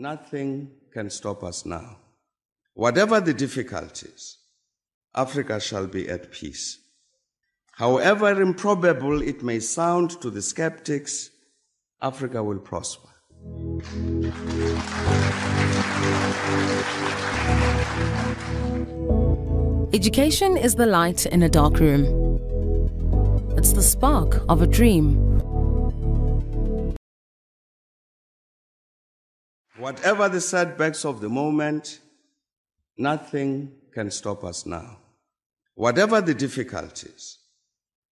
Nothing can stop us now. Whatever the difficulties, Africa shall be at peace. However improbable it may sound to the skeptics, Africa will prosper. Education is the light in a dark room. It's the spark of a dream. Whatever the setbacks of the moment, nothing can stop us now. Whatever the difficulties,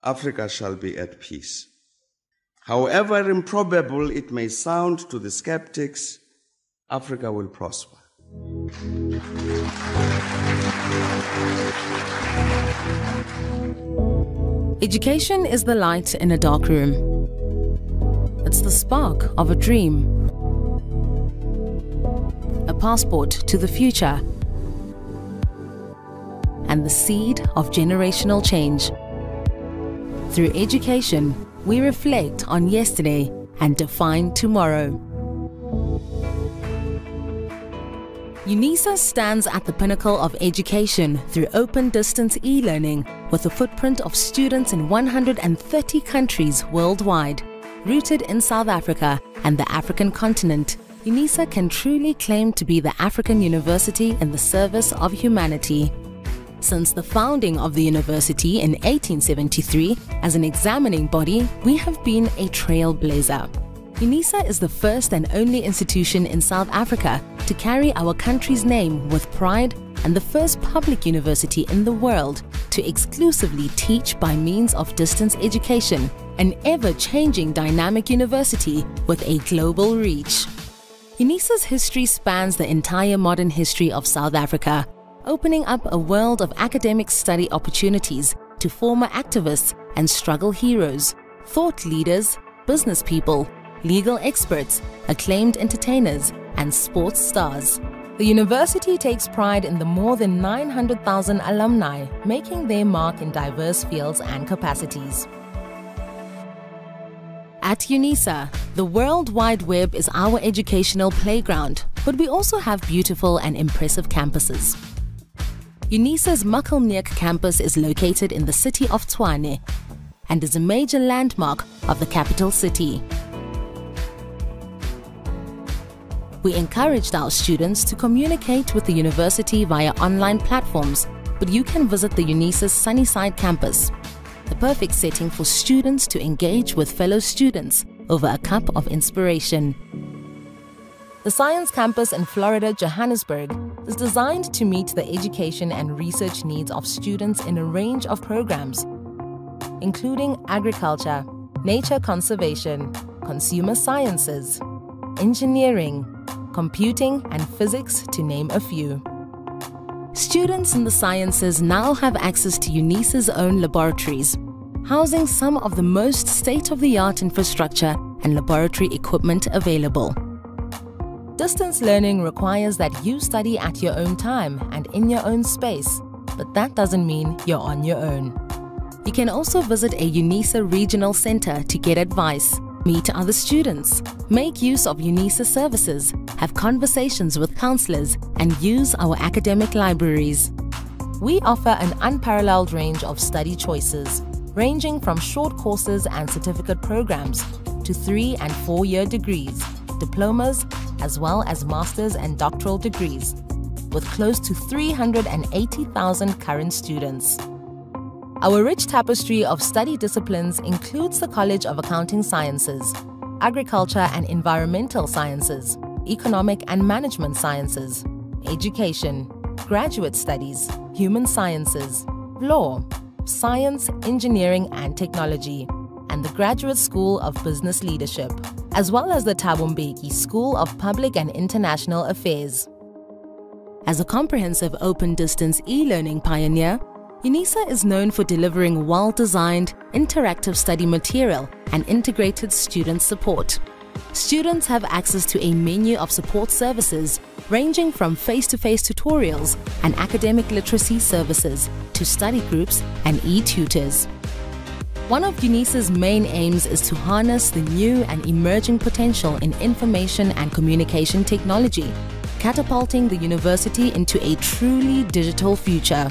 Africa shall be at peace. However improbable it may sound to the skeptics, Africa will prosper. Education is the light in a dark room. It's the spark of a dream. Passport to the future. And the seed of generational change. Through education, we reflect on yesterday and define tomorrow. UNISA stands at the pinnacle of education through open distance e-learning with a footprint of students in 130 countries worldwide. Rooted in South Africa and the African continent, UNISA can truly claim to be the African university in the service of humanity. Since the founding of the university in 1873 as an examining body, we have been a trailblazer. UNISA is the first and only institution in South Africa to carry our country's name with pride and the first public university in the world to exclusively teach by means of distance education, an ever-changing dynamic university with a global reach. UNISA's history spans the entire modern history of South Africa, opening up a world of academic study opportunities to former activists and struggle heroes, thought leaders, business people, legal experts, acclaimed entertainers, and sports stars. The university takes pride in the more than 900,000 alumni making their mark in diverse fields and capacities. At UNISA, the World Wide Web is our educational playground, but we also have beautiful and impressive campuses. UNISA's Muckleneuk campus is located in the city of Tshwane and is a major landmark of the capital city. We encouraged our students to communicate with the university via online platforms, but you can visit the UNISA's Sunnyside campus, the perfect setting for students to engage with fellow students over a cup of inspiration. The Science Campus in Florida, Johannesburg is designed to meet the education and research needs of students in a range of programs, including agriculture, nature conservation, consumer sciences, engineering, computing, and physics, to name a few. Students in the sciences now have access to UNISA's own laboratories, housing some of the most state-of-the-art infrastructure and laboratory equipment available. Distance learning requires that you study at your own time and in your own space, but that doesn't mean you're on your own. You can also visit a UNISA regional center to get advice, meet other students, make use of UNISA services, have conversations with counselors, and use our academic libraries. We offer an unparalleled range of study choices, ranging from short courses and certificate programs to three and four year degrees, diplomas, as well as master's and doctoral degrees, with close to 380,000 current students. Our rich tapestry of study disciplines includes the College of Accounting Sciences, Agriculture and Environmental Sciences, Economic and Management Sciences, Education, Graduate Studies, Human Sciences, Law, Science, Engineering and Technology, and the Graduate School of Business Leadership, as well as the Thabo Mbeki School of Public and International Affairs. As a comprehensive open distance e-learning pioneer, UNISA is known for delivering well-designed, interactive study material and integrated student support. Students have access to a menu of support services ranging from face-to-face tutorials and academic literacy services to study groups and e-tutors. One of UNISA's main aims is to harness the new and emerging potential in information and communication technology, catapulting the university into a truly digital future.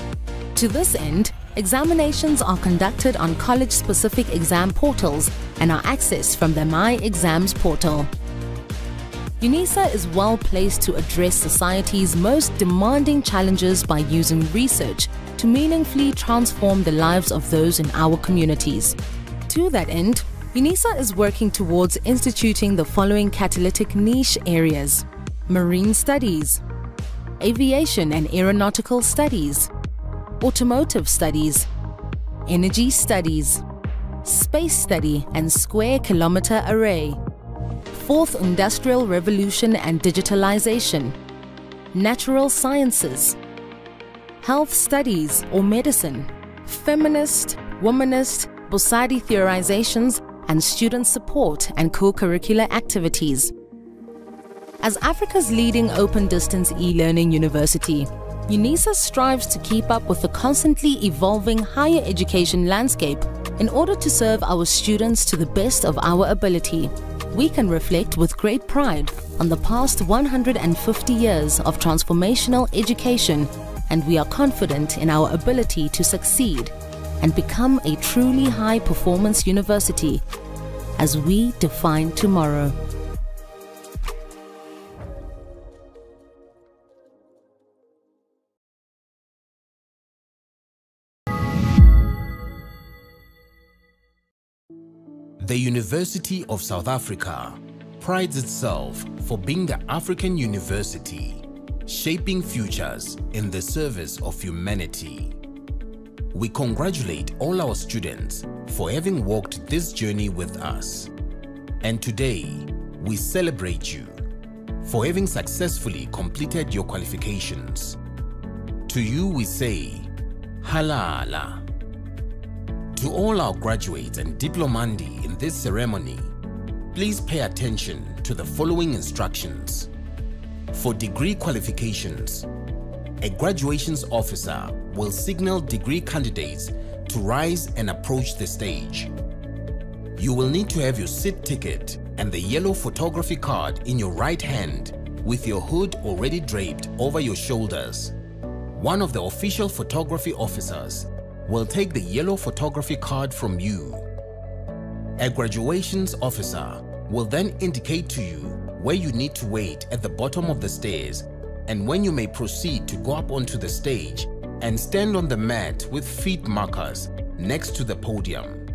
To this end, examinations are conducted on college-specific exam portals and are accessed from the My Exams portal. UNISA is well placed to address society's most demanding challenges by using research to meaningfully transform the lives of those in our communities. To that end, UNISA is working towards instituting the following catalytic niche areas marine studies, aviation and aeronautical studies, automotive studies, energy studies, space study and square kilometer array, fourth industrial revolution and digitalization, natural sciences, health studies or medicine, feminist, womanist, Bosadi theorizations, and student support and co-curricular activities. As Africa's leading open distance e-learning university, UNISA strives to keep up with the constantly evolving higher education landscape in order to serve our students to the best of our ability. We can reflect with great pride on the past 150 years of transformational education and we are confident in our ability to succeed and become a truly high performance university as we define tomorrow. The University of South Africa prides itself for being the African university shaping futures in the service of humanity. We congratulate all our students for having walked this journey with us. And today, we celebrate you for having successfully completed your qualifications. To you we say, Halala. To all our graduates and diplomandi in this ceremony, please pay attention to the following instructions. For degree qualifications, a graduations officer will signal degree candidates to rise and approach the stage. You will need to have your seat ticket and the yellow photography card in your right hand with your hood already draped over your shoulders. One of the official photography officers will take the yellow photography card from you. A graduations officer will then indicate to you where you need to wait at the bottom of the stairs and when you may proceed to go up onto the stage and stand on the mat with feet markers next to the podium.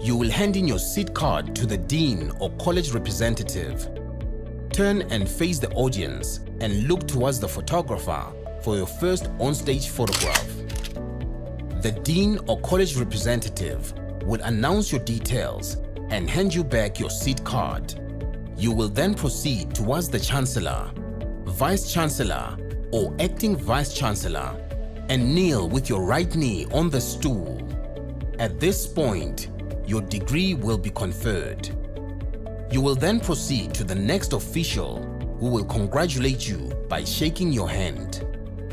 You will hand in your seat card to the dean or college representative. Turn and face the audience and look towards the photographer for your first onstage photograph. The dean or college representative will announce your details and hand you back your seat card. You will then proceed towards the chancellor, vice chancellor or acting vice chancellor and kneel with your right knee on the stool. At this point, your degree will be conferred. You will then proceed to the next official who will congratulate you by shaking your hand.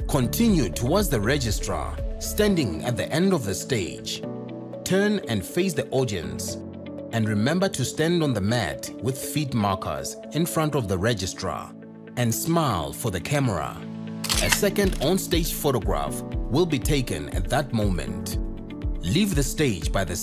Continue towards the registrar standing at the end of the stage. Turn and face the audience and remember to stand on the mat with feet markers in front of the registrar and smile for the camera. A second on-stage photograph will be taken at that moment. Leave the stage by the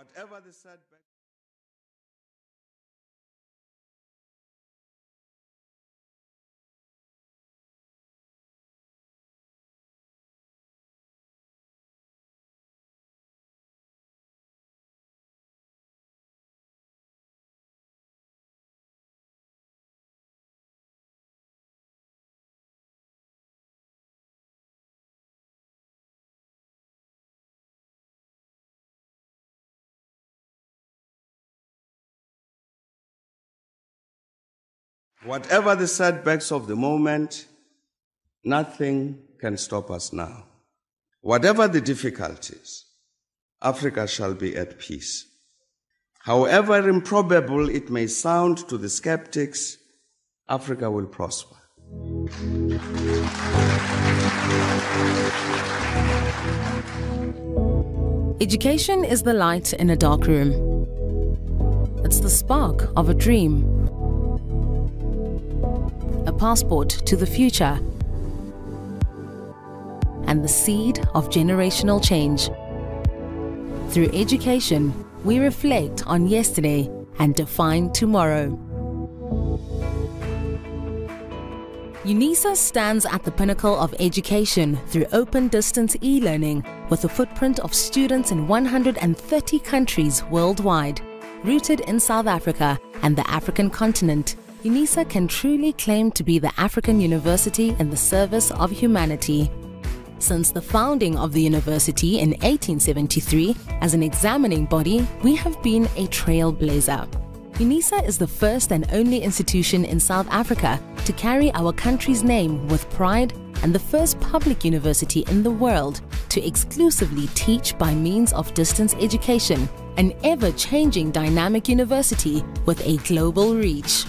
Whatever the setback. Whatever the setbacks of the moment, nothing can stop us now. Whatever the difficulties, Africa shall be at peace. However improbable it may sound to the skeptics, Africa will prosper. Education is the light in a dark room. It's the spark of a dream. Passport to the future. And the seed of generational change. Through education, we reflect on yesterday and define tomorrow. UNISA stands at the pinnacle of education through open distance e learning with a footprint of students in 130 countries worldwide. Rooted in South Africa and the African continent, UNISA can truly claim to be the African university in the service of humanity. Since the founding of the university in 1873 as an examining body, we have been a trailblazer. UNISA is the first and only institution in South Africa to carry our country's name with pride and the first public university in the world to exclusively teach by means of distance education, an ever-changing dynamic university with a global reach.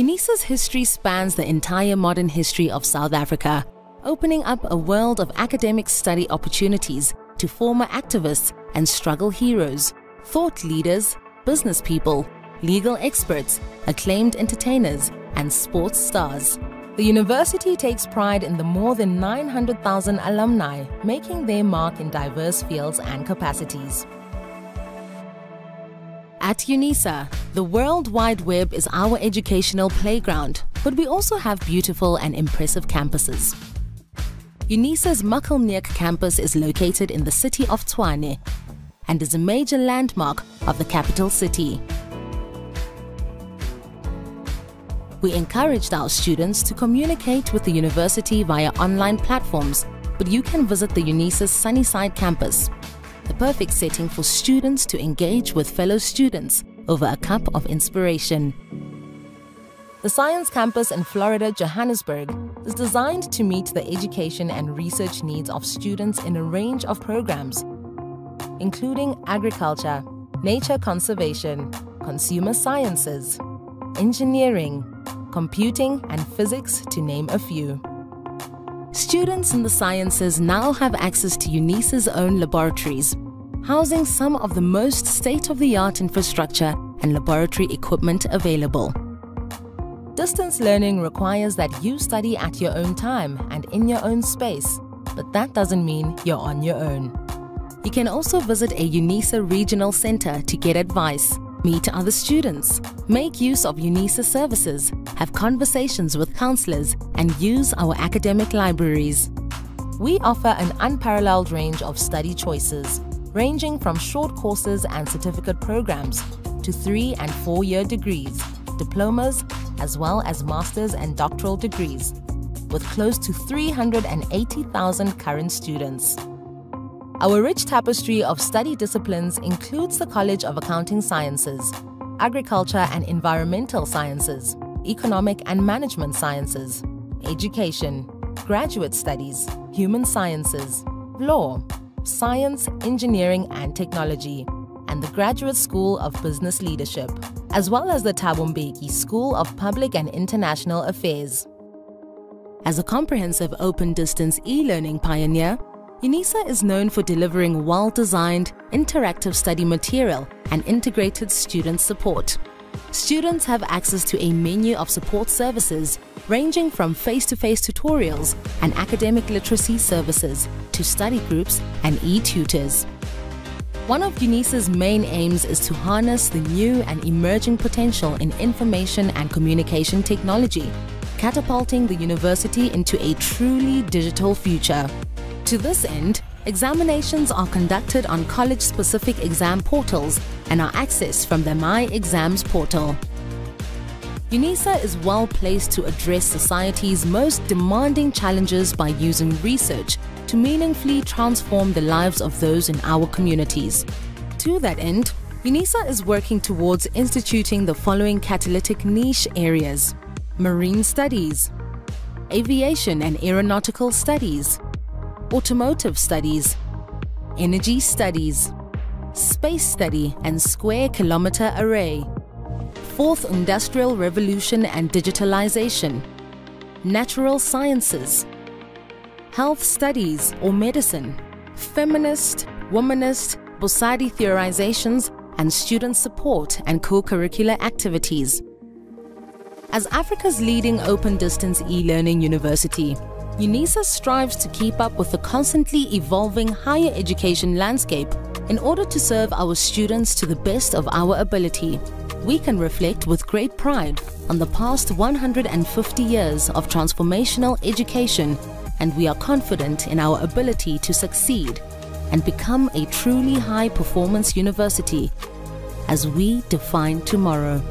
UNISA's history spans the entire modern history of South Africa, opening up a world of academic study opportunities to former activists and struggle heroes, thought leaders, business people, legal experts, acclaimed entertainers, and sports stars. The university takes pride in the more than 900,000 alumni making their mark in diverse fields and capacities. At UNISA, the World Wide Web is our educational playground, but we also have beautiful and impressive campuses. UNISA's Muckleneuk campus is located in the city of Tshwane and is a major landmark of the capital city. We encouraged our students to communicate with the university via online platforms, but you can visit the UNISA's Sunnyside campus, the perfect setting for students to engage with fellow students over a cup of inspiration. The Science Campus in Florida, Johannesburg is designed to meet the education and research needs of students in a range of programs, including agriculture, nature conservation, consumer sciences, engineering, computing, and physics, to name a few. Students in the sciences now have access to UNISA's own laboratories, housing some of the most state-of-the-art infrastructure and laboratory equipment available. Distance learning requires that you study at your own time and in your own space, but that doesn't mean you're on your own. You can also visit a UNISA regional center to get advice, meet other students, make use of UNISA services, have conversations with counselors, and use our academic libraries. We offer an unparalleled range of study choices, ranging from short courses and certificate programs to three and four year degrees, diplomas, as well as master's and doctoral degrees, with close to 380,000 current students. Our rich tapestry of study disciplines includes the College of Accounting Sciences, Agriculture and Environmental Sciences, Economic and Management Sciences, Education, Graduate Studies, Human Sciences, Law, Science, Engineering and Technology, and the Graduate School of Business Leadership, as well as the Thabo Mbeki School of Public and International Affairs. As a comprehensive open distance e learning pioneer, UNISA is known for delivering well designed, interactive study material and integrated student support. Students have access to a menu of support services ranging from face to face tutorials and academic literacy services to study groups and e tutors. One of UNISA's main aims is to harness the new and emerging potential in information and communication technology, catapulting the university into a truly digital future. To this end, examinations are conducted on college-specific exam portals and are accessed from the My Exams portal. UNISA is well placed to address society's most demanding challenges by using research to meaningfully transform the lives of those in our communities. To that end, UNISA is working towards instituting the following catalytic niche areas marine studies, aviation and aeronautical studies, automotive studies, energy studies, space study and square kilometer array, fourth industrial revolution and digitalization, natural sciences, health studies or medicine, feminist, womanist, Bosadi theorizations, and student support and co-curricular activities. As Africa's leading open distance e-learning university, UNISA strives to keep up with the constantly evolving higher education landscape in order to serve our students to the best of our ability. We can reflect with great pride on the past 150 years of transformational education and we are confident in our ability to succeed and become a truly high performance university as we define tomorrow.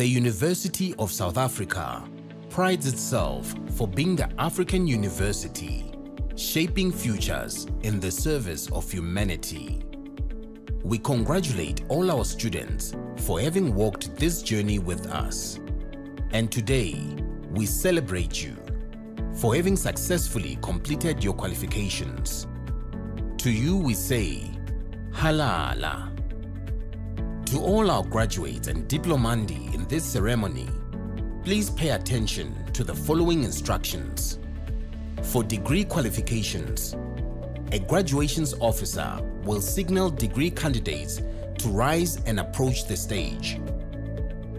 The University of South Africa prides itself for being the African university shaping futures in the service of humanity. We congratulate all our students for having walked this journey with us. And today, we celebrate you for having successfully completed your qualifications. To you we say, Halala. To all our graduates and diplomandi in this ceremony, please pay attention to the following instructions. For degree qualifications, a graduations officer will signal degree candidates to rise and approach the stage.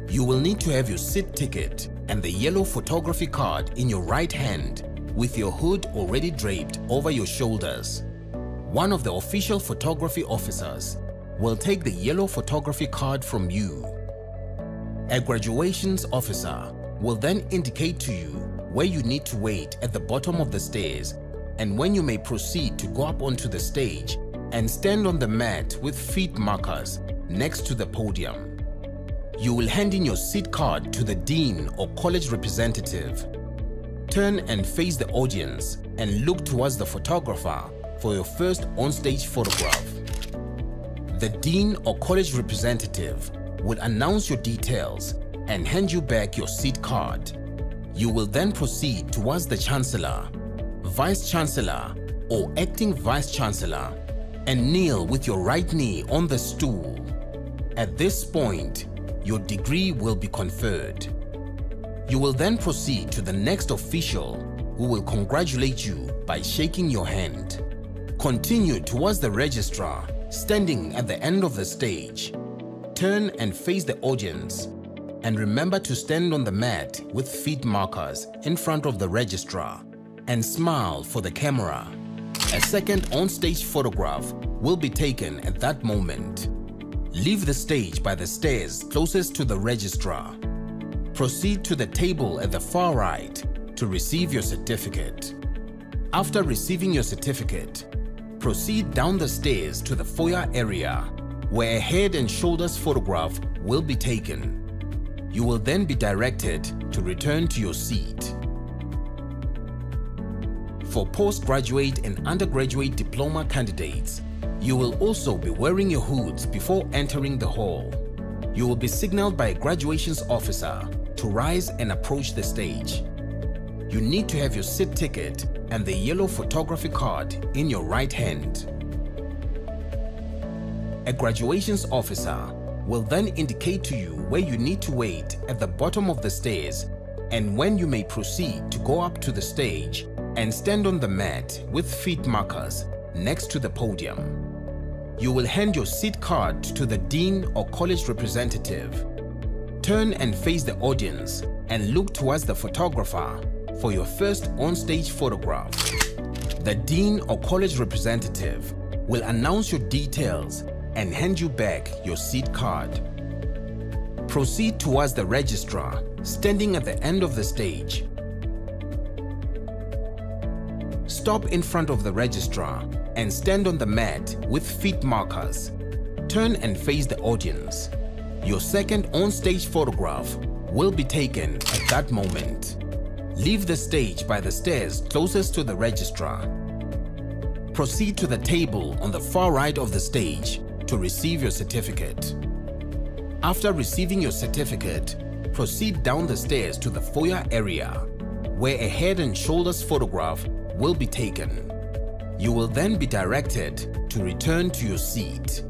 You will need to have your seat ticket and the yellow photography card in your right hand with your hood already draped over your shoulders. One of the official photography officers will take the yellow photography card from you. A graduations officer will then indicate to you where you need to wait at the bottom of the stairs and when you may proceed to go up onto the stage and stand on the mat with feet markers next to the podium. You will hand in your seat card to the dean or college representative. Turn and face the audience and look towards the photographer for your first onstage photograph. The dean or college representative will announce your details and hand you back your seat card. You will then proceed towards the Chancellor, Vice Chancellor or Acting Vice Chancellor and kneel with your right knee on the stool. At this point, your degree will be conferred. You will then proceed to the next official who will congratulate you by shaking your hand. Continue towards the registrar standing at the end of the stage. Turn and face the audience and remember to stand on the mat with feet markers in front of the registrar and smile for the camera. A second on-stage photograph will be taken at that moment. Leave the stage by the stairs closest to the registrar. Proceed to the table at the far right to receive your certificate. After receiving your certificate, proceed down the stairs to the foyer area where a head and shoulders photograph will be taken. You will then be directed to return to your seat. For postgraduate and undergraduate diploma candidates, you will also be wearing your hoods before entering the hall. You will be signaled by a graduations officer to rise and approach the stage. You need to have your seat ticket and the yellow photography card in your right hand. A graduations officer will then indicate to you where you need to wait at the bottom of the stairs and when you may proceed to go up to the stage and stand on the mat with feet markers next to the podium. you will hand your seat card to the dean or college representative. Turn and face the audience and look towards the photographer for your first on-stage photograph. The dean or college representative will announce your details and hand you back your seat card. Proceed towards the registrar standing at the end of the stage. Stop in front of the registrar and stand on the mat with feet markers. Turn and face the audience. Your second on-stage photograph will be taken at that moment. Leave the stage by the stairs closest to the registrar. Proceed to the table on the far right of the stage to receive your certificate. After receiving your certificate, proceed down the stairs to the foyer area, where a head and shoulders photograph will be taken. You will then be directed to return to your seat.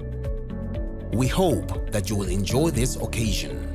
We hope that you will enjoy this occasion.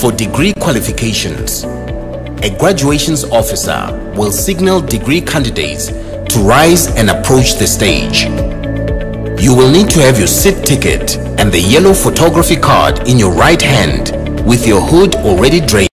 For degree qualifications, a graduations officer will signal degree candidates to rise and approach the stage. You will need to have your seat ticket and the yellow photography card in your right hand with your hood already draped.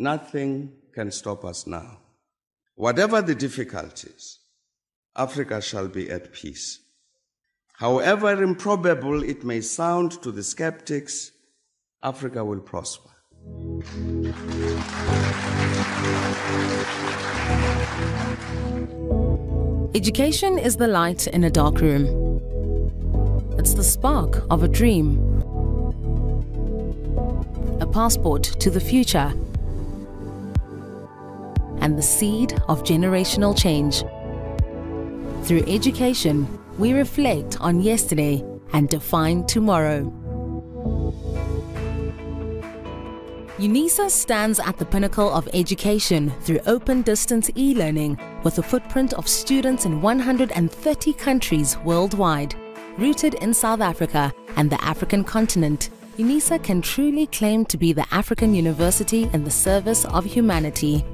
Nothing can stop us now. Whatever the difficulties, Africa shall be at peace. However improbable it may sound to the skeptics, Africa will prosper. Education is the light in a dark room. It's the spark of a dream. A passport to the future. And the seed of generational change. Through education, we reflect on yesterday and define tomorrow. UNISA stands at the pinnacle of education through open distance e learning with a footprint of students in 130 countries worldwide. Rooted in South Africa and the African continent, UNISA can truly claim to be the African university in the service of humanity.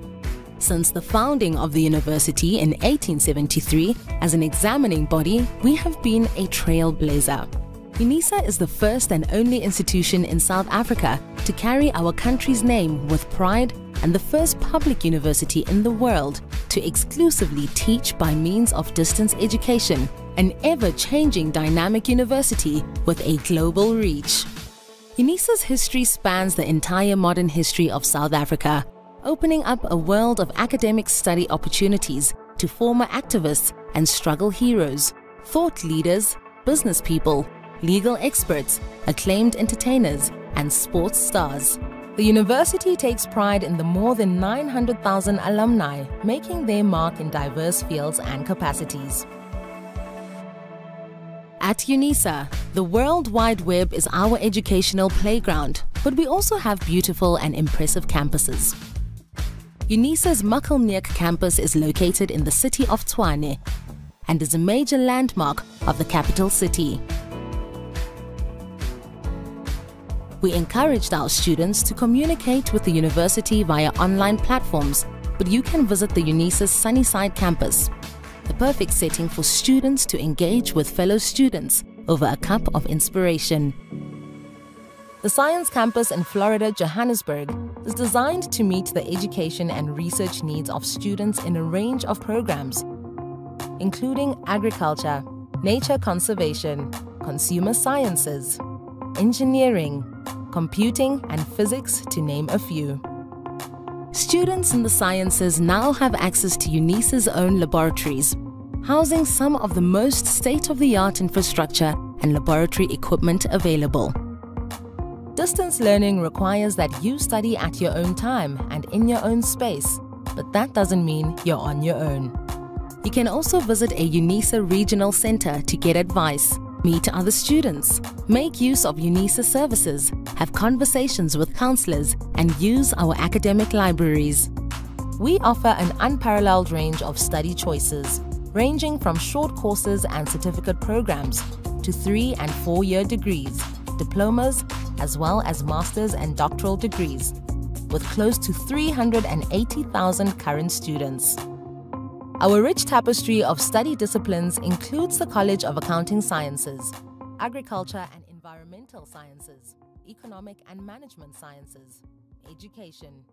Since the founding of the university in 1873 as an examining body, we have been a trailblazer. UNISA is the first and only institution in South Africa to carry our country's name with pride and the first public university in the world to exclusively teach by means of distance education, an ever-changing dynamic university with a global reach. UNISA's history spans the entire modern history of South Africa, opening up a world of academic study opportunities to former activists and struggle heroes, thought leaders, business people, legal experts, acclaimed entertainers, and sports stars. The university takes pride in the more than 900,000 alumni making their mark in diverse fields and capacities. At UNISA, the World Wide Web is our educational playground, but we also have beautiful and impressive campuses. UNISA's Muckleneuk campus is located in the city of Tshwane and is a major landmark of the capital city. We encouraged our students to communicate with the university via online platforms, but you can visit the UNISA's Sunnyside campus, the perfect setting for students to engage with fellow students over a cup of inspiration. The Science Campus in Florida, Johannesburg is designed to meet the education and research needs of students in a range of programs, including agriculture, nature conservation, consumer sciences, engineering, computing, and physics, to name a few. Students in the sciences now have access to UNISA's own laboratories, housing some of the most state-of-the-art infrastructure and laboratory equipment available. Distance learning requires that you study at your own time and in your own space, but that doesn't mean you're on your own. You can also visit a UNISA regional center to get advice, meet other students, make use of UNISA services, have conversations with counselors, and use our academic libraries. We offer an unparalleled range of study choices, ranging from short courses and certificate programs to three and four year degrees, diplomas, as well as master's and doctoral degrees, with close to 380,000 current students. Our rich tapestry of study disciplines includes the College of Accounting Sciences, Agriculture and Environmental Sciences, Economic and Management Sciences, Education,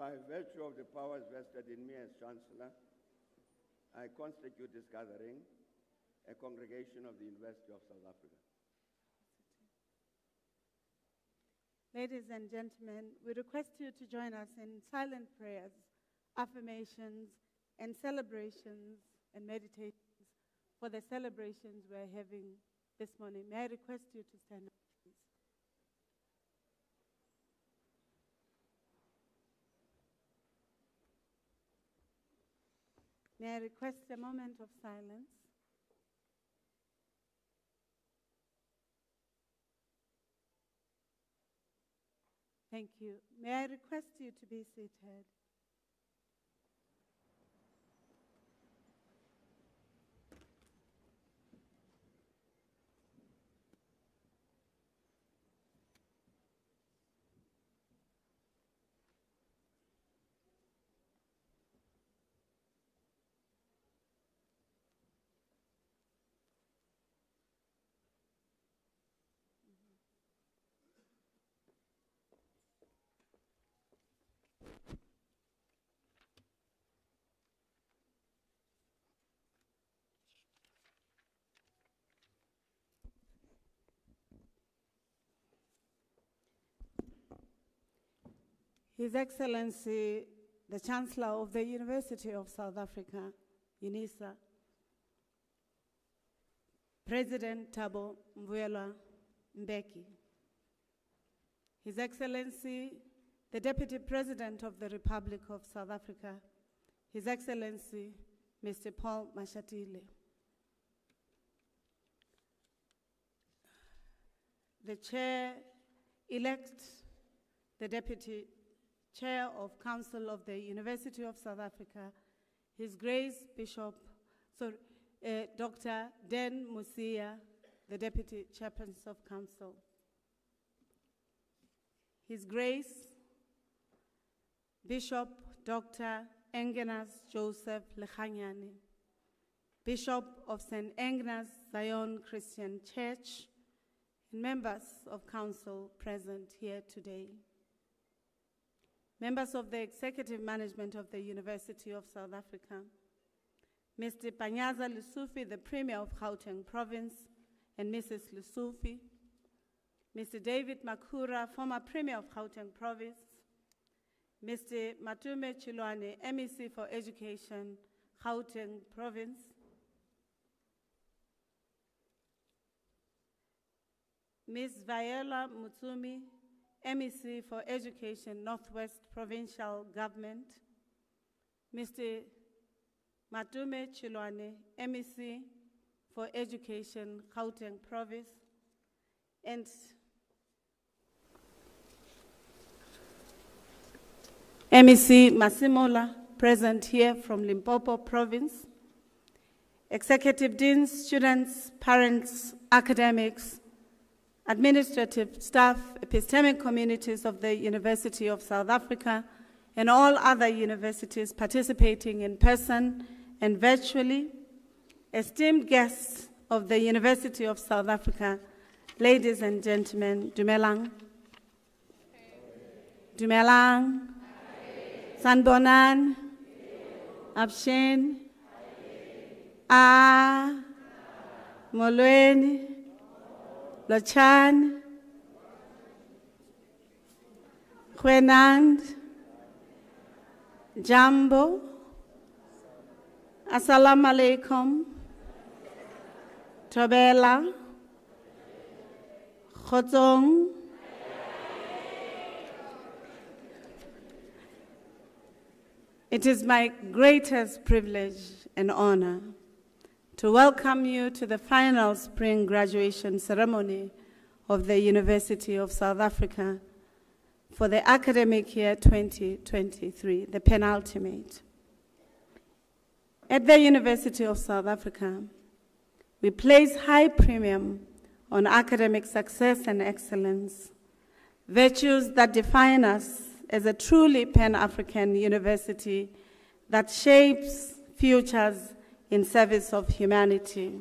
by virtue of the powers vested in me as Chancellor, I constitute this gathering a congregation of the University of South Africa. Ladies and gentlemen, we request you to join us in silent prayers, affirmations, and celebrations and meditations for the celebrations we're having this morning. May I request you to stand up, please? May I request a moment of silence? Thank you. May I request you to be seated? His Excellency, the Chancellor of the University of South Africa, UNISA, President Thabo Mbuyelwa Mbeki, His Excellency, the Deputy President of the Republic of South Africa, His Excellency, Mr. Paul Mashatile, the Chair-elect, the Deputy Chair of Council of the University of South Africa, His Grace Bishop, sorry, uh, Dr. Den Musia, the Deputy Chairperson of Council. His Grace Bishop Dr. Engenas Joseph Lekganyane, Bishop of St. Engenas Zion Christian Church, and members of Council present here today members of the executive management of the University of South Africa, Mr. Panyaza Lesufi, the Premier of Gauteng Province, and Mrs. Lesufi, Mr. David Makhura, former Premier of Gauteng Province, Mr. Matome Chiloane, MEC for Education, Gauteng Province, Ms. Viola Motsumi, MEC for Education, Northwest Provincial Government, Mr. Matome Chiloane, MEC for Education, Gauteng Province, and MEC Masimola, present here from Limpopo Province, Executive Deans, students, parents, academics, administrative staff, epistemic communities of the University of South Africa, and all other universities participating in person and virtually, esteemed guests of the University of South Africa, ladies and gentlemen, Dumelang. Dumelang. Sanbonan. Abshin. Ah. Molweni. Lachan, Juenand, Jambo, Assalamu alaikum, Tobela, Khotong, It is my greatest privilege and honor to welcome you to the final spring graduation ceremony of the University of South Africa for the academic year 2023, the penultimate. At the University of South Africa, we place high premium on academic success and excellence, virtues that define us as a truly Pan-African university that shapes futures in service of humanity.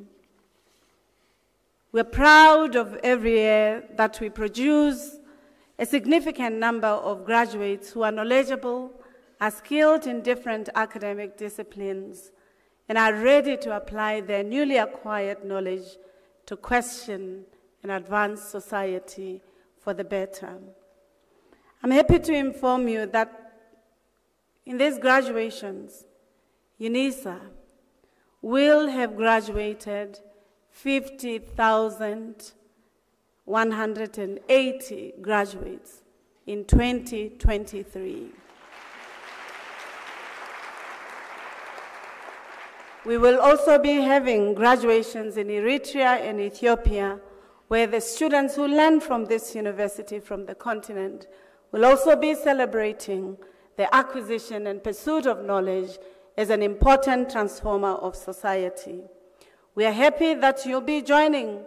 We're proud of every year that we produce a significant number of graduates who are knowledgeable, are skilled in different academic disciplines and are ready to apply their newly acquired knowledge to question and advance society for the better. I'm happy to inform you that in these graduations, UNISA will have graduated 50,180 graduates in 2023. We will also be having graduations in Eritrea and Ethiopia, where the students who learn from this university from the continent will also be celebrating the acquisition and pursuit of knowledge as an important transformer of society. We are happy that you'll be joining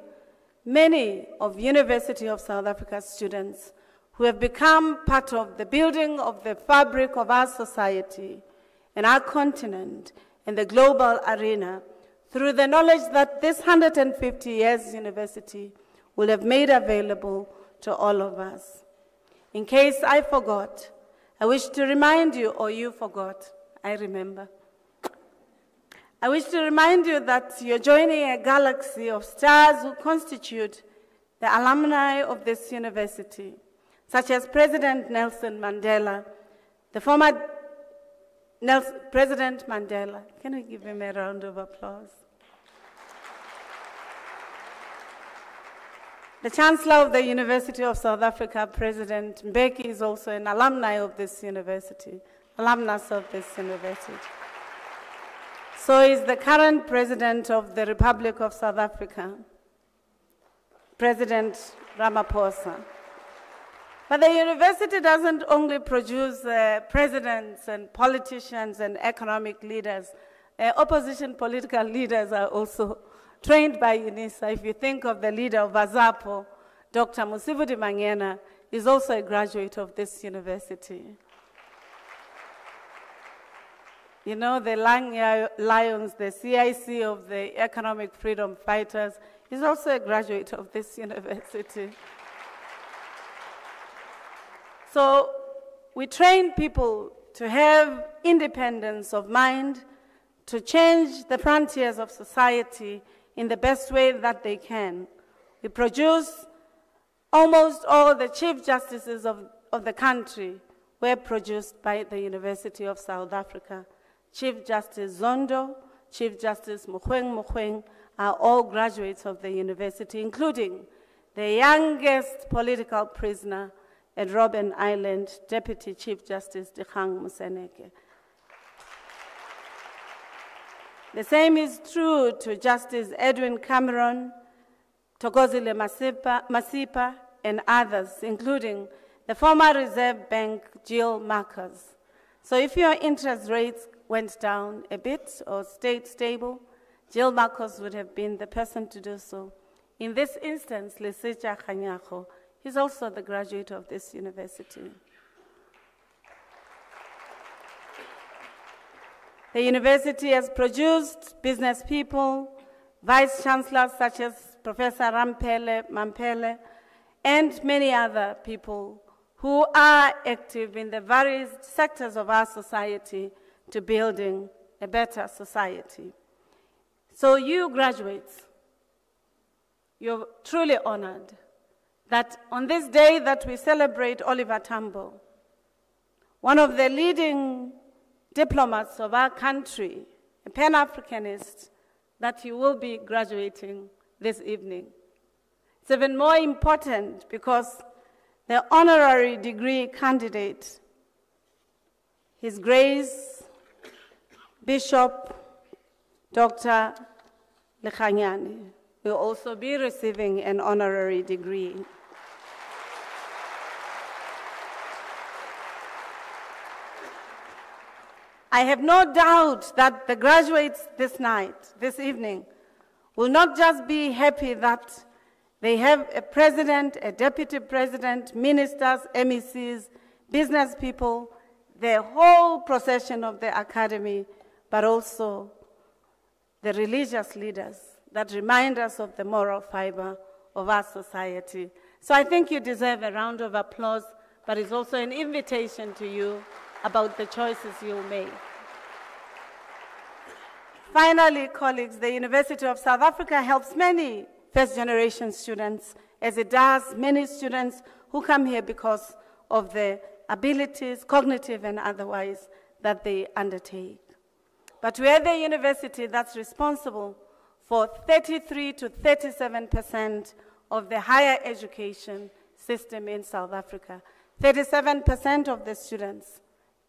many of University of South Africa students who have become part of the building of the fabric of our society and our continent and the global arena through the knowledge that this 150 years university will have made available to all of us. In case I forgot, I wish to remind you, or you forgot, I remember. I wish to remind you that you're joining a galaxy of stars who constitute the alumni of this university, such as President Nelson Mandela, the former Nelson, President Mandela. Can we give him a round of applause? The Chancellor of the University of South Africa, President Mbeki, is also an alumni of this university, alumnus of this university. So is the current President of the Republic of South Africa, President Ramaphosa. But the university doesn't only produce uh, presidents and politicians and economic leaders. Uh, opposition political leaders are also trained by UNISA. If you think of the leader of AZAPO, Dr. Mosibudi Mangena, is also a graduate of this university. You know, the Lions, the CIC of the Economic Freedom Fighters, is also a graduate of this university. So we train people to have independence of mind, to change the frontiers of society in the best way that they can. We produce almost all the chief justices of, of the country were produced by the University of South Africa. Chief Justice Zondo, Chief Justice Mogoeng Mogoeng are all graduates of the university, including the youngest political prisoner at Robben Island, Deputy Chief Justice Dikgang Moseneke. The same is true to Justice Edwin Cameron, Thokozile Masipa, Masipa, and others, including the former Reserve Bank Gill Marcus. So if your interest rates went down a bit or stayed stable, Gill Marcus would have been the person to do so. In this instance, Lesetja Kganyago is also the graduate of this university. The university has produced business people, vice chancellors such as Professor Ramphele Mampele, and many other people who are active in the various sectors of our society to building a better society. So, you graduates, you're truly honored that on this day that we celebrate Oliver Tambo, one of the leading diplomats of our country, a Pan Africanist, that you will be graduating this evening. It's even more important because the honorary degree candidate, His Grace Bishop Dr. Lekganyane will also be receiving an honorary degree. I have no doubt that the graduates this night, this evening, will not just be happy that they have a president, a deputy president, ministers, MECs, business people, the whole procession of the academy but also the religious leaders that remind us of the moral fiber of our society. So I think you deserve a round of applause, but it's also an invitation to you about the choices you make. Finally, colleagues, the University of South Africa helps many first generation students, as it does many students who come here because of the abilities, cognitive and otherwise, that they undertake. But we're the university that's responsible for 33 to 37 percent of the higher education system in South Africa. 37 percent of the students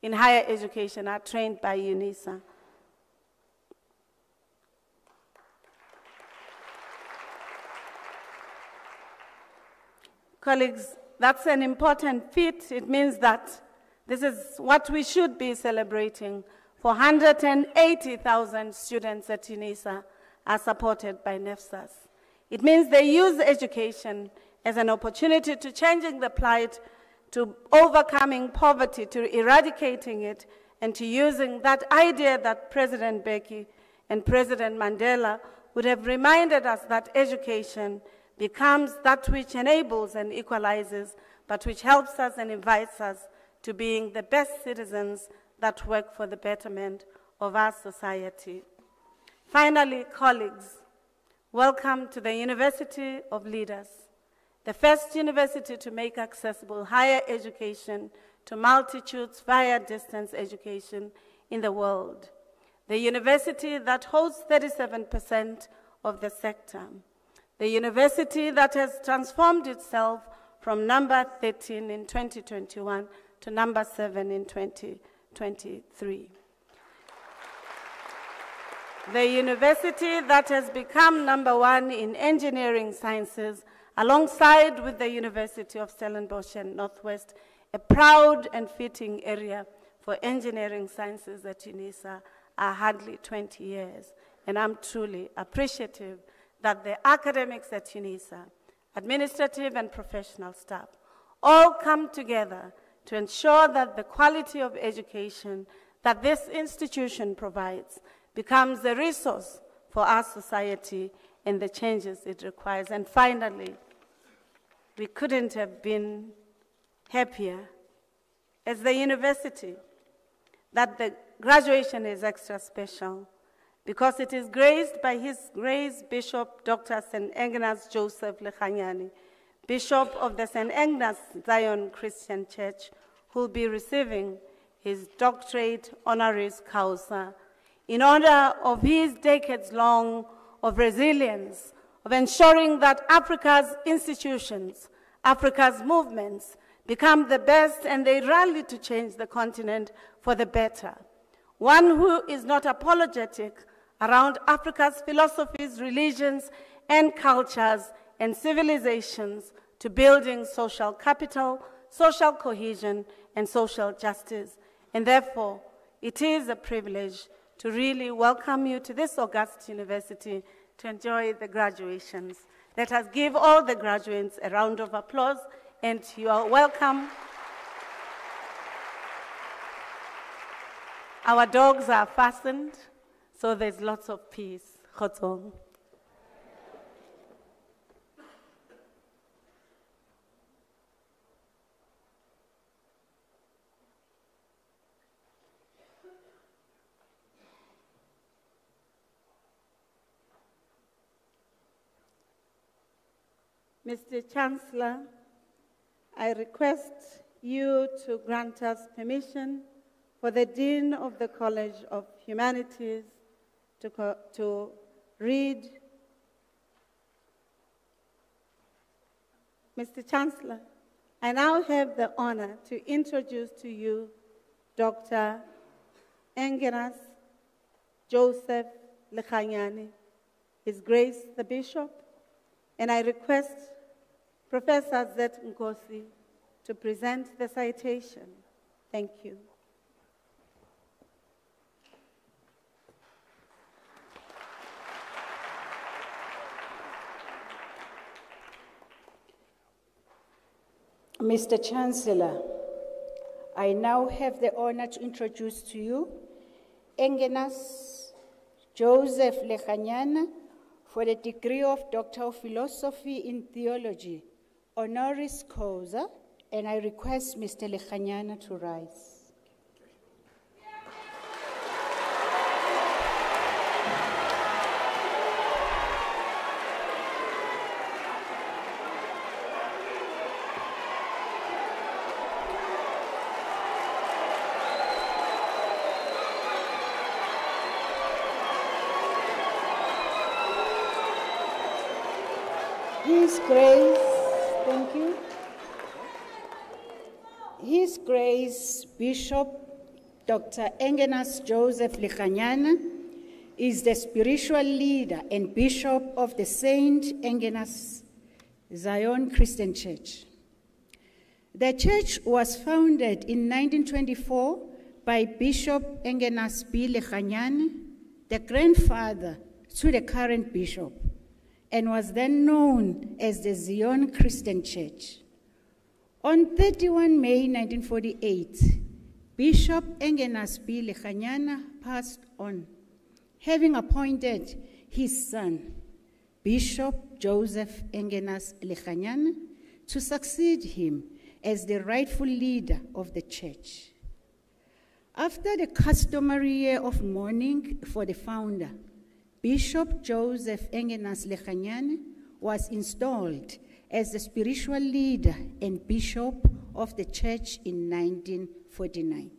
in higher education are trained by UNISA. Colleagues, that's an important feat. It means that this is what we should be celebrating. 480,000 students at UNISA are supported by NSFAS. It means they use education as an opportunity to changing the plight, to overcoming poverty, to eradicating it, and to using that idea that President Mbeki and President Mandela would have reminded us that education becomes that which enables and equalizes, but which helps us and invites us to being the best citizens that work for the betterment of our society. Finally, colleagues, welcome to the University of Leaders, the first university to make accessible higher education to multitudes via distance education in the world. The university that holds 37% of the sector the university that has transformed itself from number 13 in 2021 to number 7 in 2023. The university that has become number one in engineering sciences, alongside with the University of Stellenbosch and Northwest, a proud and fitting area for engineering sciences at UNISA are hardly 20 years. And I'm truly appreciative that the academics at UNISA, administrative and professional staff, all come together to ensure that the quality of education that this institution provides becomes a resource for our society and the changes it requires. And finally, we couldn't have been happier as the university that the graduation is extra special because it is graced by His Grace Bishop Dr. St. Agnes Joseph Lekganyane, Bishop of the St. Engenas Zion Christian Church, who will be receiving his doctorate honoris causa in honor of his decades-long of resilience, of ensuring that Africa's institutions, Africa's movements, become the best and they rally to change the continent for the better. One who is not apologetic around Africa's philosophies, religions, and cultures and civilizations to building social capital, social cohesion, and social justice. And therefore, it is a privilege to really welcome you to this august university to enjoy the graduations. Let us give all the graduates a round of applause, and you are welcome. Our dogs are fastened. So there's lots of peace. Khotsong. Mr. Chancellor, I request you to grant us permission for the Dean of the College of Humanities to, to read. Mr. Chancellor, I now have the honor to introduce to you Dr. Engenas Joseph Lekganyane, His Grace the Bishop, and I request Professor Zet Nkosi to present the citation. Thank you. Mr. Chancellor, I now have the honor to introduce to you Engenas Joseph Lekganyane for the degree of Doctor of Philosophy in Theology, honoris causa, and I request Mr. Lekganyane to rise. His Grace, thank you. His Grace Bishop Dr. Engenas Joseph Lekganyane is the spiritual leader and bishop of the Saint Engenas Zion Christian Church. The church was founded in 1924 by Bishop Engenas B. Lekganyane, the grandfather to the current bishop, and was then known as the Zion Christian Church. On 31 May 1948, Bishop Engenas B. Lekganyane passed on, having appointed his son, Bishop Joseph Engenas Lekganyane, to succeed him as the rightful leader of the church. After the customary year of mourning for the founder, Bishop Joseph Engenas Lekganyane was installed as the spiritual leader and bishop of the church in 1949.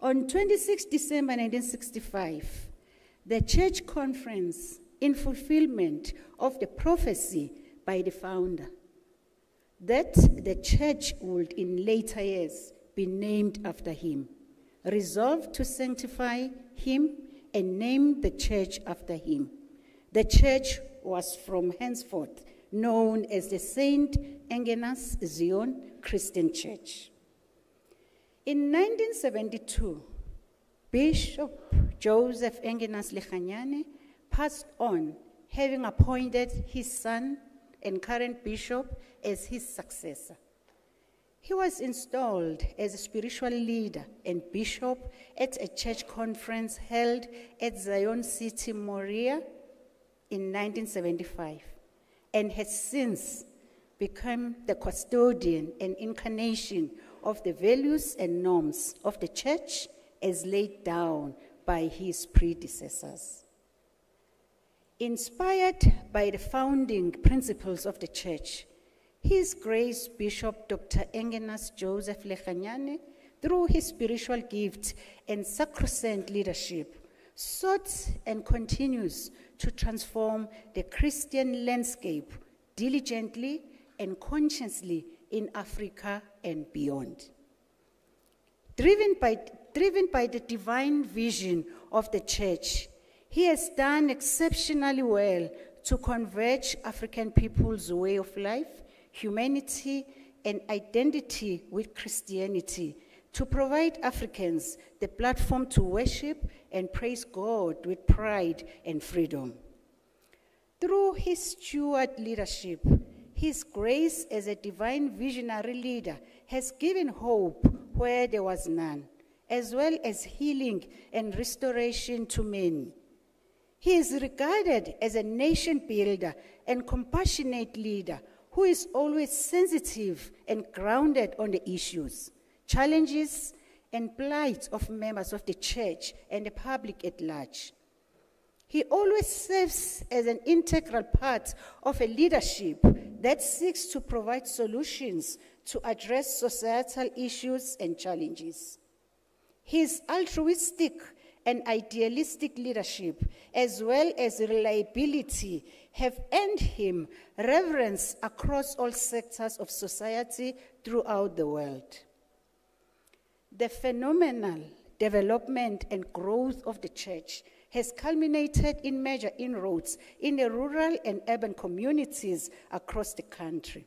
On 26 December 1965, the church conference, in fulfillment of the prophecy by the founder, that the church would in later years be named after him, resolved to sanctify him and named the church after him. The church was from henceforth known as the Saint Engenas Zion Christian Church. In 1972, Bishop Joseph Engenas Lekganyane passed on, having appointed his son and current bishop as his successor. He was installed as a spiritual leader and bishop at a church conference held at Zion City, Moriah in 1975 and has since become the custodian and incarnation of the values and norms of the church as laid down by his predecessors. Inspired by the founding principles of the church, his Grace Bishop Dr. Engenas Joseph Lekganyane, through his spiritual gifts and sacrosanct leadership, sought and continues to transform the Christian landscape diligently and consciously in Africa and beyond. Driven by, driven by the divine vision of the church, he has done exceptionally well to converge African people's way of life humanity, and identity with Christianity to provide Africans the platform to worship and praise God with pride and freedom. Through his steward leadership, his grace as a divine visionary leader has given hope where there was none, as well as healing and restoration to many. He is regarded as a nation builder and compassionate leader who is always sensitive and grounded on the issues, challenges, and plight of members of the church and the public at large. He always serves as an integral part of a leadership that seeks to provide solutions to address societal issues and challenges. His altruistic and idealistic leadership, as well as reliability, have earned him reverence across all sectors of society throughout the world. The phenomenal development and growth of the church has culminated in major inroads in the rural and urban communities across the country.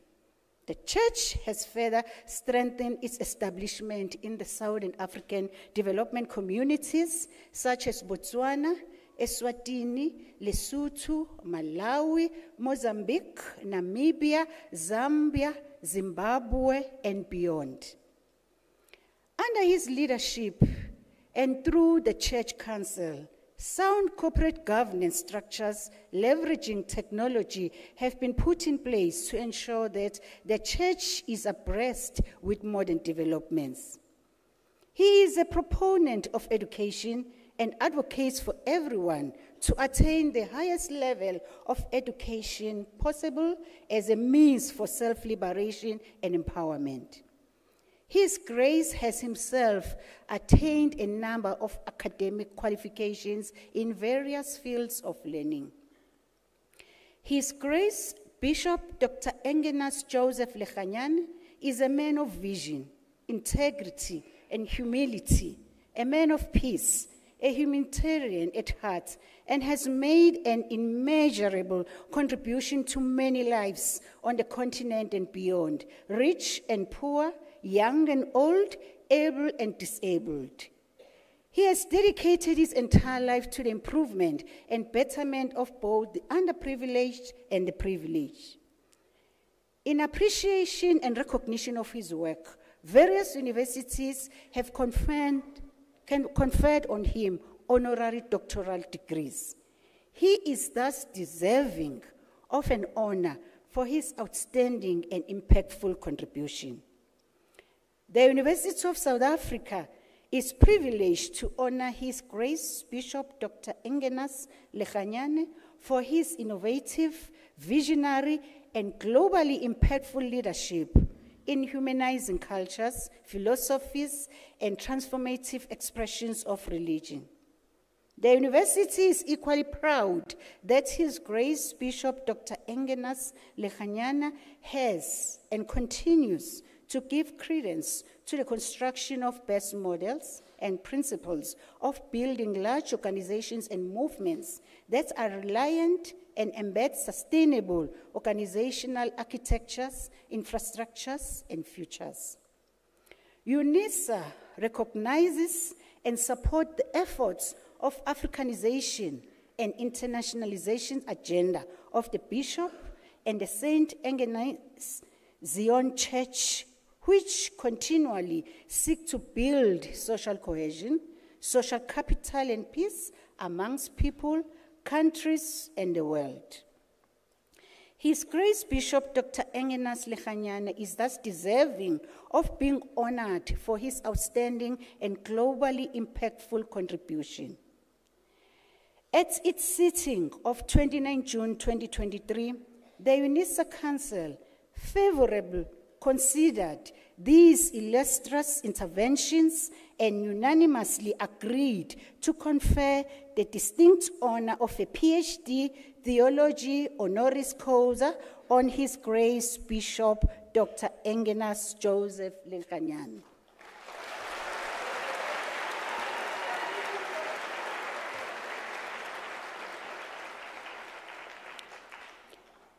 The church has further strengthened its establishment in the Southern African development communities, such as Botswana, Eswatini, Lesotho, Malawi, Mozambique, Namibia, Zambia, Zimbabwe, and beyond. Under his leadership and through the Church Council, sound corporate governance structures leveraging technology have been put in place to ensure that the church is abreast with modern developments. He is a proponent of education and advocates for everyone to attain the highest level of education possible as a means for self liberation and empowerment. His Grace has himself attained a number of academic qualifications in various fields of learning. His Grace Bishop Dr. Engenas Joseph Lekganyane is a man of vision, integrity, and humility, a man of peace, a humanitarian at heart, and has made an immeasurable contribution to many lives on the continent and beyond, rich and poor, young and old, able and disabled. He has dedicated his entire life to the improvement and betterment of both the underprivileged and the privileged. In appreciation and recognition of his work, various universities have conferred, conferred on him honorary doctoral degrees. He is thus deserving of an honor for his outstanding and impactful contribution. The University of South Africa is privileged to honor His Grace Bishop Dr. Engenas Lekganyane for his innovative, visionary, and globally impactful leadership in humanizing cultures, philosophies, and transformative expressions of religion. The university is equally proud that His Grace Bishop Dr. Engenas Lekganyane has and continues to give credence to the construction of best models and principles of building large organizations and movements that are reliant and embed sustainable organizational architectures, infrastructures, and futures. UNISA recognizes and supports the efforts of Africanization and internationalization agenda of the bishop and the Saint Engenas Zion Church, which continually seek to build social cohesion, social capital, and peace amongst people, countries, and the world. His Grace Bishop Dr. Engenas Lekganyane is thus deserving of being honored for his outstanding and globally impactful contribution. At its sitting of 29 June 2023, the UNISA Council favorably considered these illustrious interventions and unanimously agreed to confer the distinct honor of a PhD theology honoris causa on His Grace Bishop Dr. Engenas Joseph Lekganyane.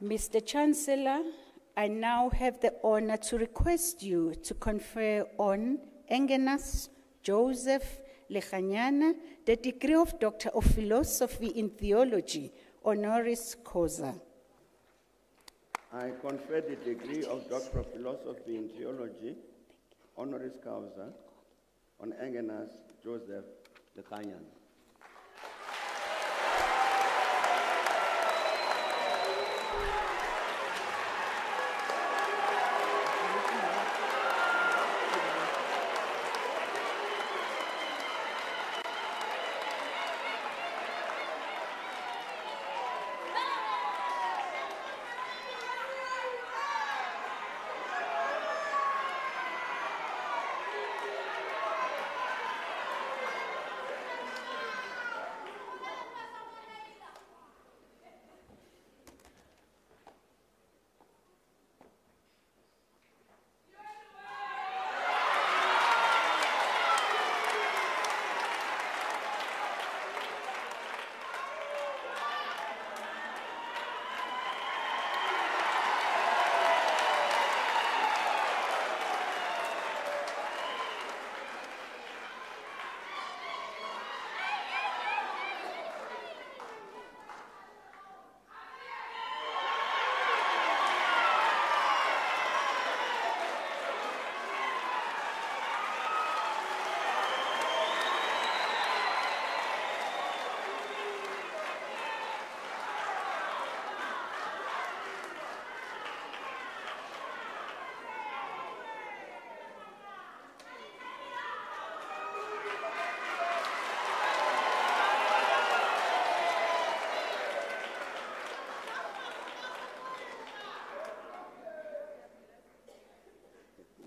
Mr. Chancellor, I now have the honor to request you to confer on Engenas Joseph Lekganyane the degree of Doctor of Philosophy in Theology, honoris causa. I confer the degree of Doctor of Philosophy in Theology, honoris causa, on Engenas Joseph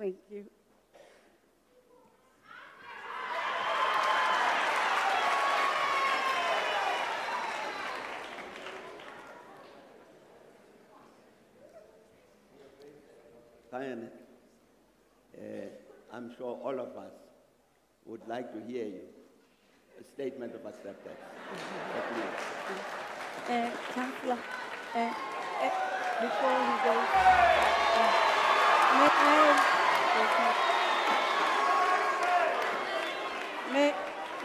Thank you. Simon, uh, eh, I'm sure all of us would like to hear you. A statement of acceptance. uh, Councillor, uh, uh, before we go, uh, may I may,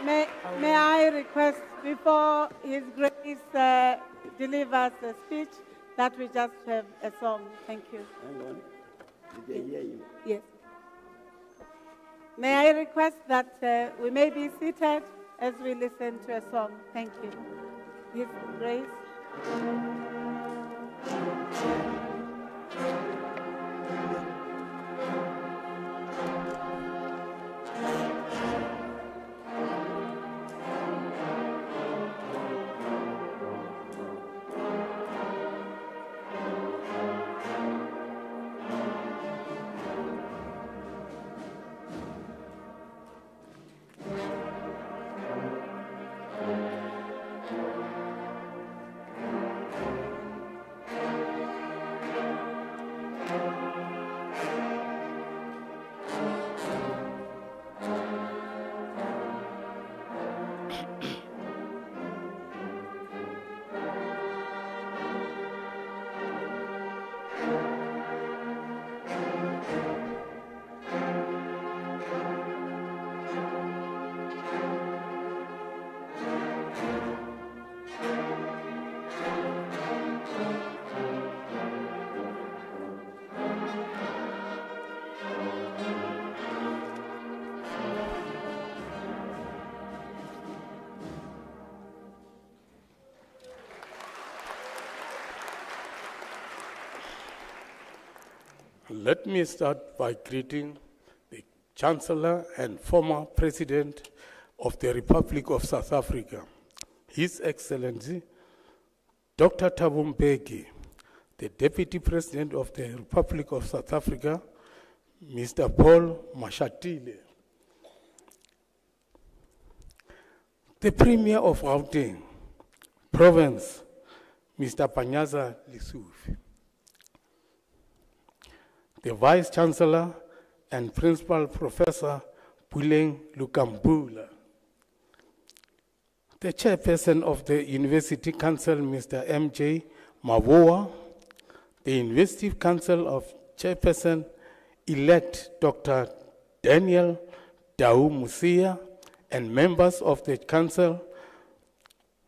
may, may I request before His Grace uh, delivers the speech that we just have a song. Thank you. Hang on. Did they hear you? Yes. May I request that uh, we may be seated as we listen to a song? Thank you. His Grace. Let me start by greeting the Chancellor and former President of the Republic of South Africa, His Excellency Dr. Thabo Mbeki, the Deputy President of the Republic of South Africa, Mr. Paul Mashatile, the Premier of Gauteng Province, Mr. Panyaza Lesufi, the Vice Chancellor and Principal Professor Puleng LenkaBula, the Chairperson of the University Council, Mr. M.J. Mavoa, the University Council of Chairperson elect Dr. Daniel Dau Musia, and members of the Council,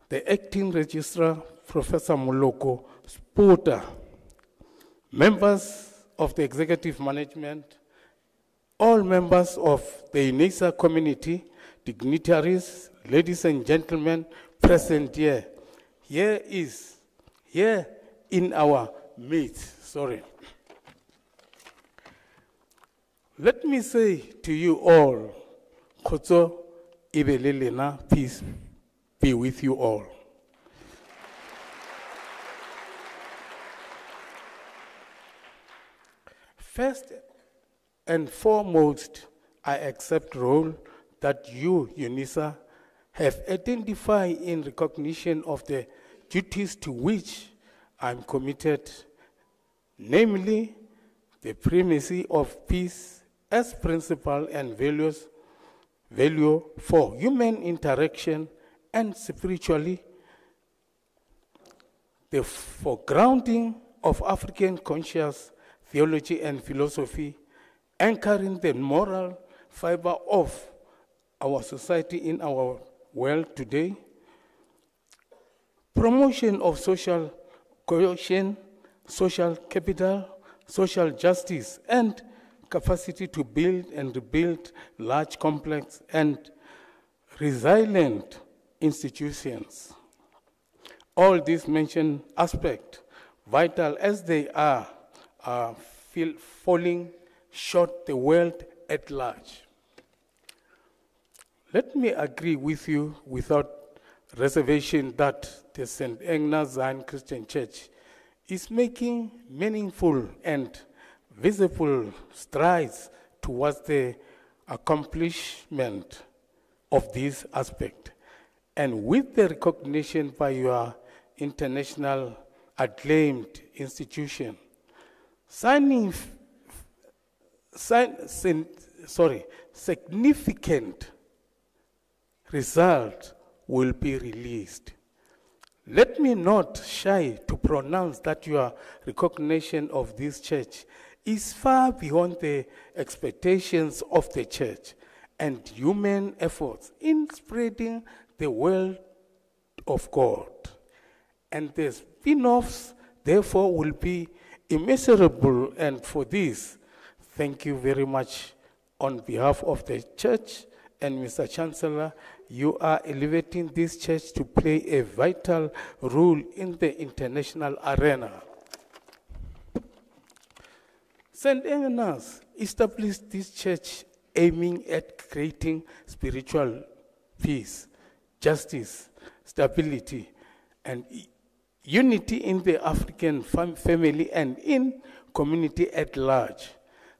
the Acting Registrar, Professor Moloko Sputa, members of the executive management, all members of the UNISA community, dignitaries, ladies and gentlemen present here. Here is, here in our midst, sorry. Let me say to you all, Kotso Ibelelena, peace be with you all. First and foremost, I accept role that you, UNISA, have identified in recognition of the duties to which I'm committed, namely the primacy of peace as principle and values, value for human interaction and spiritually the foregrounding of African conscious theology and philosophy, anchoring the moral fiber of our society in our world today, promotion of social cohesion, social capital, social justice, and capacity to build and rebuild large, complex, and resilient institutions. All these mentioned aspects, vital as they are, are feel falling short the world at large. Let me agree with you without reservation that the St. Engenas Zion Christian Church is making meaningful and visible strides towards the accomplishment of this aspect. And with the recognition by your international acclaimed institution, signing sign- sin- sorry, significant result will be released. Let me not shy to pronounce that your recognition of this church is far beyond the expectations of the church and human efforts in spreading the word of God. And the spin offs, therefore, will be immeasurable. And for this, thank you very much on behalf of the church and Mr. Chancellor. You are elevating this church to play a vital role in the international arena. St. Engenas established this church aiming at creating spiritual peace, justice, stability, and unity in the African fam- family and in community at large.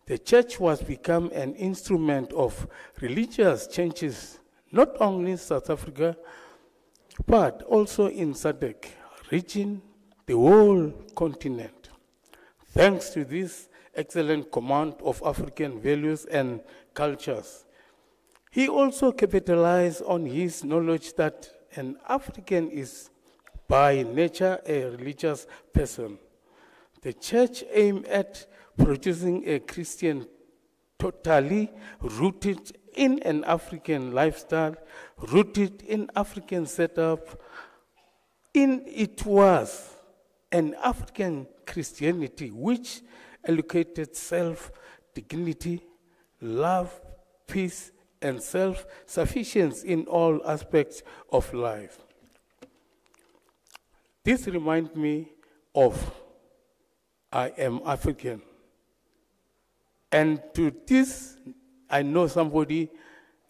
The church was become an instrument of religious changes, not only in South Africa, but also in SADC region, the whole continent. Thanks to this excellent command of African values and cultures, he also capitalized on his knowledge that an African is by nature a religious person. The church aimed at producing a Christian totally rooted in an African lifestyle, rooted in African setup. In it was an African Christianity which allocated self dignity, love, peace, and self sufficiency in all aspects of life. This reminds me of I am African. And to this, I know somebody,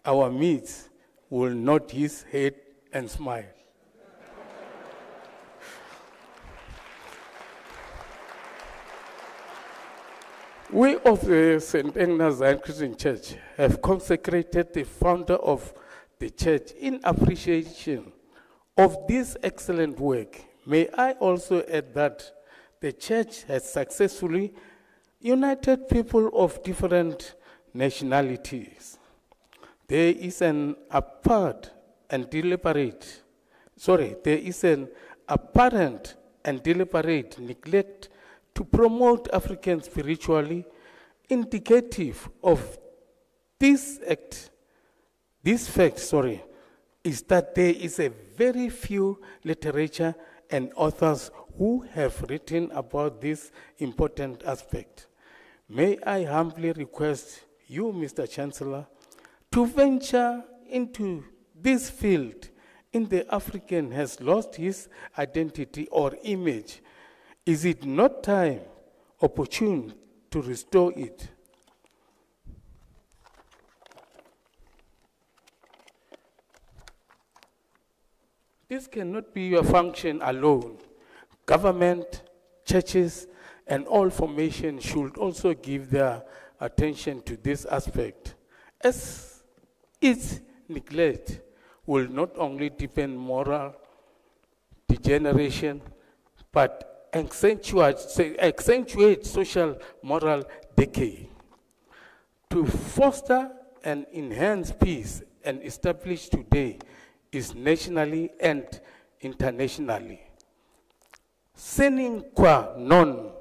our meets, will nod his head and smile. We of the St. Engenas Zion Christian Church have consecrated the founder of the church in appreciation of this excellent work. May I also add that the church has successfully united people of different nationalities. There is an apart and deliberate, sorry, there is an apparent and deliberate neglect to promote African spiritually, indicative of this act, this fact, sorry, is that there is a very few literature and authors who have written about this important aspect. May I humbly request you, Mr. Chancellor, to venture into this field in the African has lost his identity or image. Is it not time, opportune to restore it? This cannot be your function alone. Government, churches, and all formations should also give their attention to this aspect. As its neglect will not only deepen moral degeneration, but accentuate, accentuate social moral decay. To foster and enhance peace and establish today is nationally and internationally. Sine qua non,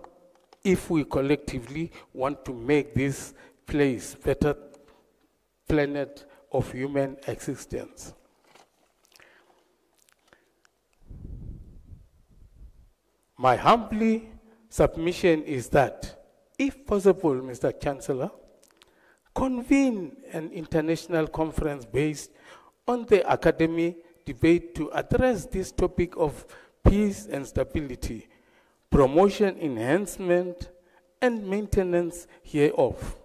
if we collectively want to make this place better planet of human existence. My humbly submission is that, if possible, Mr. Chancellor, convene an international conference based on the academy debate to address this topic of peace and stability, promotion, enhancement, and maintenance hereof.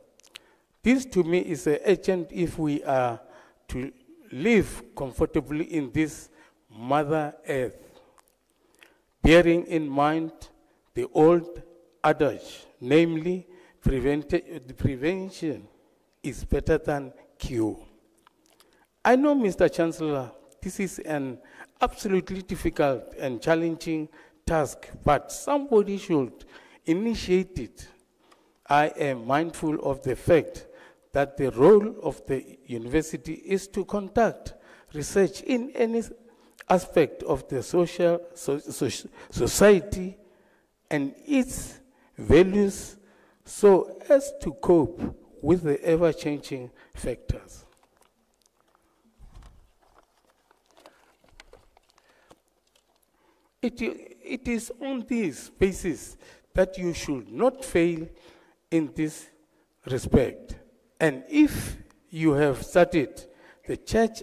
This to me is urgent if we are to live comfortably in this Mother Earth, bearing in mind the old adage, namely, prevent- prevention is better than cure. I know, Mr. Chancellor, this is an absolutely difficult and challenging task, but somebody should initiate it. I am mindful of the fact that the role of the university is to conduct research in any aspect of the social so, so, society and its values so as to cope with the ever-changing factors. It, it is on this basis that you should not fail in this respect. And if you have started the church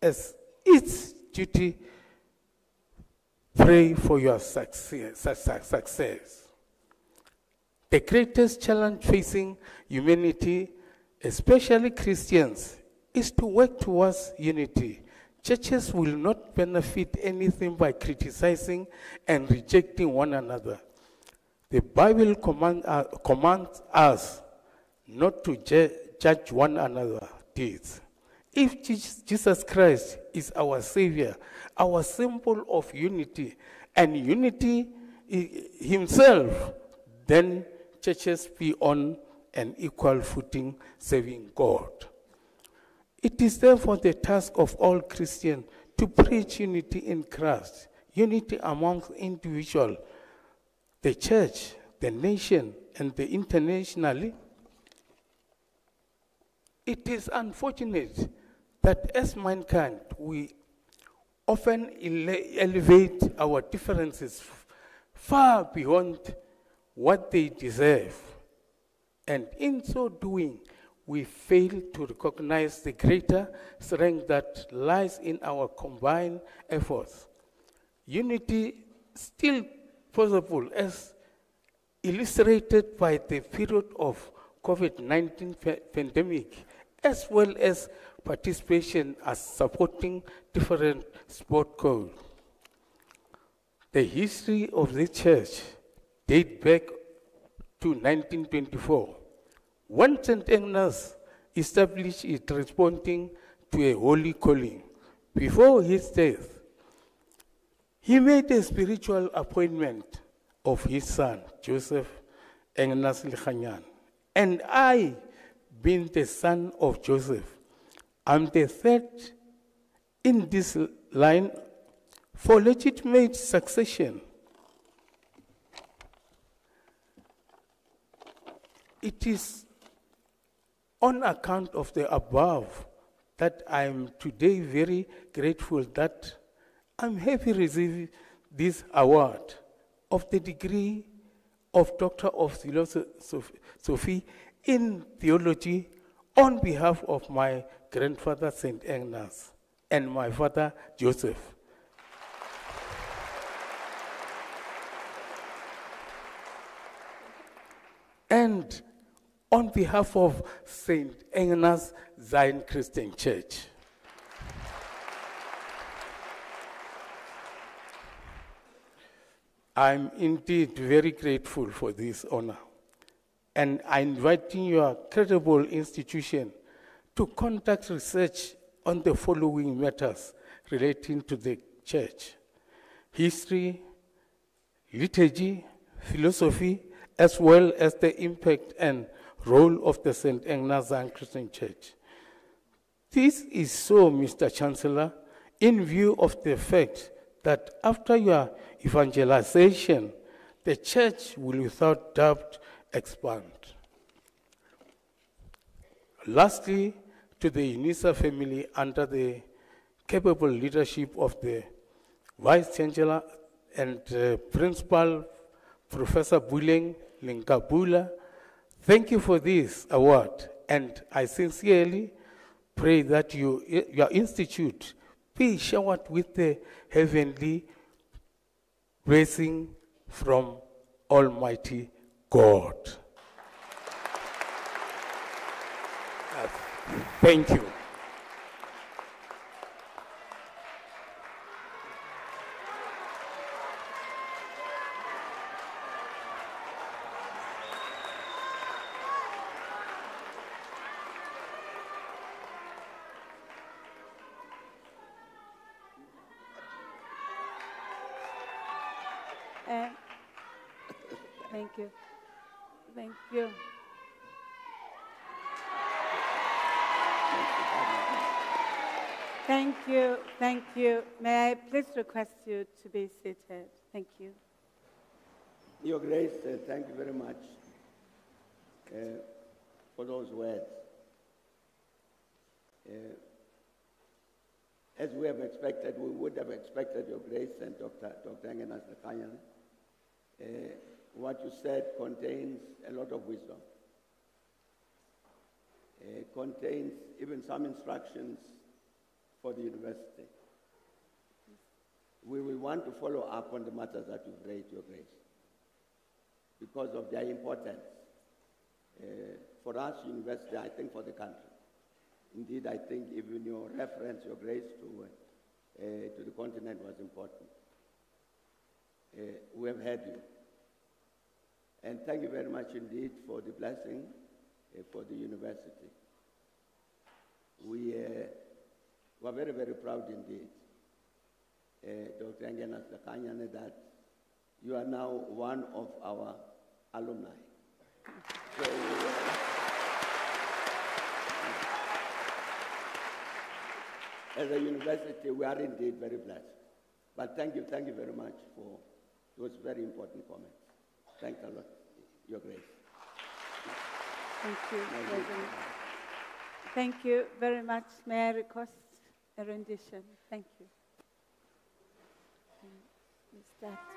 as its duty, pray for your success. success. The greatest challenge facing humanity, especially Christians, is to work towards unity Churches will not benefit anything by criticizing and rejecting one another. The Bible command, uh, commands us not to ju judge one another deeds. If Jesus Christ is our Savior, our symbol of unity, and unity Himself, then churches be on an equal footing serving God. It is therefore the task of all Christians to preach unity in Christ, unity amongst individuals, the church, the nation, and the internationally. It is unfortunate that as mankind, we often ele elevate our differences far beyond what they deserve. And in so doing, we fail to recognize the greater strength that lies in our combined efforts. Unity still possible as illustrated by the period of COVID-19 pandemic, as well as participation as supporting different sport codes. The history of the church dates back to 1924 St. Engenas established it responding to a holy calling, before his death, he made a spiritual appointment of his son, Joseph Engenas Lekganyane. And I, being the son of Joseph, am the third in this line for legitimate succession. It is on account of the above, that I'm today very grateful that I'm happy receive this award of the degree of Doctor of Philosophy in Theology on behalf of my grandfather St. Engenas and my father Joseph. and on behalf of St. Engenas Zion Christian Church. I'm indeed very grateful for this honor. And I'm inviting your credible institution to conduct research on the following matters relating to the church history, liturgy, philosophy, as well as the impact and role of the St. Engenas Christian Church. This is so, Mr. Chancellor, in view of the fact that after your evangelization, the church will without doubt expand. Lastly, to the UNISA family under the capable leadership of the Vice Chancellor and uh, Principal Professor Puleng LenkaBula, Thank you for this award, and I sincerely pray that you, your institute be showered with the heavenly blessing from Almighty God. Thank you. Request you to be seated? Thank you. Your Grace, uh, thank you very much uh, for those words. Uh, as we have expected, we would have expected Your Grace and Dr. Dr. Engenas Lekganyane. Uh, what you said contains a lot of wisdom. Uh, contains even some instructions for the university. We will want to follow up on the matters that you've raised, Your Grace, because of their importance uh, for us, university, I think for the country. Indeed, I think even your reference, Your Grace, to, uh, to the continent was important. Uh, we have had you. And thank you very much indeed for the blessing uh, for the university. We uh, were very, very proud indeed, uh, Dr. Engenas Lekganyane, that you are now one of our alumni. So, uh, as a university, we are indeed very blessed. But thank you, thank you very much for those very important comments. Thanks a lot, Your Grace. Thank you, President. Thank you very much. May I request a rendition? Thank you. Is that?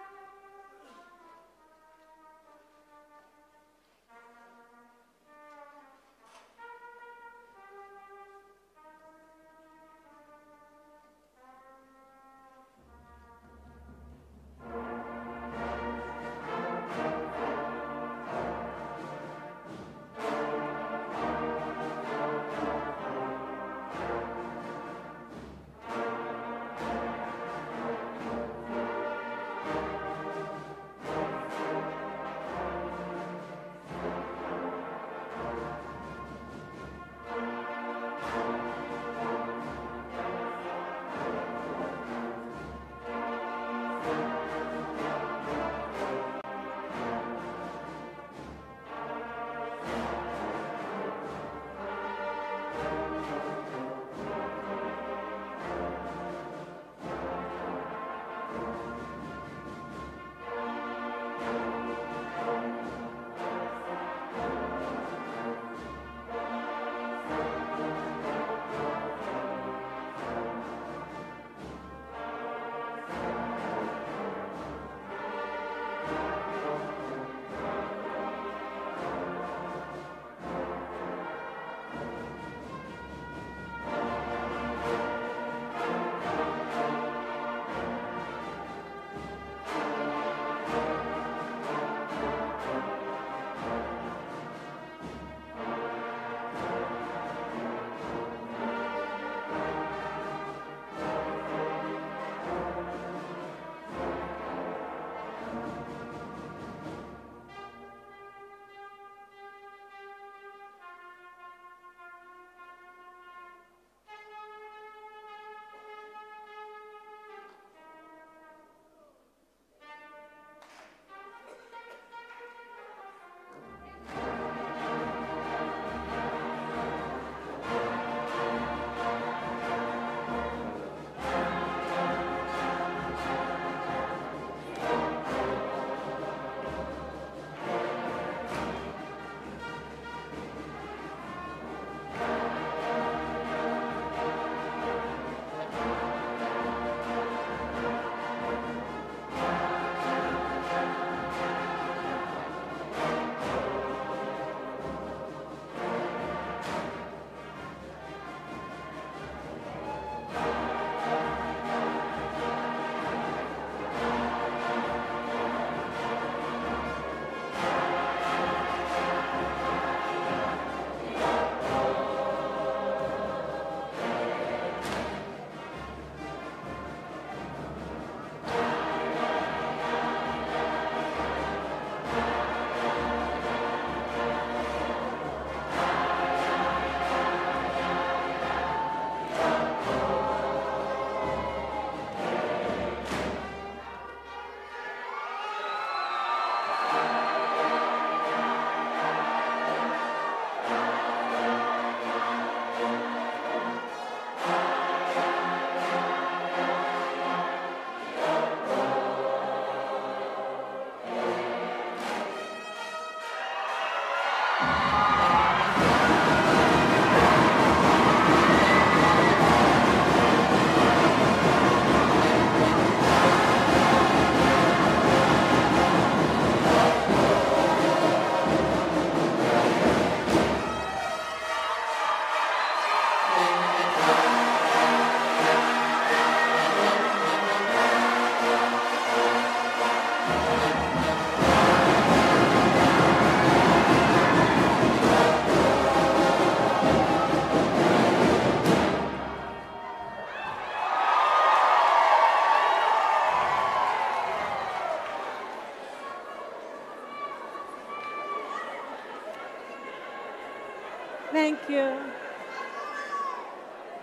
You.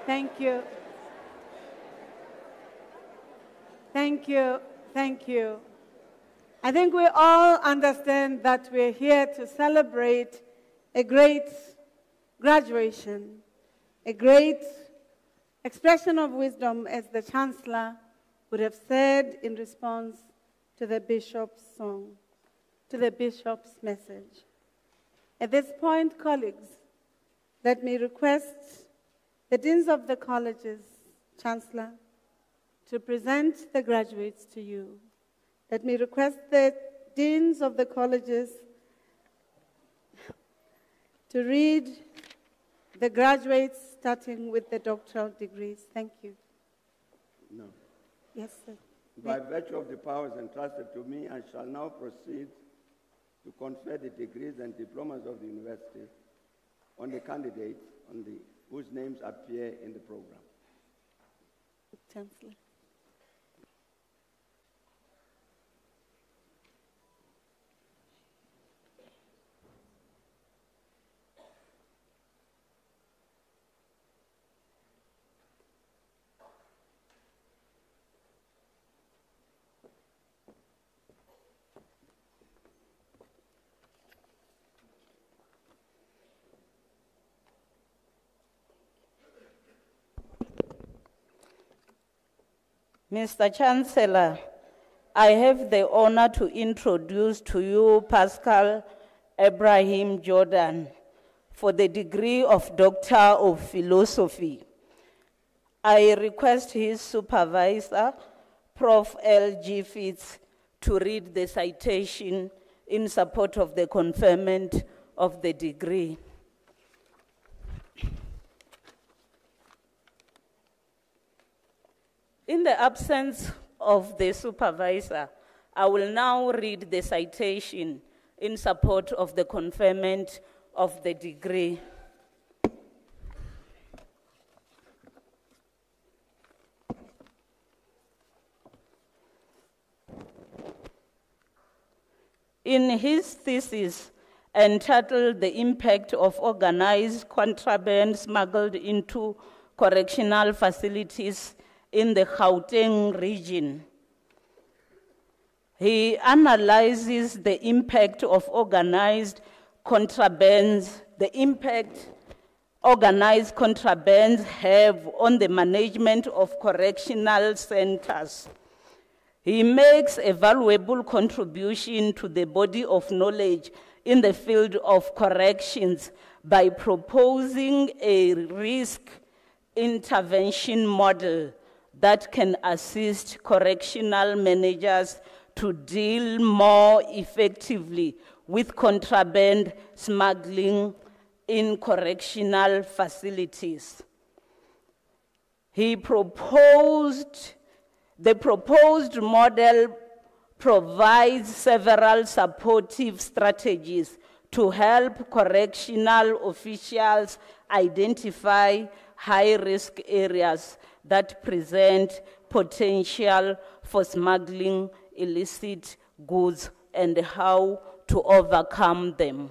Thank you. Thank you. Thank you. I think we all understand that we're here to celebrate a great graduation, a great expression of wisdom, as the Chancellor would have said in response to the Bishop's song, to the Bishop's message. At this point, colleagues, let me request the deans of the colleges, Chancellor, to present the graduates to you. Let me request the deans of the colleges to read the graduates starting with the doctoral degrees. Thank you. No. Yes, sir. By virtue of the powers entrusted to me, I shall now proceed to confer the degrees and diplomas of the university on the candidates on the, whose names appear in the program. Chancellor. Mr. Chancellor, I have the honor to introduce to you Pascal Abraham Jordan for the degree of Doctor of Philosophy. I request his supervisor, Prof. L.G. Fitz, to read the citation in support of the conferment of the degree. In the absence of the supervisor, I will now read the citation in support of the conferment of the degree. In his thesis entitled The Impact of Organized Contraband Smuggled into Correctional Facilities in the Gauteng region. He analyzes the impact of organized contrabands, the impact organized contrabands have on the management of correctional centers. He makes a valuable contribution to the body of knowledge in the field of corrections by proposing a risk intervention model that can assist correctional managers to deal more effectively with contraband smuggling in correctional facilities. He proposed, the proposed model provides several supportive strategies to help correctional officials identify high risk areas that present potential for smuggling illicit goods and how to overcome them.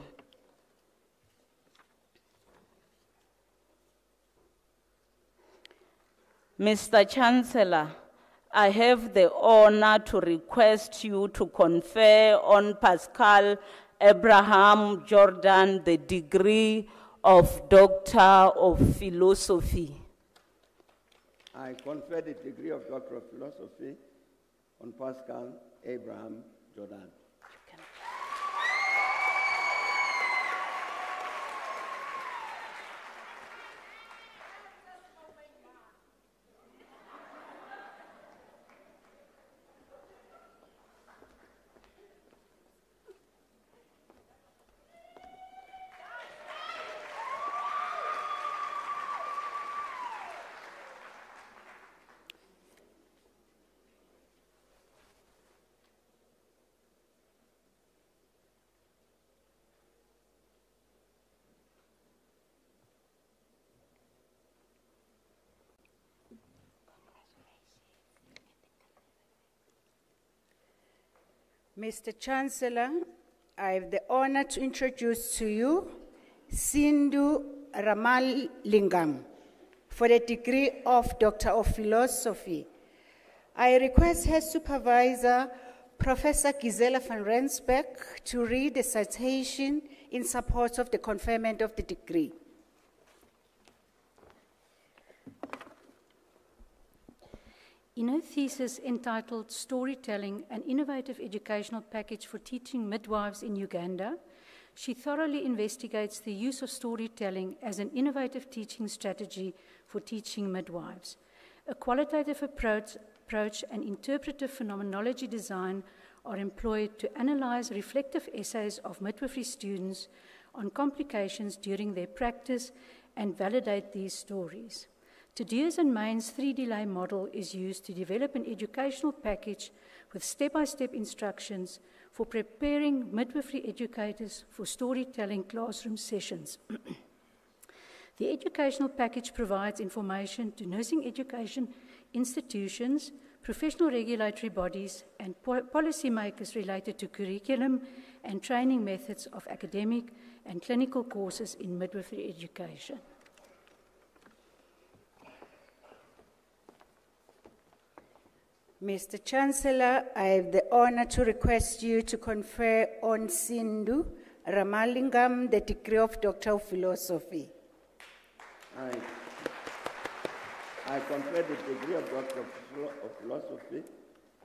Mr. Chancellor, I have the honor to request you to confer on Pascal Abraham Jordan the degree of Doctor of Philosophy. I confer the degree of Doctor of Philosophy on Pascal Abraham Jordan. Mr. Chancellor, I have the honor to introduce to you Sindhu Ramal Lingam for the degree of Doctor of Philosophy. I request her supervisor, Professor Gisela van Rensburg, to read the citation in support of the conferment of the degree. In her thesis entitled Storytelling An Innovative Educational Package for Teaching Midwives in Uganda, she thoroughly investigates the use of storytelling as an innovative teaching strategy for teaching midwives. A qualitative approach, approach and interpretive phenomenology design are employed to analyze reflective essays of midwifery students on complications during their practice and validate these stories. Tadeusz and Main's 3D model is used to develop an educational package with step-by-step instructions for preparing midwifery educators for storytelling classroom sessions. the educational package provides information to nursing education institutions, professional regulatory bodies, and po policymakers related to curriculum and training methods of academic and clinical courses in midwifery education. Mr. Chancellor, I have the honor to request you to confer on Sindhu Ramalingam the degree of Doctor of Philosophy. I, I confer the degree of Doctor of Philosophy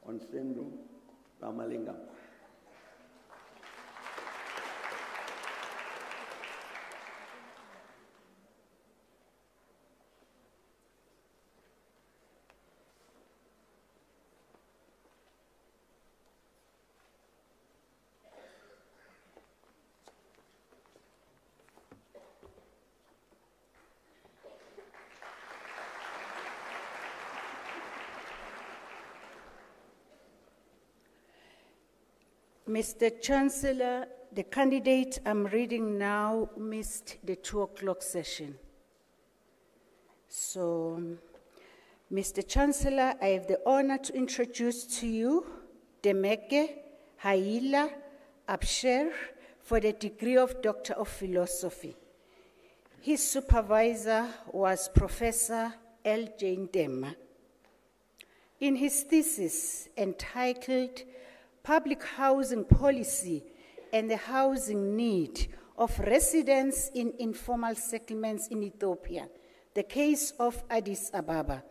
on Sindhu Ramalingam. Mr. Chancellor, the candidate I'm reading now missed the two o'clock session. So, Mr. Chancellor, I have the honor to introduce to you Demeke Haila Absher for the degree of Doctor of Philosophy. His supervisor was Professor L. Jane Dema. In his thesis entitled public housing policy and the housing need of residents in informal settlements in Ethiopia, the case of Addis Ababa.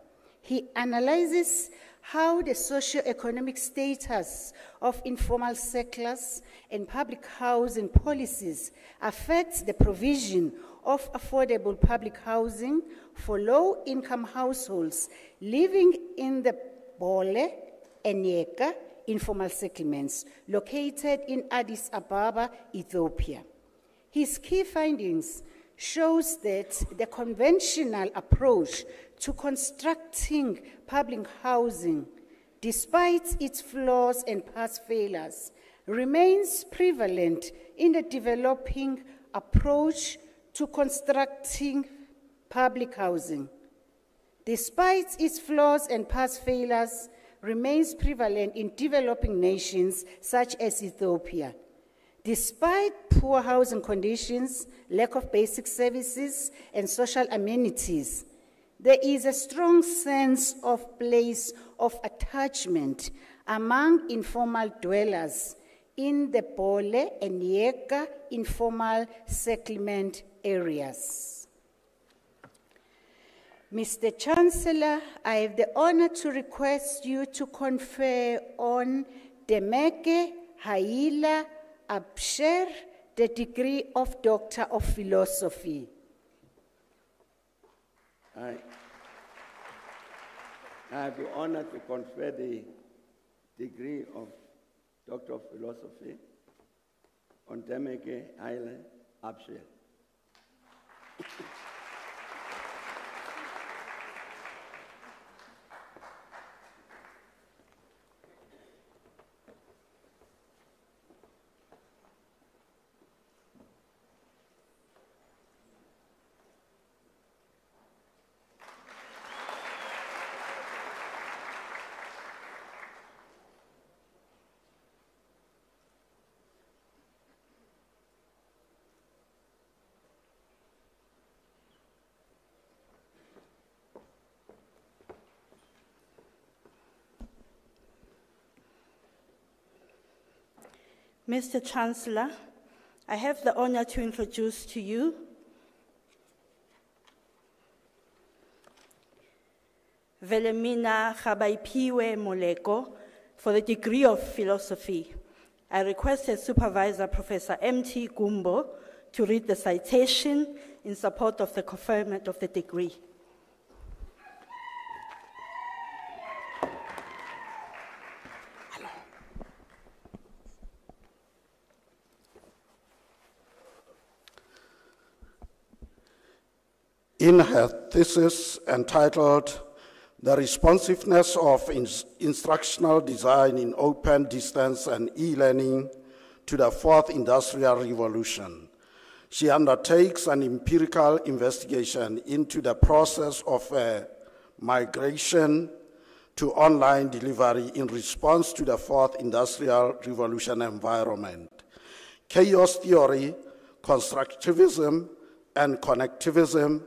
He analyzes how the socio-economic status of informal settlers and public housing policies affects the provision of affordable public housing for low-income households living in the Bole, Enyeka, informal settlements located in Addis Ababa, Ethiopia. His key findings shows that the conventional approach to constructing public housing, despite its flaws and past failures, remains prevalent in the developing approach to constructing public housing. Despite its flaws and past failures, remains prevalent in developing nations such as Ethiopia. Despite poor housing conditions, lack of basic services, and social amenities, there is a strong sense of place of attachment among informal dwellers in the Bole and Yeka informal settlement areas. Mr. Chancellor, I have the honor to request you to confer on Demeke Haila Absher the degree of Doctor of Philosophy. I, I have the honor to confer the degree of Doctor of Philosophy on Demeke Haila Absher. Mr. Chancellor, I have the honor to introduce to you Velemina Khabaipiwe Moleko for the degree of philosophy. I requested Supervisor Professor M.T. Gumbo to read the citation in support of the conferment of the degree. In her thesis entitled The Responsiveness of Ins- Instructional Design in Open Distance and E Learning to the Fourth Industrial Revolution, she undertakes an empirical investigation into the process of uh, migration to online delivery in response to the Fourth Industrial Revolution environment. Chaos theory, constructivism, and connectivism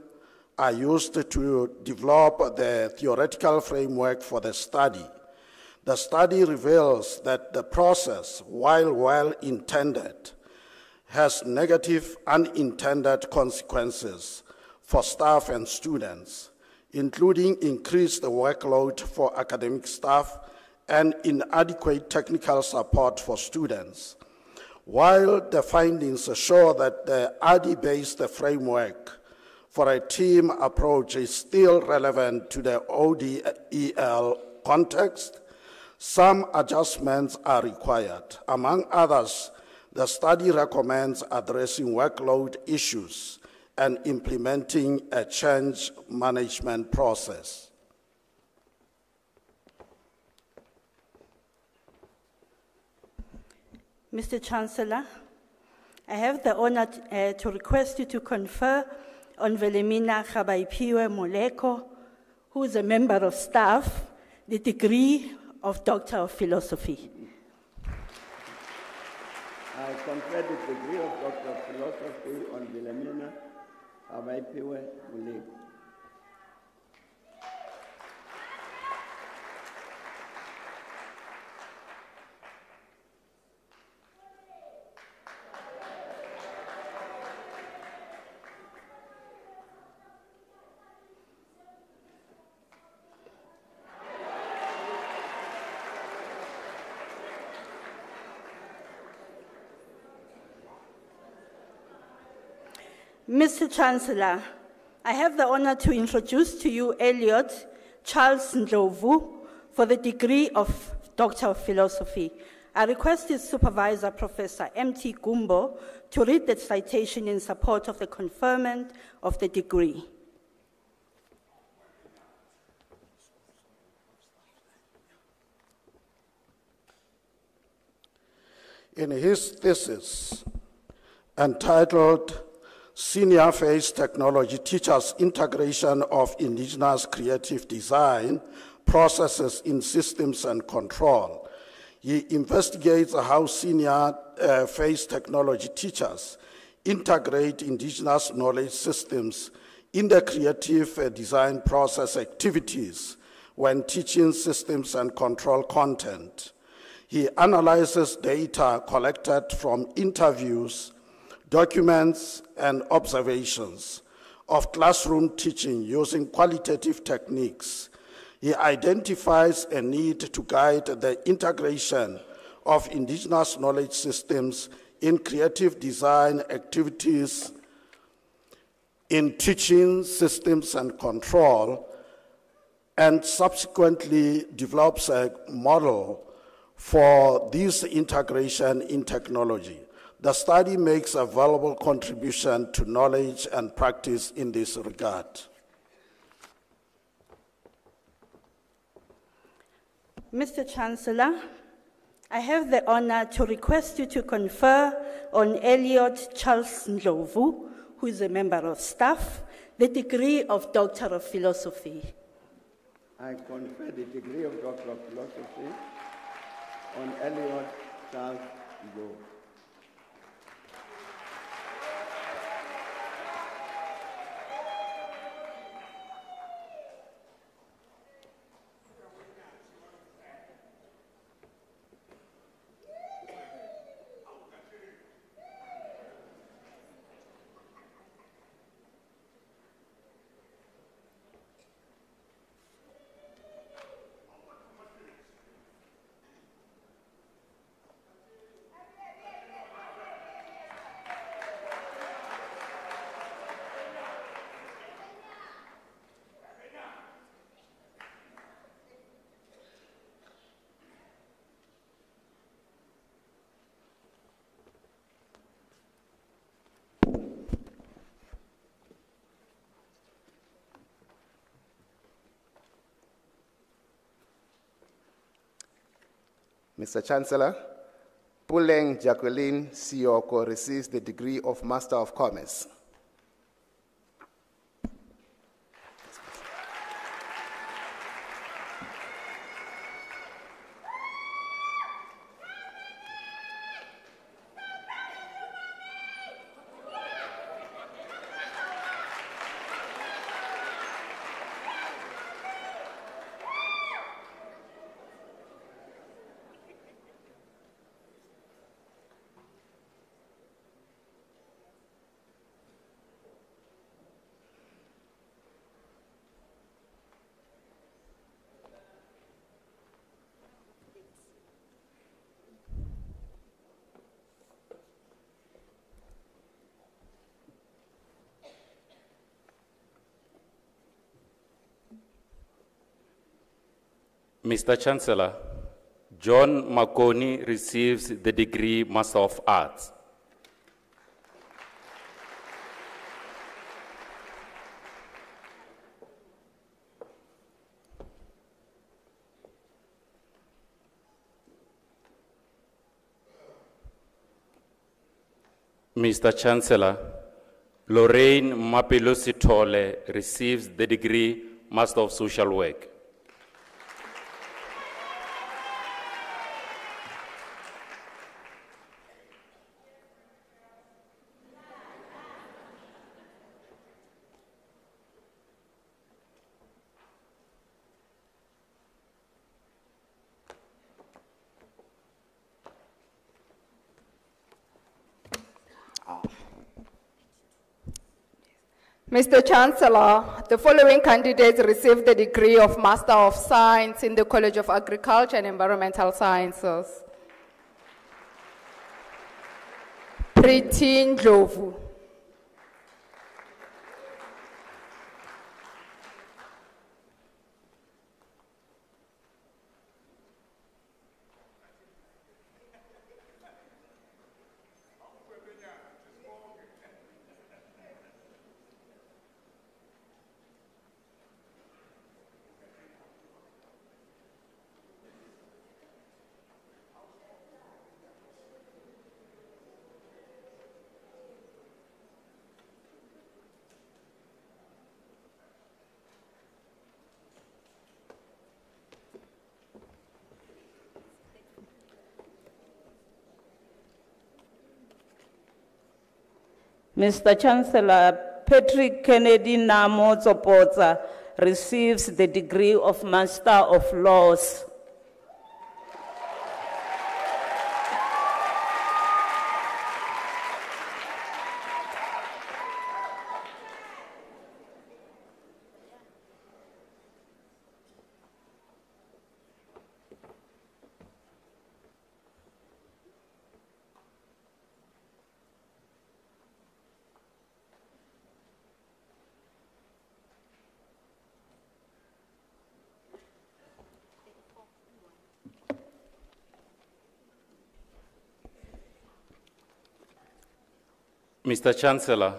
are used to develop the theoretical framework for the study. The study reveals that the process, while well intended, has negative unintended consequences for staff and students, including increased workload for academic staff and inadequate technical support for students. While the findings show that the ADDIE based framework for a team approach is still relevant to the ODEL context, some adjustments are required. Among others, the study recommends addressing workload issues and implementing a change management process. Mr. Chancellor, I have the honor uh, to request you to confer on Velemina Khabaipiwe Moleko, who is a member of staff, the degree of Doctor of Philosophy. I confer the degree of Doctor of Philosophy on Wilhelmina Abaipiwe Mulego. Mr. Chancellor, I have the honor to introduce to you Elliot Charles Ndlovu for the degree of Doctor of Philosophy. I request his supervisor, Professor M.T. Gumbo, to read the citation in support of the conferment of the degree. In his thesis entitled Senior Phase Technology Teaches Integration of Indigenous Creative Design Processes in Systems and Control. He investigates how senior uh, phase technology teachers integrate indigenous knowledge systems in the creative uh, design process activities when teaching systems and control content. He analyzes data collected from interviews, documents, and observations of classroom teaching using qualitative techniques. He identifies a need to guide the integration of indigenous knowledge systems in creative design activities in teaching systems and control, and subsequently develops a model for this integration in technology. The study makes a valuable contribution to knowledge and practice in this regard. Mr. Chancellor, I have the honor to request you to confer on Elliot Charles Ndlovu, who is a member of staff, the degree of Doctor of Philosophy. I confer the degree of Doctor of Philosophy on Elliot Charles Go. Mr. Chancellor, Puleng Jacqueline Sioko receives the degree of Master of Commerce. Mr. Chancellor, John Makoni receives the degree Master of Arts. Mr. Chancellor, Lorraine Mapelosi Tole receives the degree Master of Social Work. Mr. Chancellor, the following candidates received the degree of Master of Science in the College of Agriculture and Environmental Sciences. Priti Ndlovu. Mr. Chancellor, Patrick Kennedy Namo Tsopotsa receives the degree of Master of Laws. Mr. Chancellor,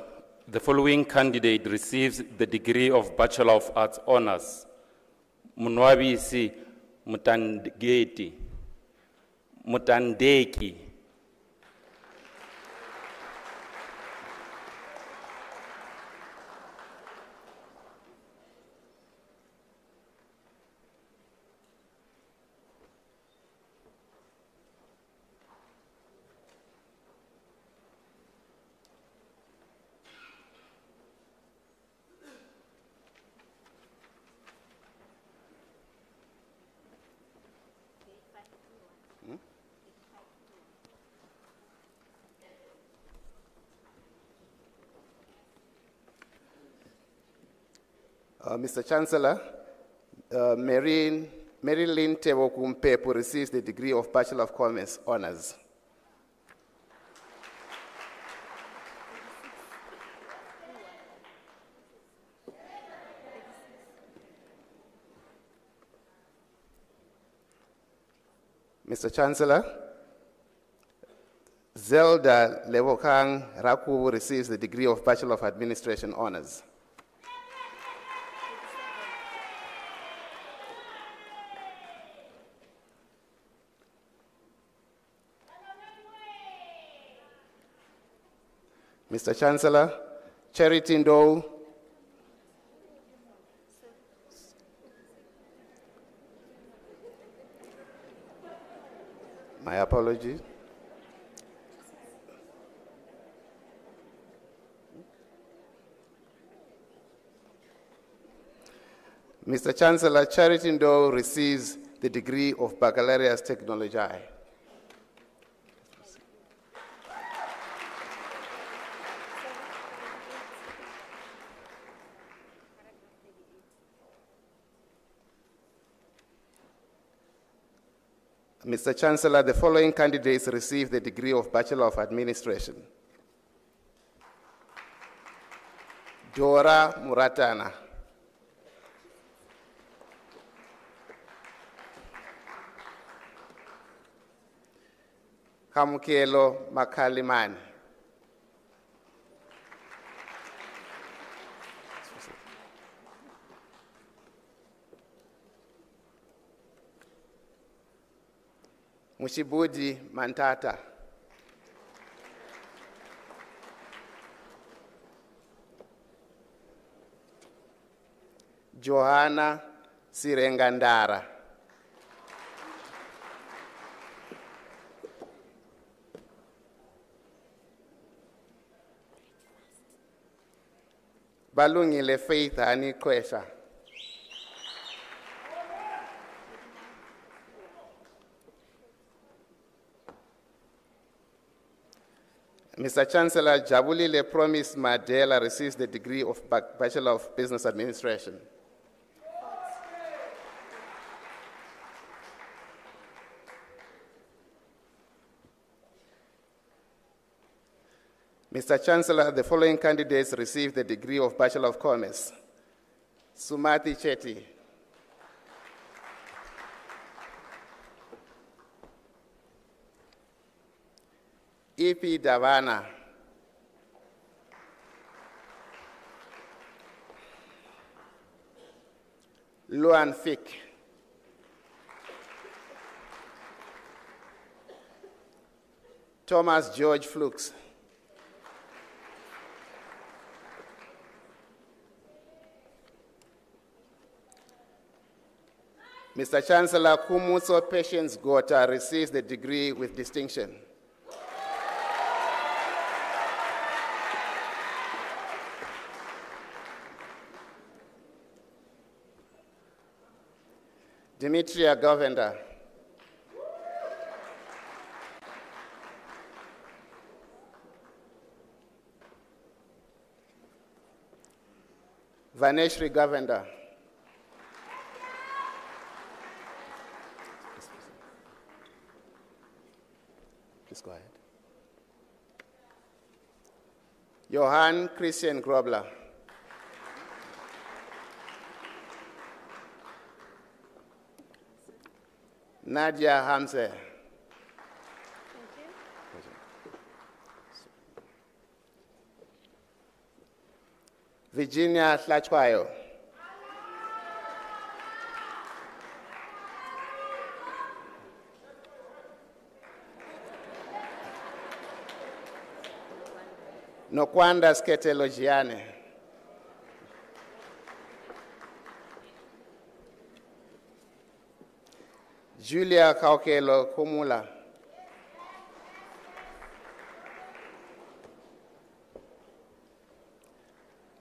the following candidate receives the degree of Bachelor of Arts Honors. Munwabisi Mutandegeti, Mutandeki, Uh, Mr. Chancellor, uh, Marine, Marilyn Tewokumpepu receives the degree of Bachelor of Commerce Honors. Mr. Chancellor, Zelda Lewokang Rakubu receives the degree of Bachelor of Administration Honors. Mr. Chancellor, Charity Ndow. My apologies. Mr. Chancellor, Charity Ndow receives the degree of Baccalaureus Technology. Mr. Chancellor, the following candidates receive the degree of Bachelor of Administration. Dora Muratana. Kamukelo Makalimani. Mushibudi Mantata. Johanna Sirengandara. Balungile Faith Ani Kwesha. Mr. Chancellor, Jabulile promised Madela receives the degree of Bachelor of Business Administration. Mr. Chancellor, the following candidates receive the degree of Bachelor of Commerce. Sumati Chetty. E.P. Davana. Luan Fick. Thomas George Flux. Mr. Chancellor, Kumuso Patience Gota receives the degree with distinction. Dimitria Govender. Vaneshri Govender. Please go ahead. Johann Christian Grobler. Nadia Hamse. Virginia Tlachwayo. Nokwanda Sketelojiane. Julia Kaukelo Kumula.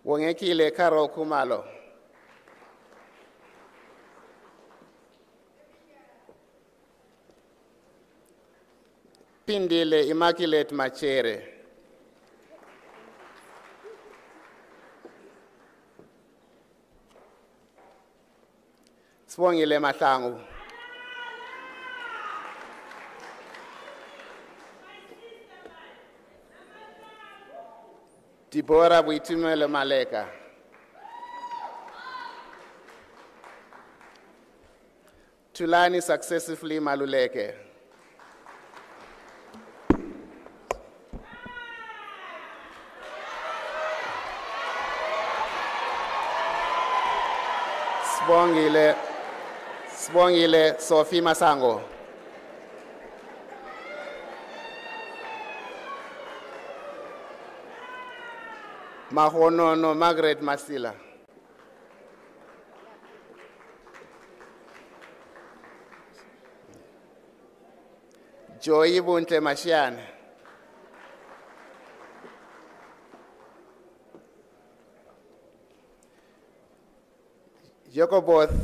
Wongekile Karo Kumalo. Pindile Immaculate Machere. Sibongile Mahlangu. Deborah buitimele Maleka. Tulani successively Maluleke. Sibongile Sibongile Sophie Masango. Mahonono Margaret Masila. Joy Buntle Mashiane. Yokoboth,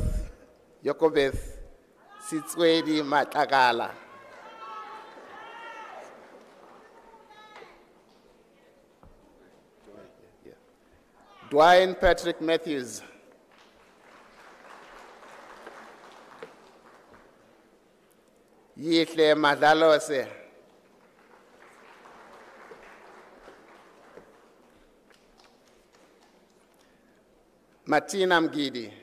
Yokobeth, Sitswedi Matakala. Dwayne Patrick Matthews. Yihle Madalose. Martina Mgidi.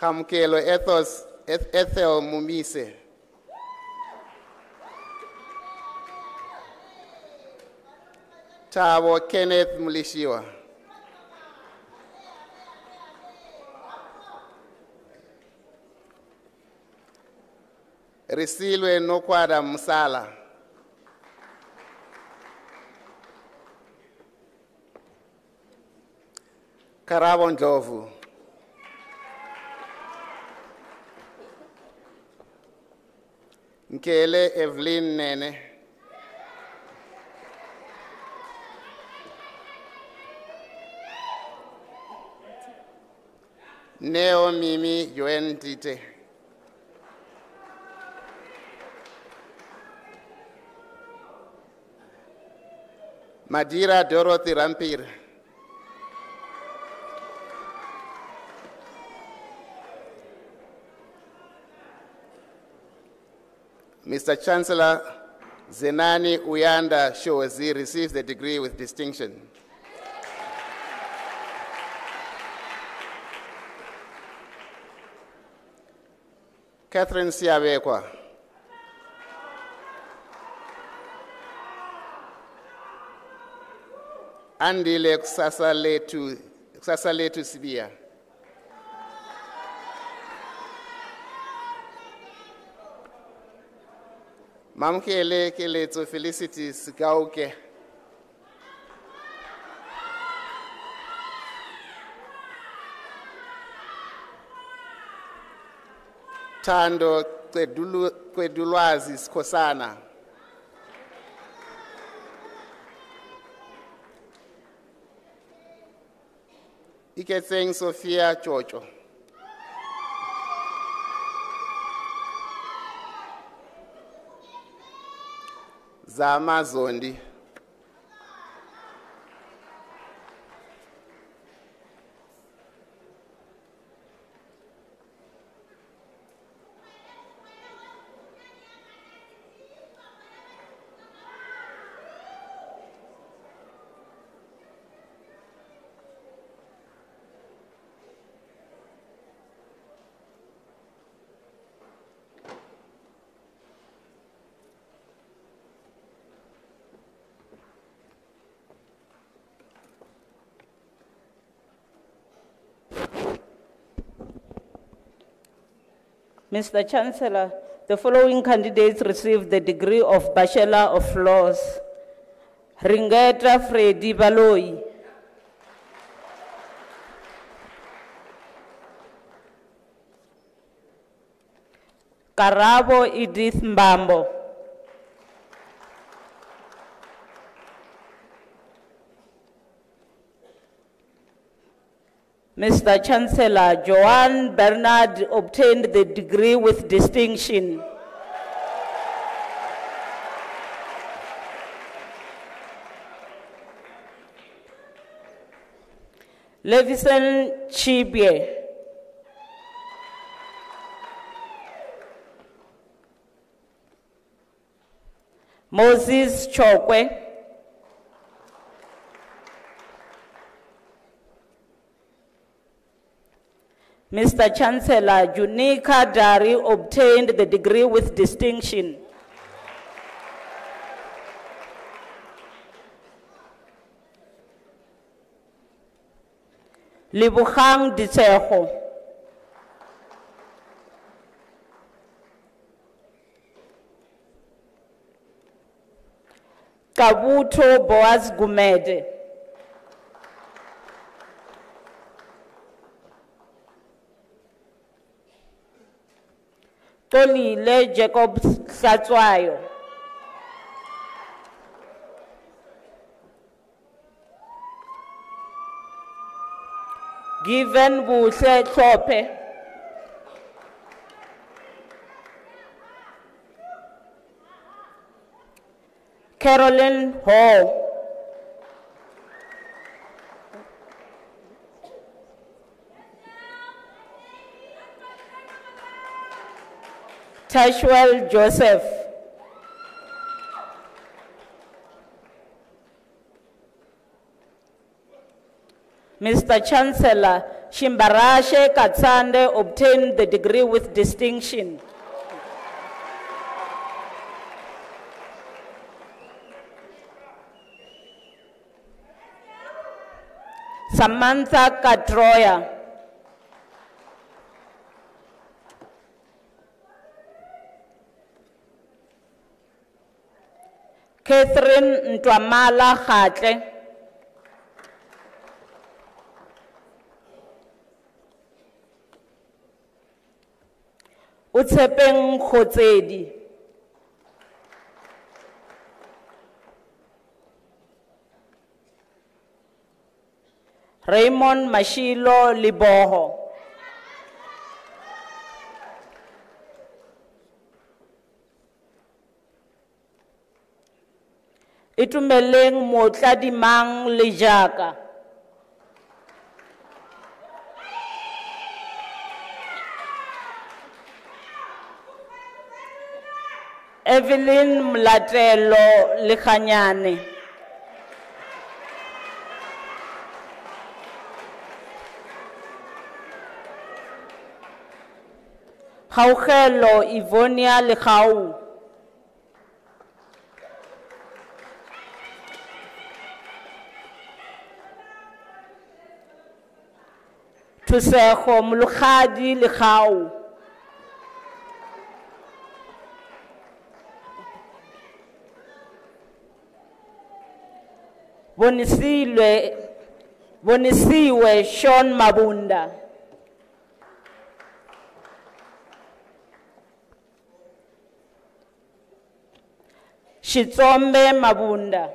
Kamkelo Ethos, Ethel Mumise. Tabo Kenneth Mulishiwa. Risilwe Nokwada Musala. Karabo Ndlovu. Nkele Evelyn Nene. Neo Mimi Joen Tite. Madira Dorothy Rampir. Mr. Chancellor Zenani Uyanda Shozi receives the degree with distinction. Catherine Siabekwa. Andile kusasa letu, kusasa letu Sibia. Mamkele keletso Felicity Sikauke. Tando Kwedulwazi Skosana. Iketseng Sophia Chocho. Zama Zondi. Mr. Chancellor, the following candidates received the degree of Bachelor of Laws. Ringeta Freddy Baloi. Karabo Edith Mbambo. Mr. Chancellor, Joanne Bernard obtained the degree with distinction. Levison Chibie. Moses Chokwe. Mr. Chancellor Junika Dari obtained the degree with distinction. Libuhang Ditseho. Kabuto Boaz Gumede. Tolile Jacob Satswayo. Given Buhle Tlhophe. Carolyn Hall. Tashwell Joseph. Mr. Chancellor, Shimbarashe Katsande obtained the degree with distinction. Samantha Katroya. catherine ntwamala kgatle. O tshepeng kgotsedi. Raymond mashilo lebogo e tumeleng motladimang le jaaka. Evelyn mlatelo lekganyane. Kgaogelo ivonia legau Thusego Mologadi Legao. Bonisilwe Bonisiwe Sean Mabunda. Shitsombe Mabunda.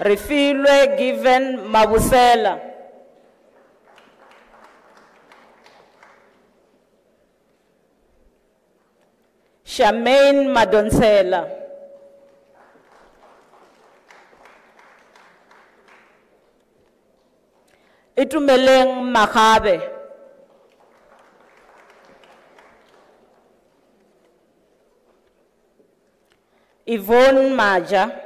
Refilwe given Mabusela. Charmaine Madonsela. Itumeleng Magabe. Yvonne Maja.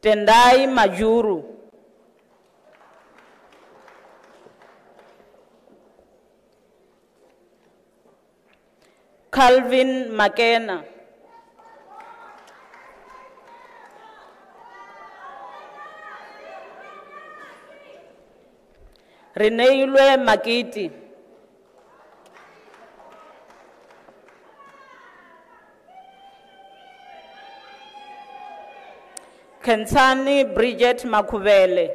Tendai Majuru. Calvin Makena. Reneilwe Makiti. Kensani Bridget Makuvele.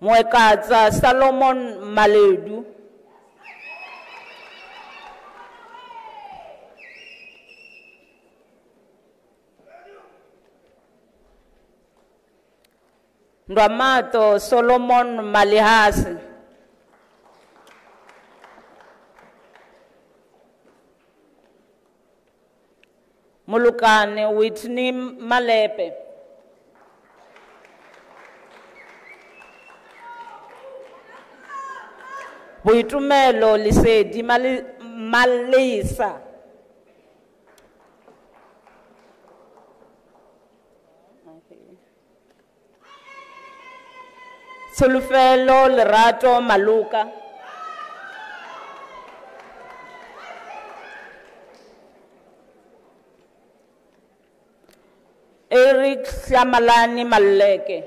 Mwekatsa Salomon Maledu. Ndwamato Solomon Malihasi. Mulukane Whitney Malepe. Boitumelo Lisedi Mali- Malisa. Solufelo Lerato Maluka. Patrick Hlamalani Maluleke.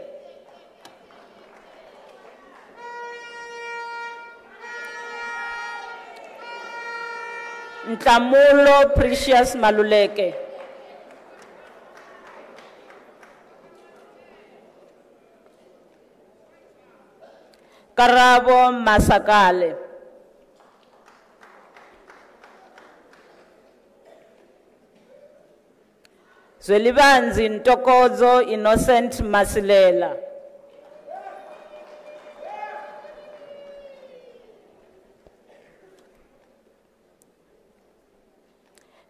Ntamulo Precious Maluleke. Karabo Masakale. Zwelibanzi Ntokozo Innocent Masilela.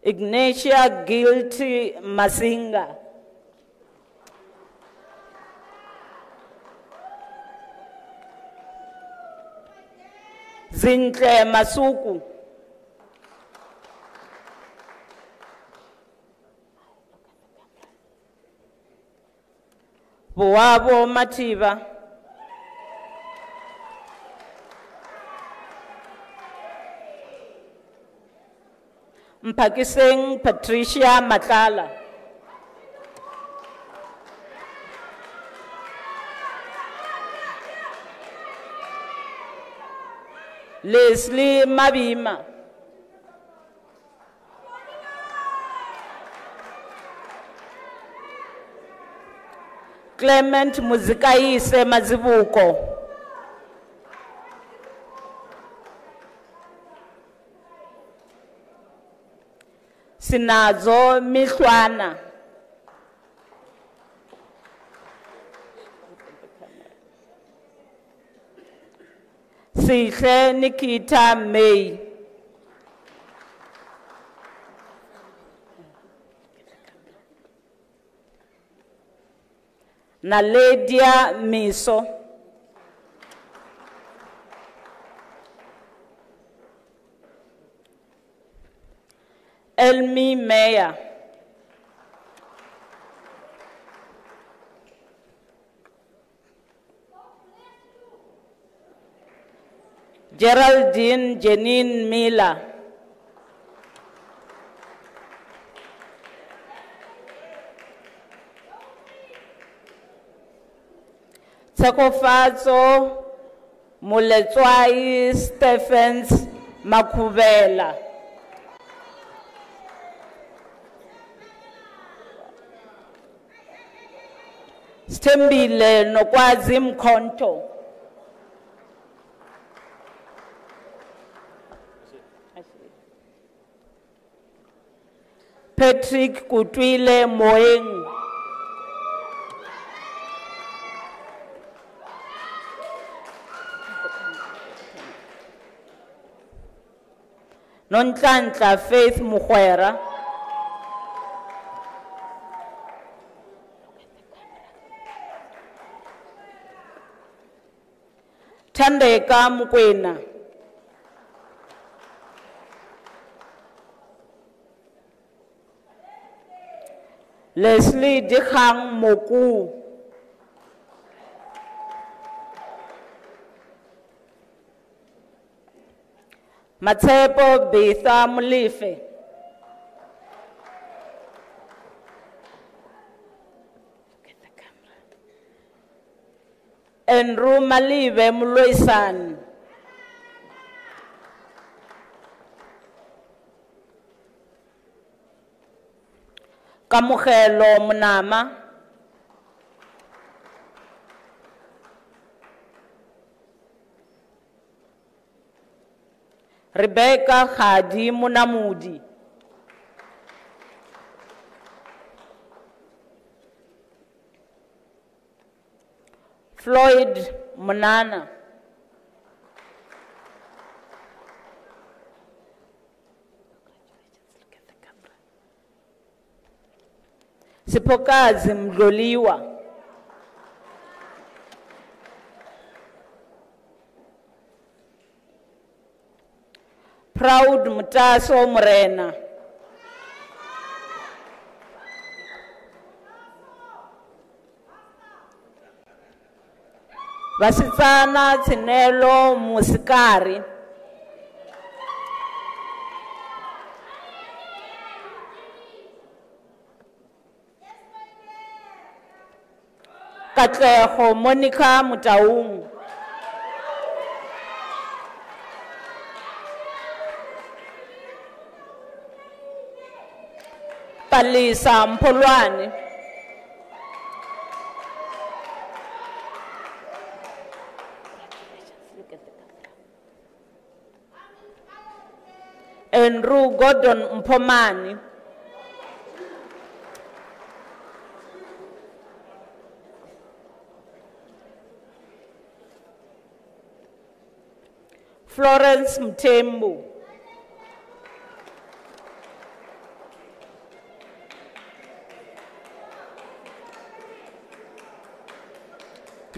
Ignatia Guilty Masinga. Zintle Masuku. Boabo Matiba. Mpakiseng Patricia Matlala. Leslie Mabima. Clement Muzikayise Mazibuko. Sinazo Mihlwana. Sihle Nikita May. Naledia Miso. Elmi Meyer. Geraldine Janine Miller. Tsekofatso Moletswai Stephens Makubela. Stembile nokwazi mkhonto. Patrick Kutwile Moeng. Nontlantla Faith Mugwera. Thandeka Mokwena. Leslie Dikgang Moku. Matshepo Betha Molefe. Andrew Malive Mloisani. Kamogelo Monama. Rebecca Khadi Munamudi. Floyd Munana. Siphokazi Mdloliwa. Proud Mutaso Morena. Vasitsana Tsinelo Musikari. katlego monica motaung palisa mpholwane andrew gordon mphomani. Florence mthembu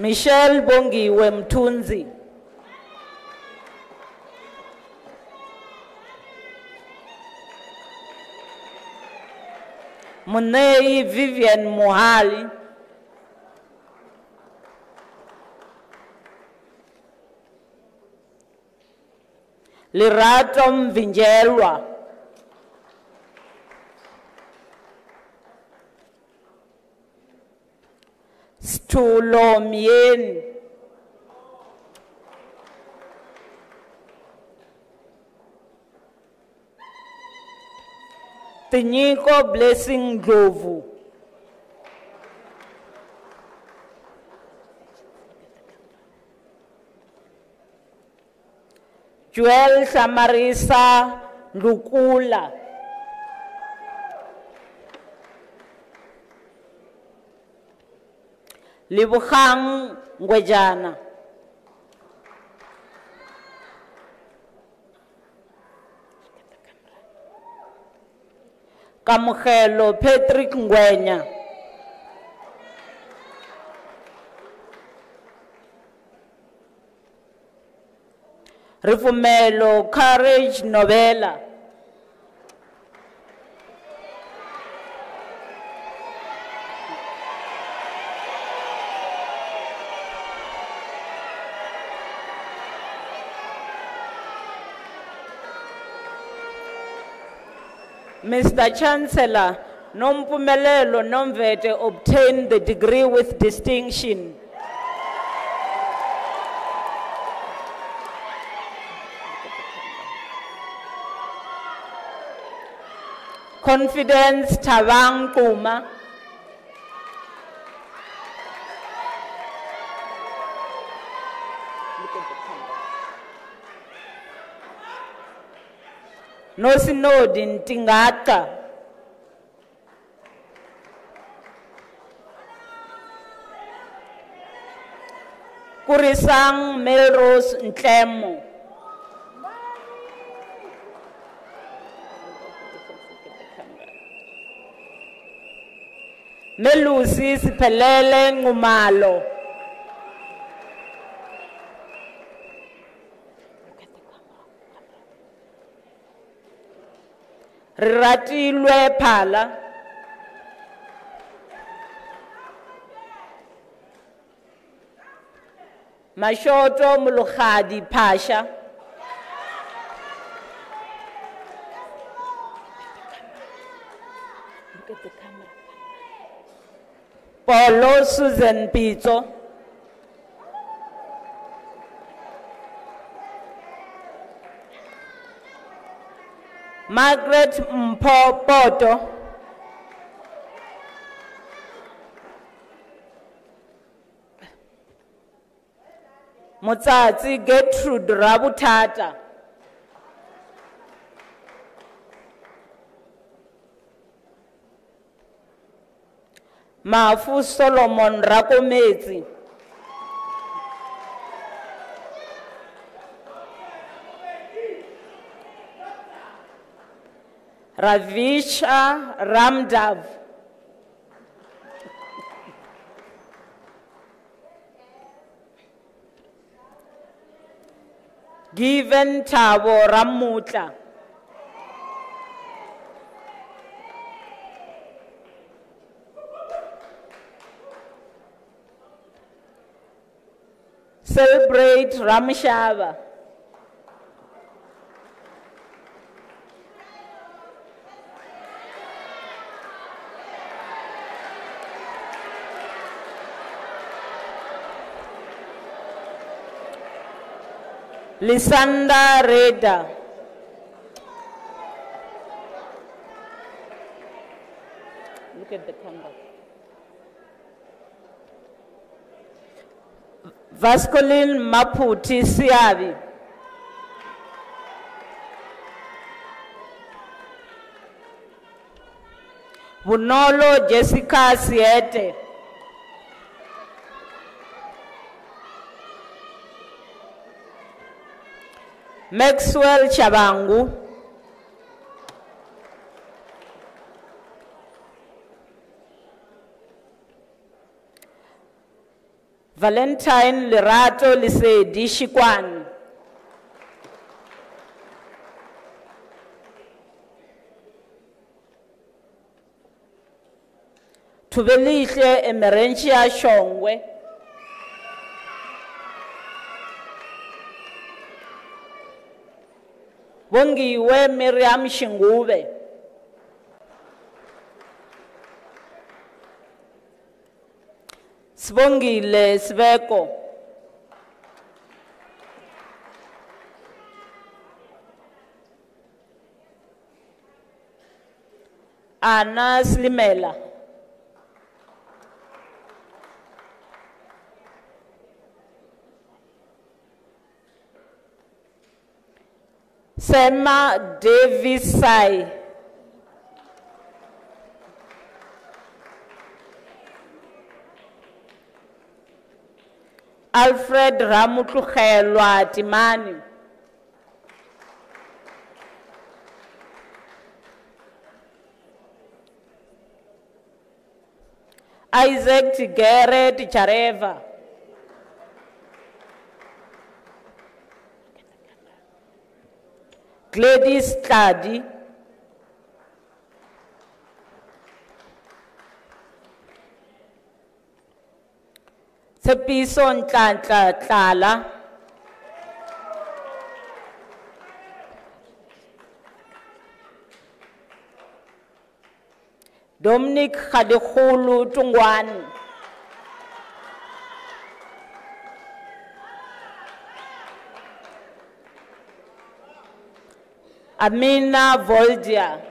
michelle bongiwe mthunzi Munei Vivian Muhali. Lirato Mvinjelwa. Stulo Mieni. Tinyiko Blessing Ndlovu. Joel Samarisa Lukula. le ngwejana. Kamogelo patrick ngwenya. Rifumelo courage novela Mr. Chancellor, Nompumelelo Nomvete obtained the degree with distinction. Confidence Tawang Kuma. Nosinodi Ntingaka. Kurisang Melrose Ntlemo. Melusi Siphelele Ngumalo. Riratilwe Phala. Mashoto Mulkhadi Pasha. Paulo Susan Pitso. Margaret Mpho Poto. Motsatsi Gertrude Rabuthata. Mafu Solomon Rakometsi. Ravisha Ramdav. Given Tabo Ramutla. Celebrate Ramshava. Lisanda Reda. Look at the camera. Vascolin Maputi Siavi. Bunolo Jessica Siete. Maxwell Chabangu. Valentine Lerato Lisedi Shikwan. Tubelihle Emerentia Shongwe. Bongiwe Miriam Shingube. Sibongile Sibeko. Ana Slimela. Sema Davis Sai. Alfred Ramutluhelwa Timani. Isaac Tigere Tichareva. Gladys Tladi. Tshepiso Ntlantla Tlala. Dominic Khadikulu Tungwani. Amina Voldia.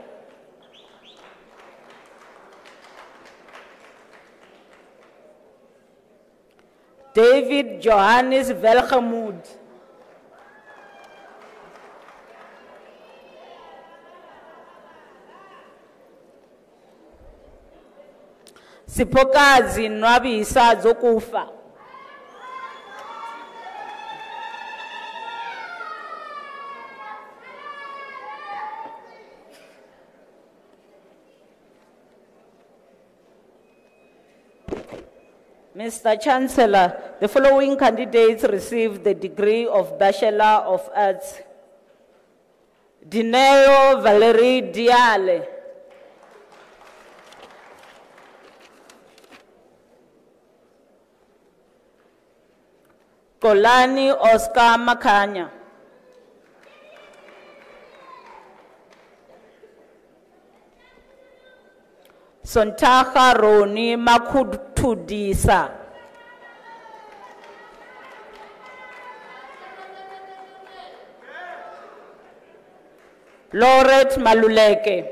David Johannes Velgemoed. Sipokazi Nwabisa Zokufa. Mr. Chancellor, the following candidates received the degree of Bachelor of Arts. Dineo Valerie Diale. Kolani Oscar Makanya. Sontaga Roni Makutudisa. Lauret Maluleke.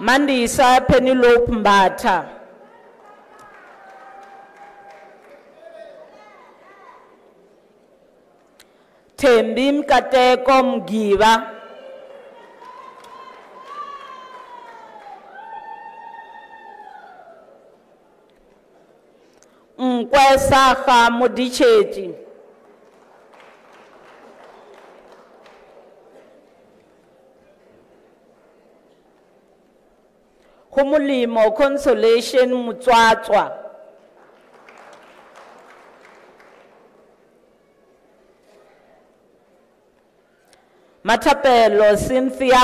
Mandisa Penelope Mbatha. Thembi Mkateko nkwesa ga Modicheji. Go molemo Consolation Motswatswa. Mathapelo Cynthia.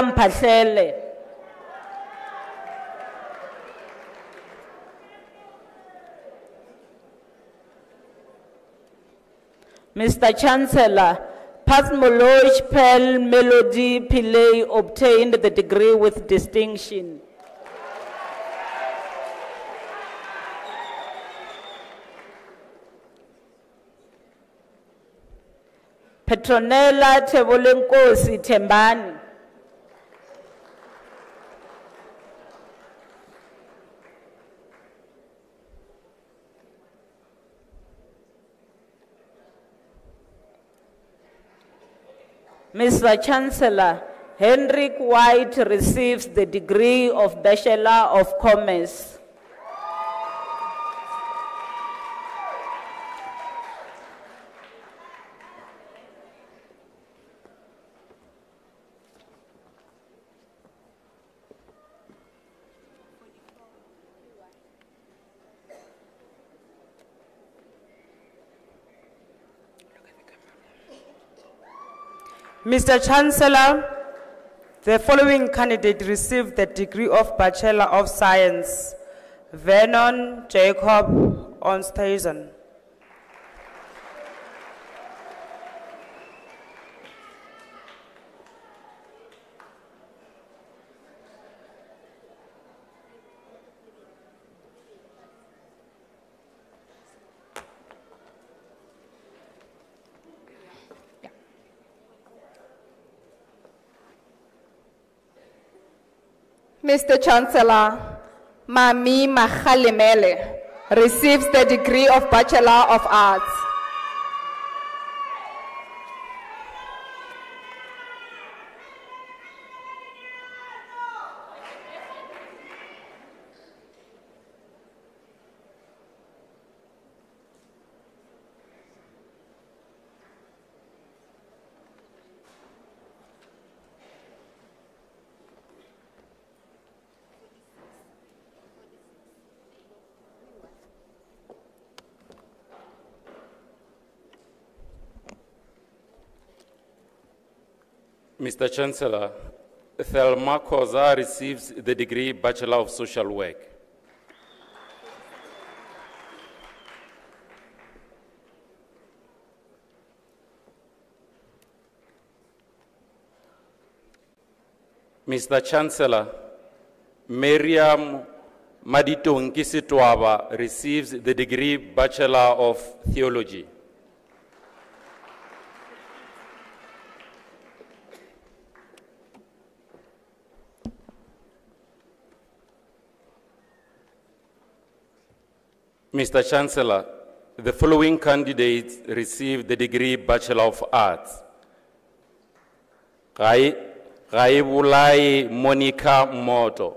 Mr. Chancellor, Pasmologe Pearl Melody Pillay obtained the degree with distinction. Petronella Tebolenkosi Tembani. Mr. Chancellor, Henrik White receives the degree of Bachelor of Commerce. Mr. Chancellor, the following candidate received the degree of Bachelor of Science. Vernon Jacob Oosthuizen. Mr. Chancellor, Mami Mahalimele receives the degree of Bachelor of Arts. Mr. Chancellor, Thelma Koza receives the degree Bachelor of Social Work. Mr. Chancellor, Miriam Maditonki Sitwaba receives the degree Bachelor of Theology. Mr. Chancellor, the following candidates received the degree Bachelor of Arts. Gaibulai Monica Moto.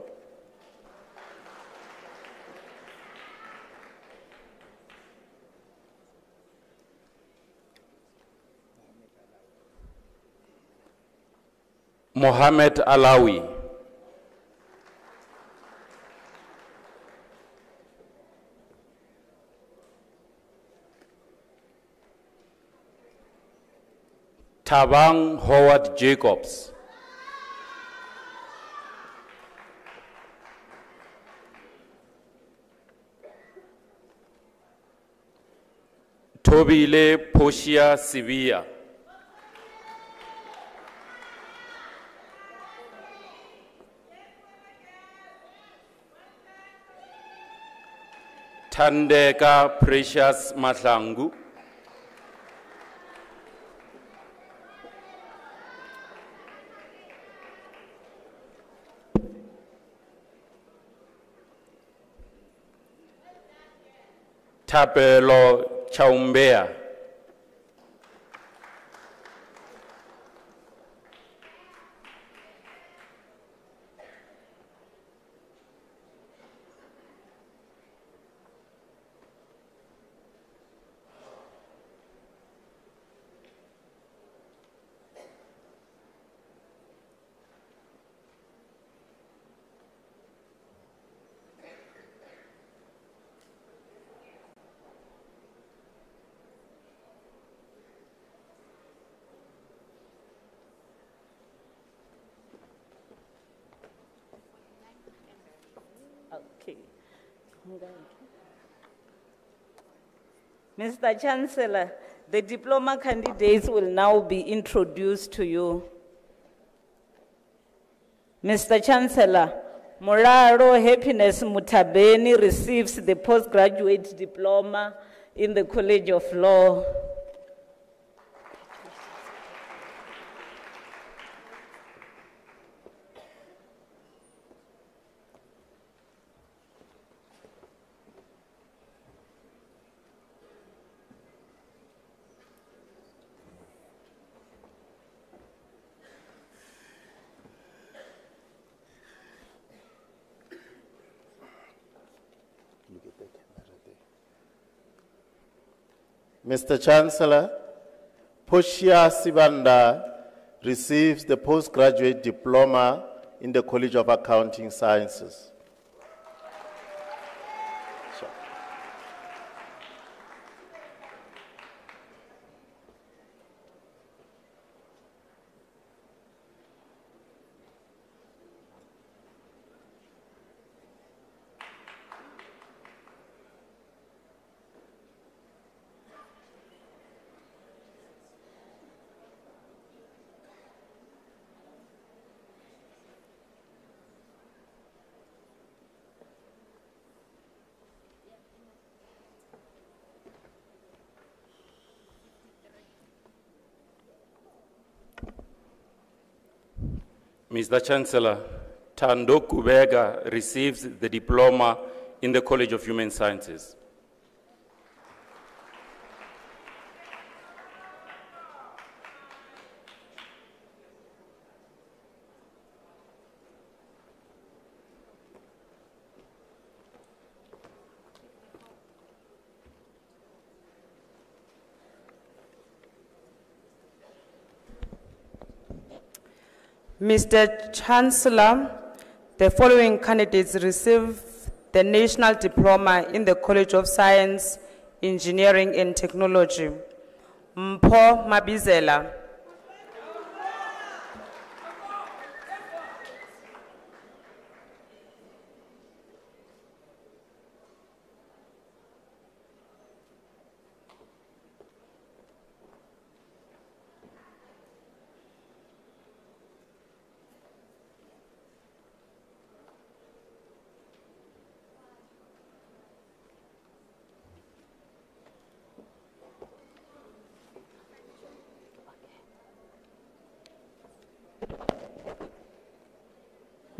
Mohammed Alawi. Tabang Howard Jacobs. Tobile Poshia Sevilla. Tandeka Precious cha pelo cha umbea Mr. Chancellor, the diploma candidates will now be introduced to you. Mr. Chancellor, Moraro Happiness Mutabeni receives the postgraduate diploma in the College of Law. Mr. Chancellor, Poshia Sibanda receives the postgraduate diploma in the College of Accounting Sciences. Mr. Chancellor, Tando Kubega receives the diploma in the College of Human Sciences. Mr. Chancellor, the following candidates receive the National Diploma in the College of Science, Engineering and Technology. Mpho Mabizela.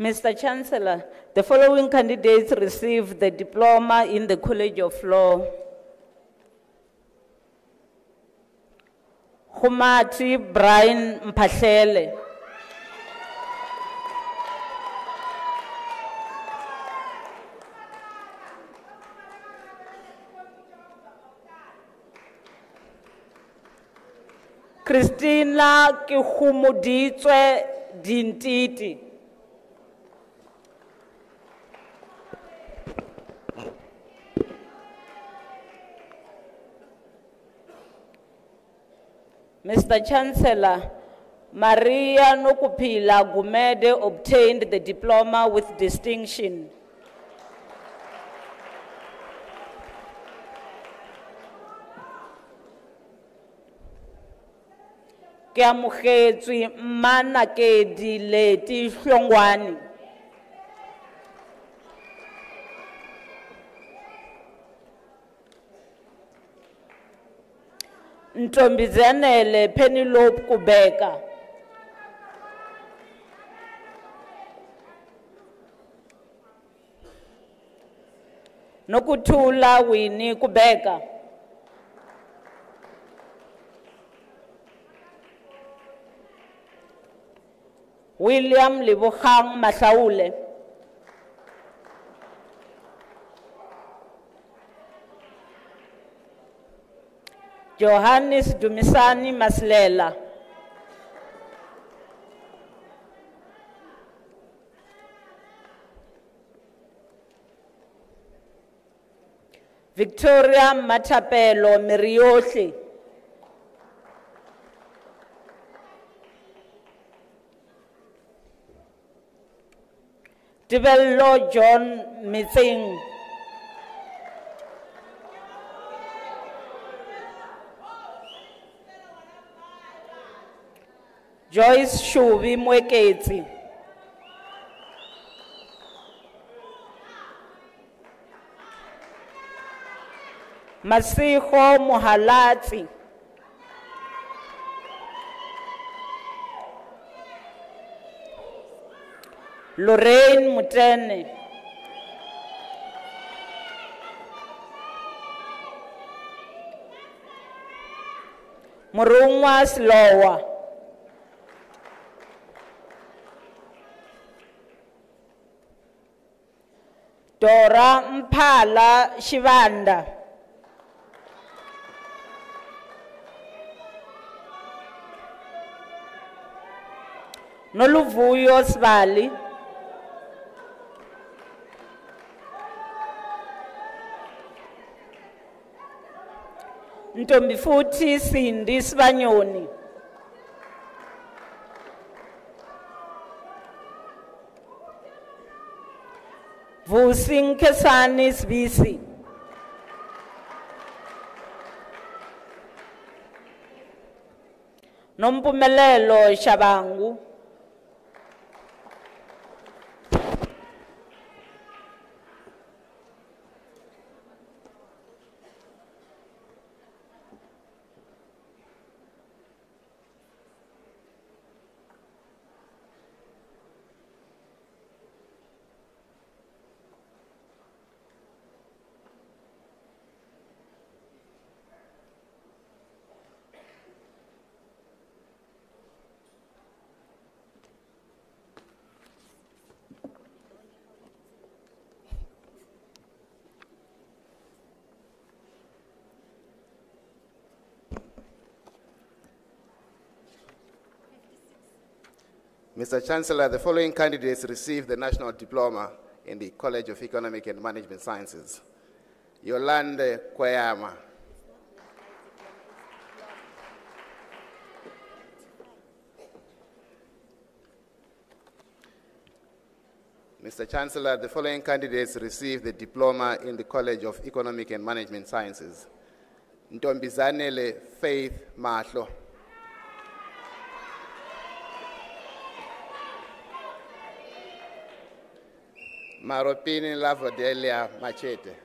Mr. Chancellor, the following candidates received the diploma in the College of Law. Humati Brian Mpahlele. Christina Kihumuditswe Dintiti. Mr. Chancellor, Maria Nukupila Gumede obtained the diploma with distinction. Leti. Ntombizanele Penelope Kubeka. Nokuthula wini Kubeka. William libogang Mahlaule. Johannes Dumisani Maslela. Victoria Matapelo Miriohle. Tibello John Mitsing. Joyce Shubi Mweketsi. Masiho Muhalatsi. Lorraine Mutene. Murungwa Slowa. Dora Mphala Shivanda. Noluvuyo Sibali. Ntombi futhi Sindi Sibanyoni. Vusi Nkesani Sibisi. Nompumelelo Shabangu. Mr. Chancellor, the following candidates received the National Diploma in the College of Economic and Management Sciences. Yolande Kwayama. Mr. Chancellor, the following candidates received the diploma in the College of Economic and Management Sciences. Ntombizanele Faith Mahlo. Maropini Lavodelia Machete.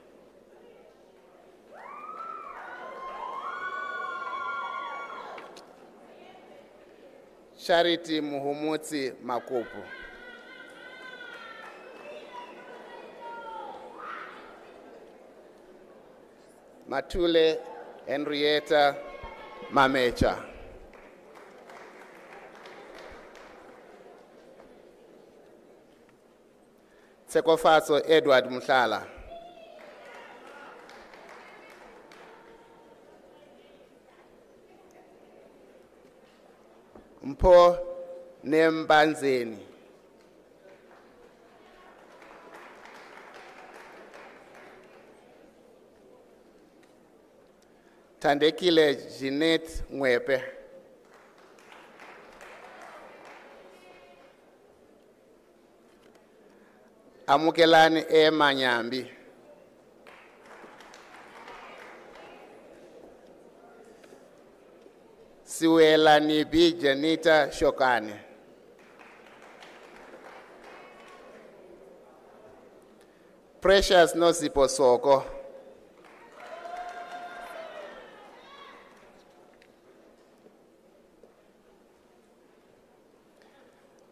Charity Muhumutsi Makupu. Matule Henrietta Mamecha. Tsekofatso Edward Mhlala. Mpho Nembanzeni. Tandekile Jeanette Mwepe. Amukelani Emanyambi. Siwelani B. Janita Shokane. Precious Nosipo Soko.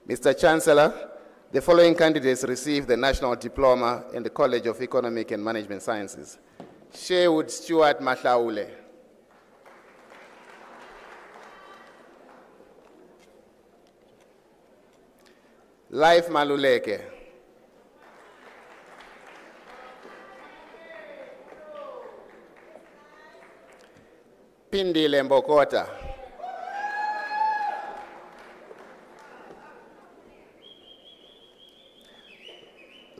Mr. Chancellor, the following candidates received the National Diploma in the College of Economic and Management Sciences. Sherwood Stewart Mahlaule. Life Maluleke. Pindile Mbokota.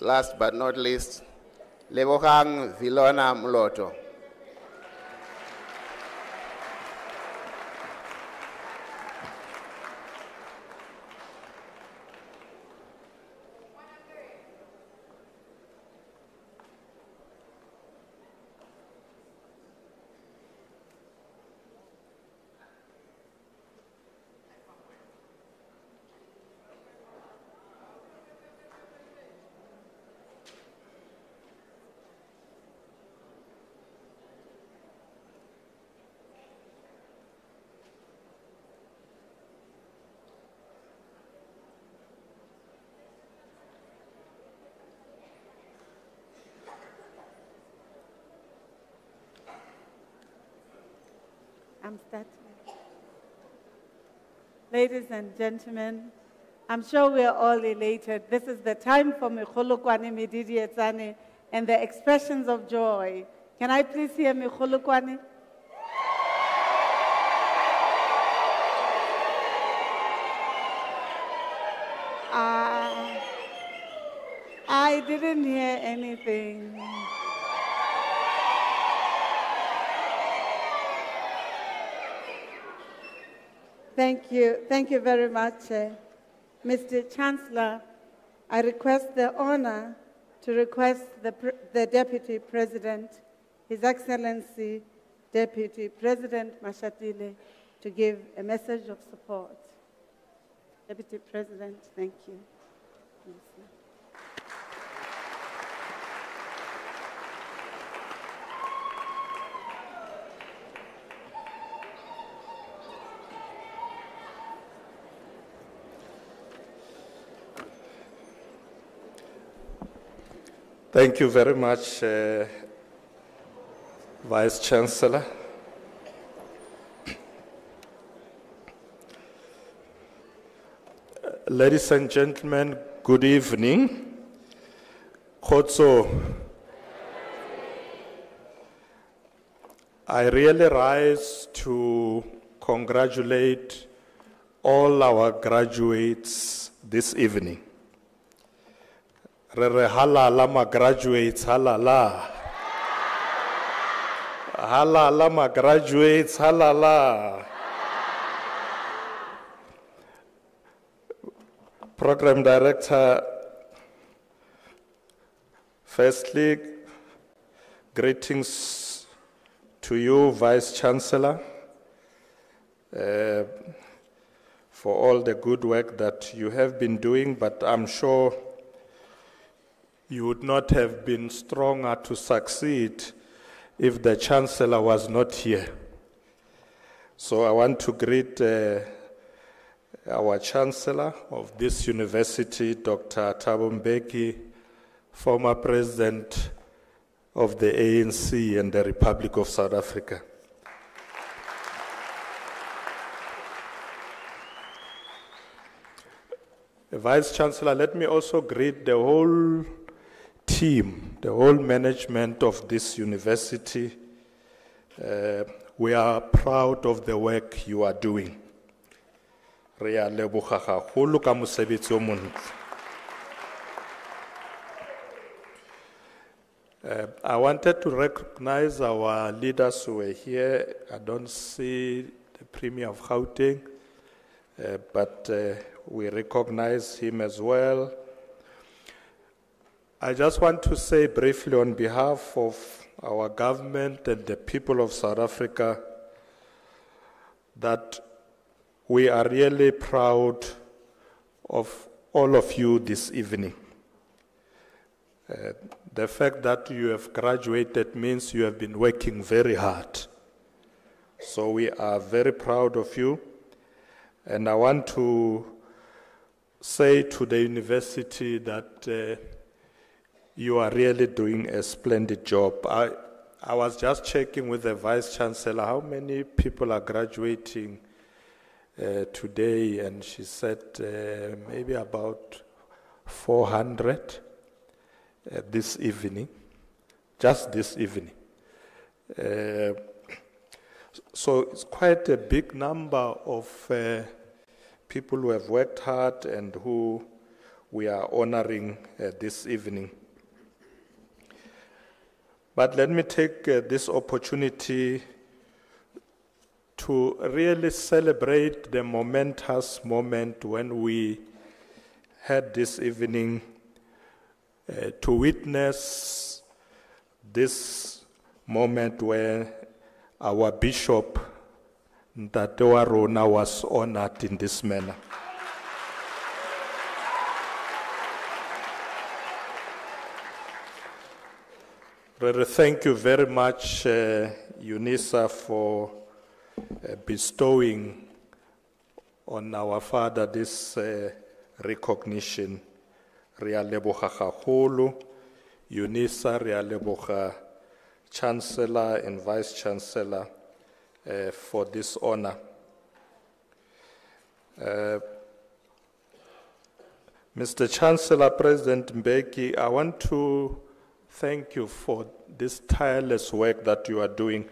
Last but not least, Lebohang Vilona Mloto. I'm starting. Ladies and gentlemen, I'm sure we are all elated. This is the time for Mekholokwane Medidi Etsane and the expressions of joy. Can I please hear Mikhulukwane? Uh, I didn't hear anything. Thank you. Thank you very much, uh, Mr. Chancellor. I request the honor to request the, the Deputy President, His Excellency Deputy President Mashatile, to give a message of support. Deputy President, thank you. Thank you very much, uh, Vice Chancellor. Ladies and gentlemen, good evening. Khotso, I really rise to congratulate all our graduates this evening. Re re halala ma graduates halala. Halala ma graduates halala. Program Director, firstly, greetings to you, Vice Chancellor, uh, for all the good work that you have been doing, but I'm sure you would not have been stronger to succeed if the Chancellor was not here. So I want to greet uh, our Chancellor of this university, Dr. Thabo Mbeki, former President of the ANC and the Republic of South Africa. Vice Chancellor, let me also greet the whole team, the whole management of this university. Uh, we are proud of the work you are doing. Uh, I wanted to recognize our leaders who were here. I don't see the Premier of Gauteng, uh, but uh, we recognize him as well. I just want to say briefly on behalf of our government and the people of South Africa that we are really proud of all of you this evening. Uh, the fact that you have graduated means you have been working very hard. So we are very proud of you. And I want to say to the university that uh, you are really doing a splendid job. I, I was just checking with the Vice Chancellor how many people are graduating uh, today, and she said uh, maybe about 400 uh, this evening, just this evening. Uh, so it's quite a big number of uh, people who have worked hard and who we are honoring uh, this evening. But let me take uh, this opportunity to really celebrate the momentous moment when we had this evening uh, to witness this moment where our bishop Ntate wa rona was honored in this manner. Thank you very much, uh, UNISA, for uh, bestowing on our father this uh, recognition. Re a UNISA, re Chancellor and Vice Chancellor uh, for this honor. Uh, Mr. Chancellor, President Mbeki, I want to thank you for this tireless work that you are doing.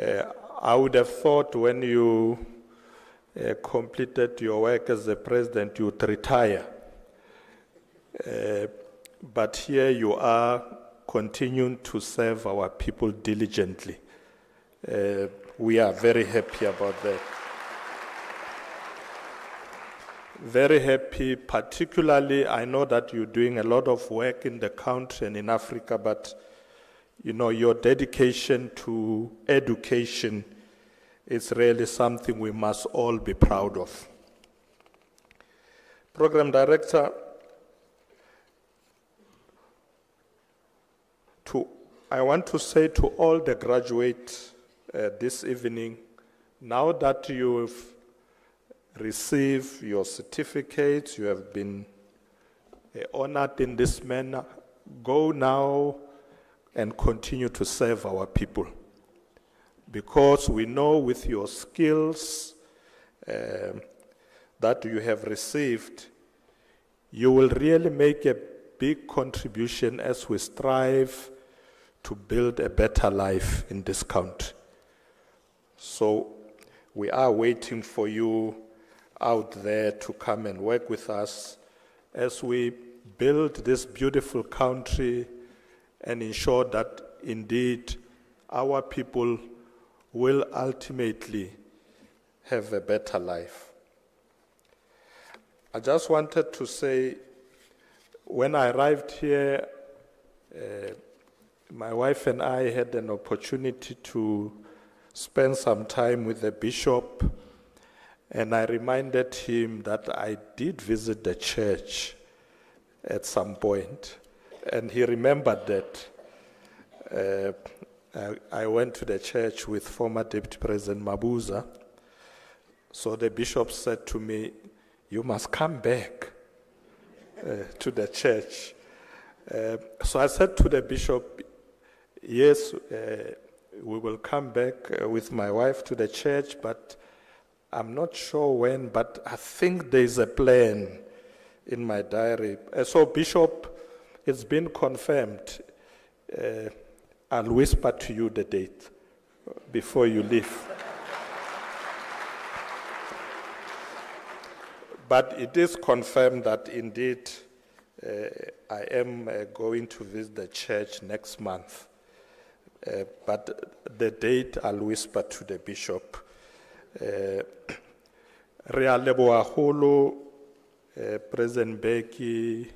Uh, I would have thought when you uh, completed your work as the president, you'd retire. Uh, but here you are continuing to serve our people diligently. Uh, we are very happy about that. Very happy, particularly, I know that you're doing a lot of work in the country and in Africa, but you know, your dedication to education is really something we must all be proud of. Program Director, to, I want to say to all the graduates uh, this evening, now that you've received your certificates, you have been uh, honored in this manner, go now and continue to serve our people. Because we know with your skills uh, that you have received, you will really make a big contribution as we strive to build a better life in this country. So we are waiting for you out there to come and work with us as we build this beautiful country and ensure that indeed our people will ultimately have a better life. I just wanted to say when I arrived here, uh, my wife and I had an opportunity to spend some time with the bishop, and I reminded him that I did visit the church at some point and he remembered that. Uh, I, went to the church with former Deputy President Mabuza. So the bishop said to me, You must come back uh, to the church. Uh, so I said to the bishop, Yes, uh, we will come back uh, with my wife to the church, but I'm not sure when, but I think there's a plan in my diary. Uh, so, Bishop, it's been confirmed. Uh, I'll whisper to you the date before you leave. but it is confirmed that indeed uh, I am uh, going to visit the church next month. Uh, but the date I'll whisper to the bishop. Uh, Re a leboha holo, uh, President Mbeki,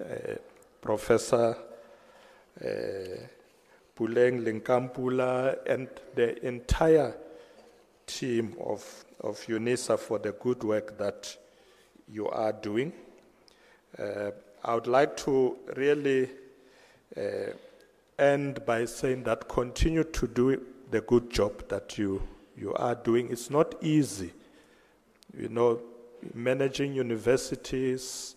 uh, Professor uh, Puleng LenkaBula, and the entire team of, of UNISA for the good work that you are doing. Uh, I would like to really uh, end by saying that continue to do the good job that you, you are doing. It's not easy. You know, managing universities,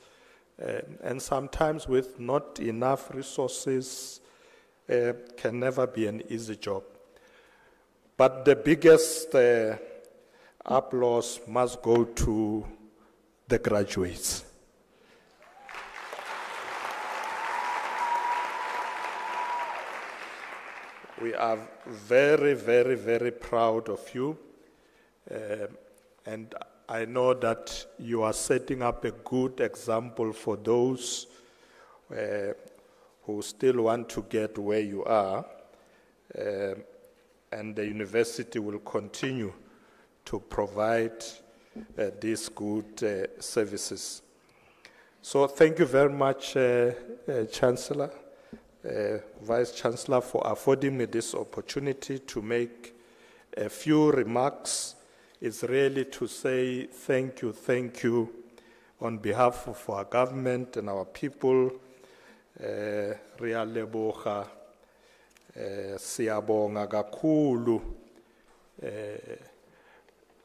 uh, and sometimes with not enough resources uh, can never be an easy job. But the biggest uh, applause must go to the graduates. We are very, very, very proud of you. Uh, and I know that you are setting up a good example for those uh, who still want to get where you are, uh, and the university will continue to provide uh, these good uh, services. So, thank you very much, uh, Chancellor, Vice Chancellor, for affording me this opportunity to make a few remarks is really to say thank you, thank you on behalf of our government and our people. Eh, Rialeboha, eh, siyabonga kakhulu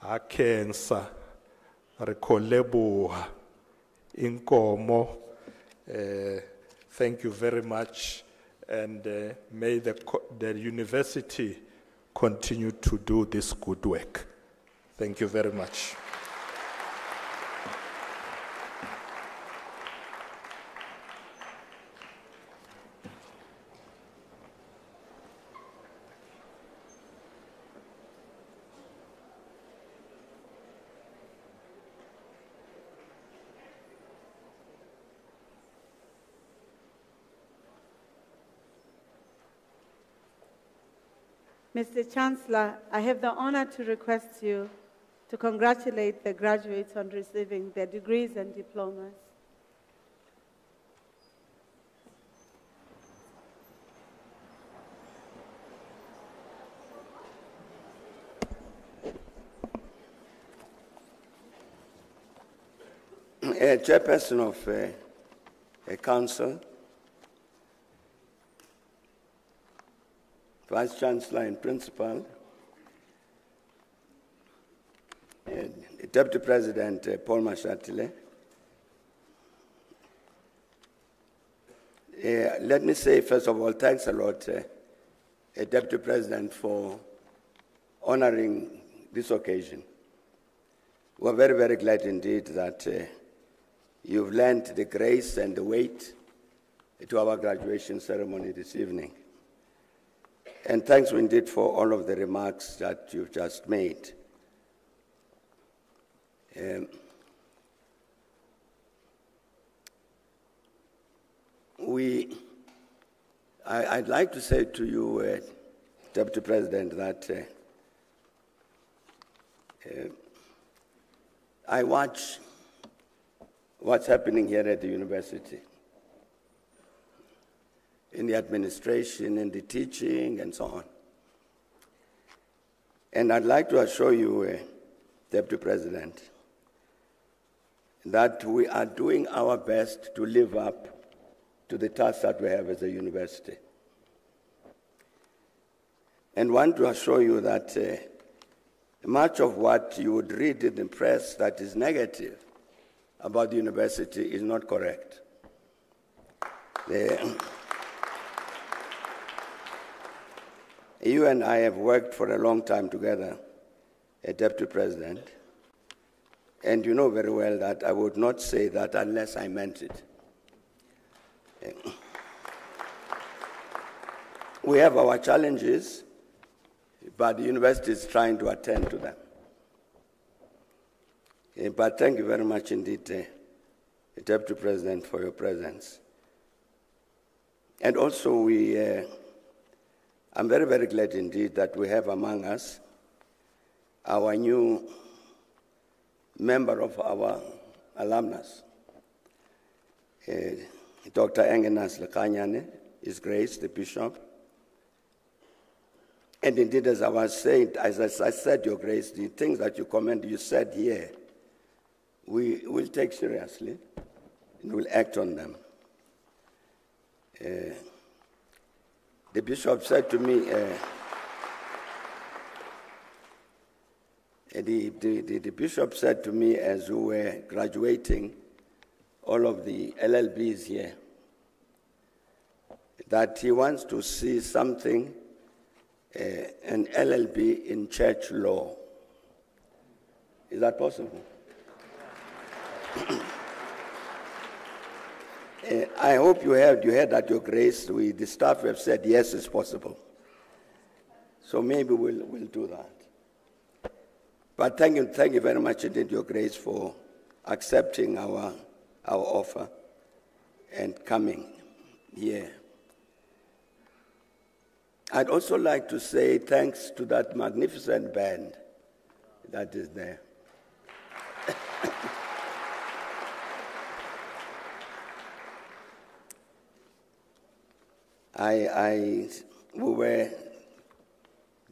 akhensa rikholeboha inkomo thank you very much and uh, may the, the university continue to do this good work Thank you very much. Mr. Chancellor, I have the honor to request you to congratulate the graduates on receiving their degrees and diplomas. uh, chairperson of uh, a council, vice chancellor and principal, uh, deputy president uh, Paul Mashatile. Uh, let me say, first of all, thanks a lot, uh, uh, Deputy President, for honoring this occasion. We're very, very glad indeed that uh, you've lent the grace and the weight to our graduation ceremony this evening. And thanks indeed for all of the remarks that you've just made. Um, we, I, would like to say to you, uh, Deputy President, that uh, uh, I watch what's happening here at the university in the administration, in the teaching, and so on. And I'd like to assure you, uh, Deputy President, that we are doing our best to live up to the task that we have as a university. And want to assure you that uh, much of what you would read in the press that is negative about the university is not correct. The, you and I have worked for a long time together, a deputy president, and you know very well that I would not say that unless I meant it. We have our challenges, but the university is trying to attend to them. Eh, but thank you very much indeed, uh, Deputy President, for your presence. And also, we, uh, I'm very, very glad indeed that we have among us our new member of our alumnus, uh, Dr. Engenas Lekganyane, His Grace, the Bishop. And indeed, as I was saying, as I said, Your Grace, the things that you comment, you said here, we will take seriously and will act on them. Uh, the bishop said to me, uh, the, the, the, the, bishop said to me as we were graduating, all of the LLBs here, that he wants to see something, uh, an LLB in church law. Is that possible? Uh, I hope you you heard that, Your Grace. We, the staff have said yes, it's possible. So maybe we'll, we'll do that. But thank you, thank you very much indeed, Your Grace, for accepting our, our offer and coming here. I'd also like to say thanks to that magnificent band that is there. I, I, we were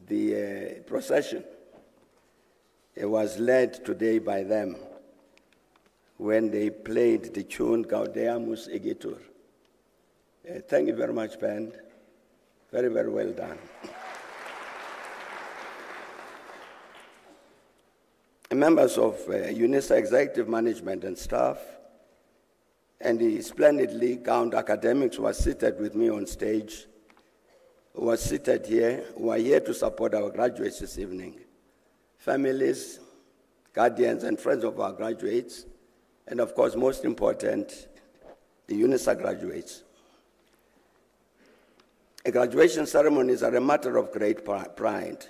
the uh, procession. It was led today by them when they played the tune Gaudeamus Igitur. Uh, thank you very much, band. Very, very well done. Members of uh, UNISA executive management and staff, and the splendidly gowned academics who are seated with me on stage, who are seated here, who are here to support our graduates this evening. Families, guardians, and friends of our graduates, and of course, most important, the UNISA graduates. A graduation ceremonies are a matter of great pride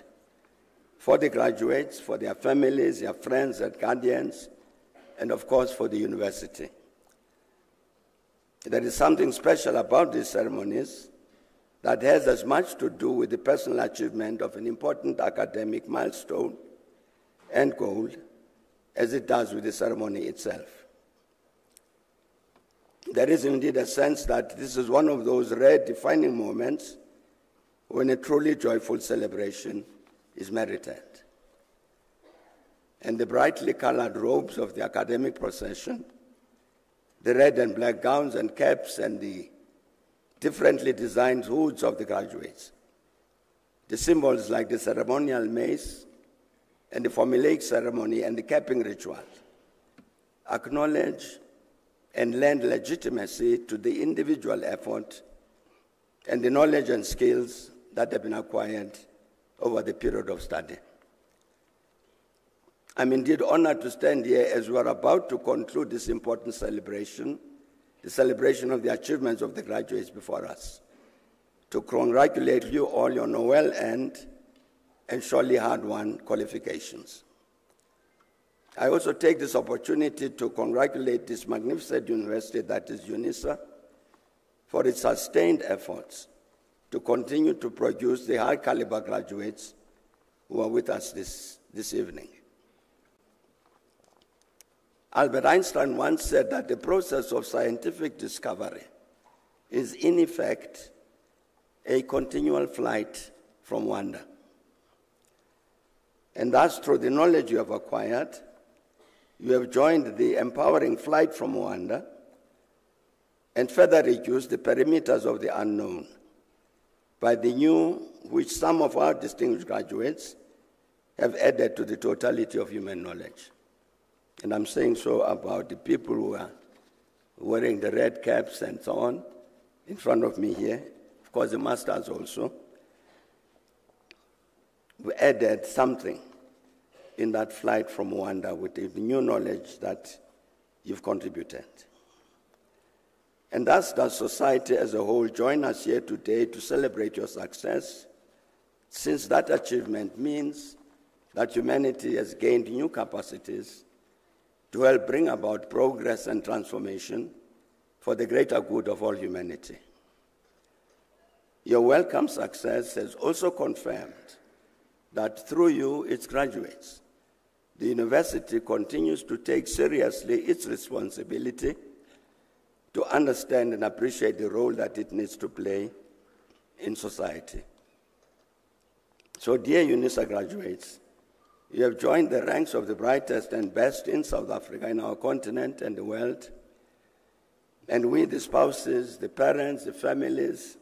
for the graduates, for their families, their friends and guardians, and of course for the university. There is something special about these ceremonies that has as much to do with the personal achievement of an important academic milestone and goal as it does with the ceremony itself. There is indeed a sense that this is one of those rare defining moments when a truly joyful celebration is merited. And the brightly colored robes of the academic procession, the red and black gowns and caps, and the differently designed hoods of the graduates, the symbols like the ceremonial mace and the formulaic ceremony and the capping ritual acknowledge and lend legitimacy to the individual effort and the knowledge and skills that have been acquired over the period of study. I'm indeed honored to stand here as we are about to conclude this important celebration, the celebration of the achievements of the graduates before us, to congratulate you all on your well earned and surely hard won qualifications. I also take this opportunity to congratulate this magnificent university that is UNISA for its sustained efforts to continue to produce the high caliber graduates who are with us this, this evening. Albert Einstein once said that the process of scientific discovery is, in effect, a continual flight from wonder. And thus, through the knowledge you have acquired, you have joined the empowering flight from wonder and further reduced the perimeters of the unknown by the new, which some of our distinguished graduates have added to the totality of human knowledge. And I'm saying so about the people who are wearing the red caps and so on in front of me here. Of course, the masters also. We added something in that flight from wonder with the new knowledge that you've contributed. And thus does society as a whole join us here today to celebrate your success, since that achievement means that humanity has gained new capacities to help bring about progress and transformation for the greater good of all humanity. Your welcome success has also confirmed that through you, its graduates, the university continues to take seriously its responsibility to understand and appreciate the role that it needs to play in society. So, dear UNISA graduates, you have joined the ranks of the brightest and best in South Africa, in our continent and the world. And we, the spouses, the parents, the families,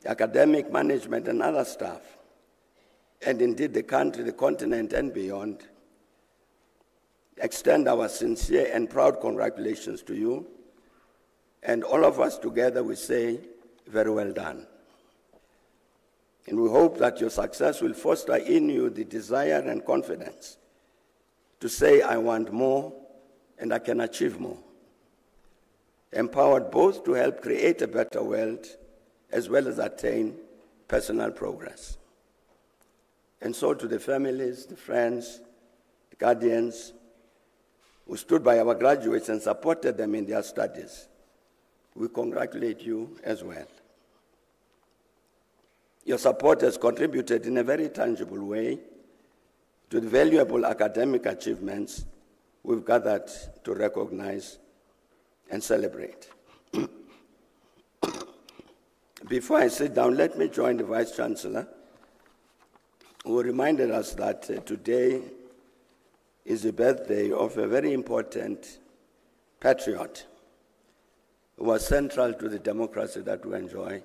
the academic management, and other staff, and indeed the country, the continent, and beyond, extend our sincere and proud congratulations to you. And all of us together, we say, very well done. And we hope that your success will foster in you the desire and confidence to say, I want more and I can achieve more. Empowered both to help create a better world as well as attain personal progress. And so to the families, the friends, the guardians who stood by our graduates and supported them in their studies, we congratulate you as well. Your support has contributed in a very tangible way to the valuable academic achievements we've gathered to recognize and celebrate. Before I sit down, let me join the Vice Chancellor who reminded us that uh, today is the birthday of a very important patriot who was central to the democracy that we enjoy.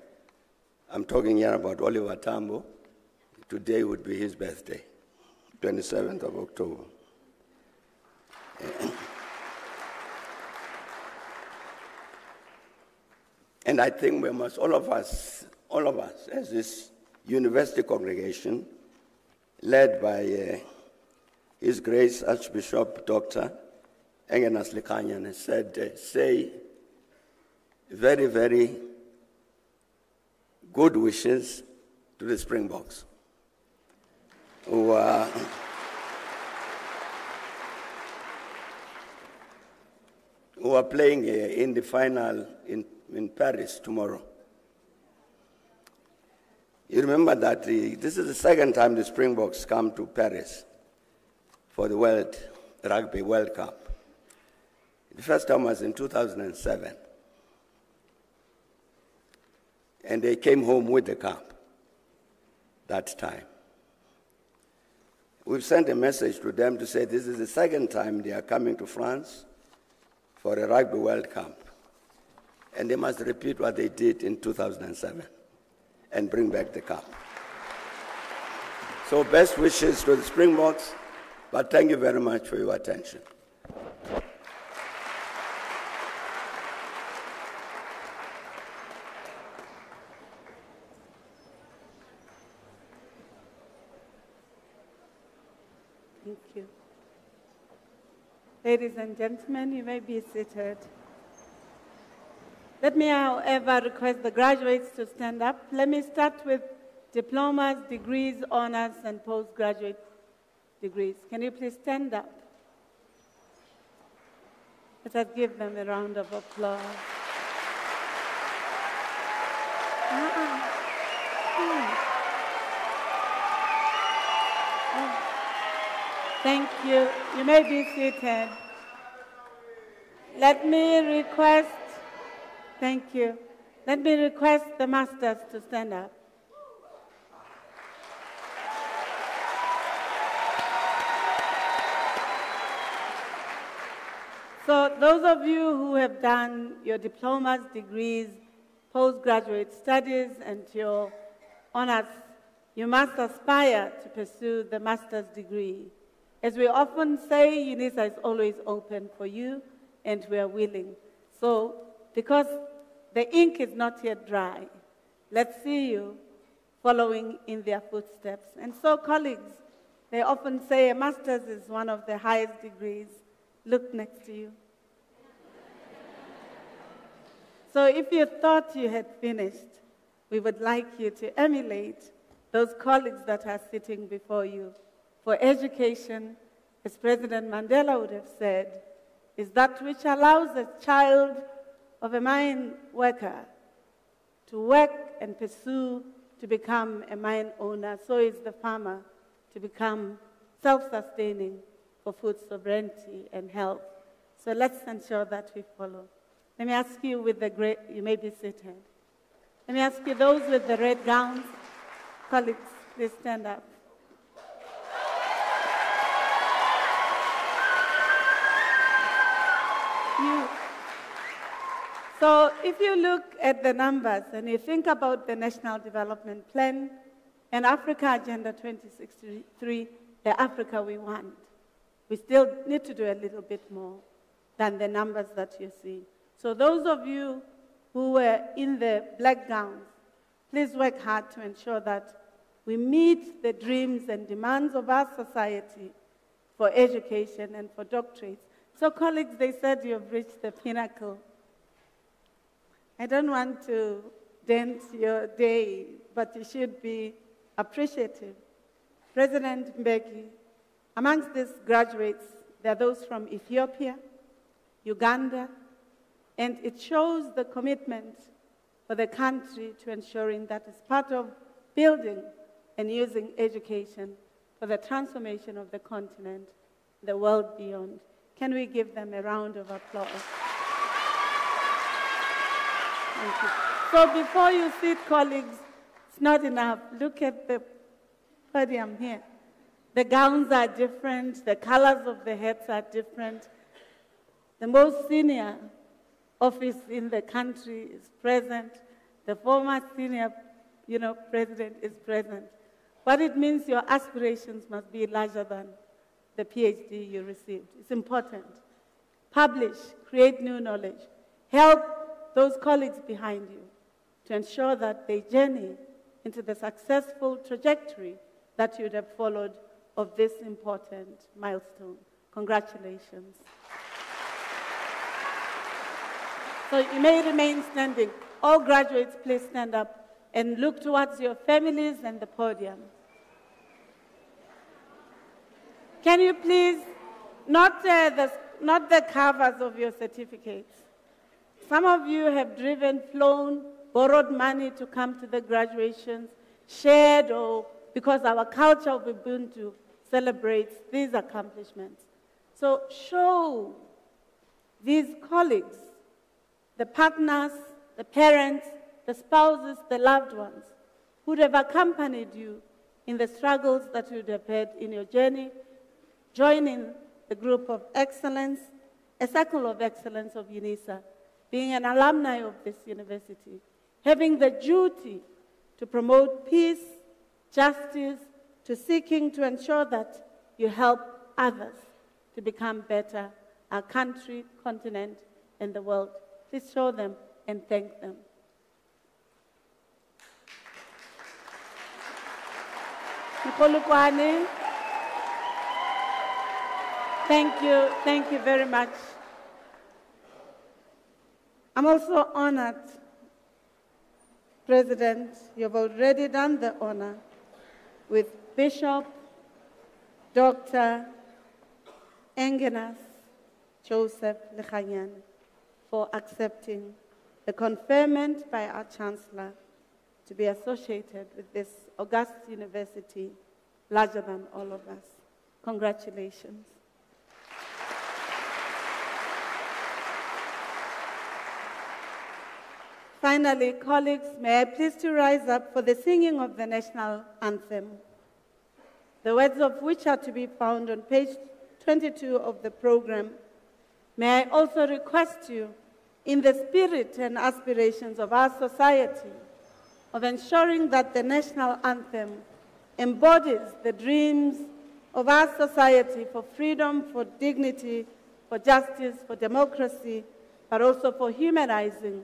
I'm talking here about Oliver Tambo. Today would be his birthday, 27th of October. And I think we must, all of us, all of us, as this university congregation, led by uh, His Grace Archbishop Dr. Engenas Lekganyane, said, uh, say very, very good wishes to the Springboks, who are, who are playing in the final in, in Paris tomorrow. You remember that the, this is the second time the Springboks come to Paris for the World Rugby World Cup. The first time was in 2007. And they came home with the cup that time. We've sent a message to them to say this is the second time they are coming to France for a Rugby World Cup. And they must repeat what they did in 2007 and bring back the cup. So, best wishes to the Springboks, but thank you very much for your attention. Thank you. Ladies and gentlemen, you may be seated. Let me, however, request the graduates to stand up. Let me start with diplomas, degrees, honors, and postgraduate degrees. Can you please stand up? Let us give them a round of applause. Thank you. You may be seated. Let me request, thank you. Let me request the masters to stand up. So those of you who have done your diplomas, degrees, postgraduate studies, and your honors, you must aspire to pursue the master's degree. As we often say, UNISA is always open for you, and we are willing. So, because the ink is not yet dry, let's see you following in their footsteps. And so, colleagues, they often say a master's is one of the highest degrees look next to you. so if you thought you had finished, we would like you to emulate those colleagues that are sitting before you. For education, as President Mandela would have said, is that which allows a child of a mine worker to work and pursue to become a mine owner. So is the farmer to become self-sustaining for food sovereignty and health. So let's ensure that we follow. Let me ask you with the great, you may be seated. Let me ask you, those with the red gowns, colleagues, please stand up. You. So if you look at the numbers and you think about the National Development Plan and Africa Agenda 2063, the Africa we want, we still need to do a little bit more than the numbers that you see. So those of you who were in the black gowns, please work hard to ensure that we meet the dreams and demands of our society for education and for doctorates. So colleagues, they said you've reached the pinnacle. I don't want to dent your day, but you should be appreciative. President Mbeki, amongst these graduates, there are those from Ethiopia, Uganda, and it shows the commitment for the country to ensuring that it's part of building and using education for the transformation of the continent, the world beyond. Can we give them a round of applause? Thank you. So before you sit, colleagues, it's not enough. Look at the podium here. The gowns are different, the colors of the hats are different. The most senior office in the country is present. The former senior, you know, president is present. What it means your aspirations must be larger than the PhD you received. It's important. Publish, create new knowledge. Help those colleagues behind you to ensure that they journey into the successful trajectory that you'd have followed of this important milestone. Congratulations. So you may remain standing. All graduates, please stand up and look towards your families and the podium. Can you please, not, uh, the, not the covers of your certificates. Some of you have driven, flown, borrowed money to come to the graduations. shared or because our culture of Ubuntu celebrates these accomplishments. So show these colleagues, the partners, the parents, the spouses, the loved ones who have accompanied you in the struggles that you have had in your journey, joining the group of excellence, a circle of excellence of UNISA, being an alumni of this university, having the duty to promote peace, justice, to seeking to ensure that you help others to become better, our country, continent, and the world. Please show them and thank them. Thank you, thank you very much. I'm also honored, President, you've already done the honor with Bishop Dr. Engenas Joseph Lekganyane for accepting the conferment by our Chancellor to be associated with this august university, larger than all of us. Congratulations. Finally, colleagues, may I please to rise up for the singing of the national anthem, the words of which are to be found on page 22 of the program. May I also request you, in the spirit and aspirations of our society, of ensuring that the national anthem embodies the dreams of our society for freedom, for dignity, for justice, for democracy, but also for humanizing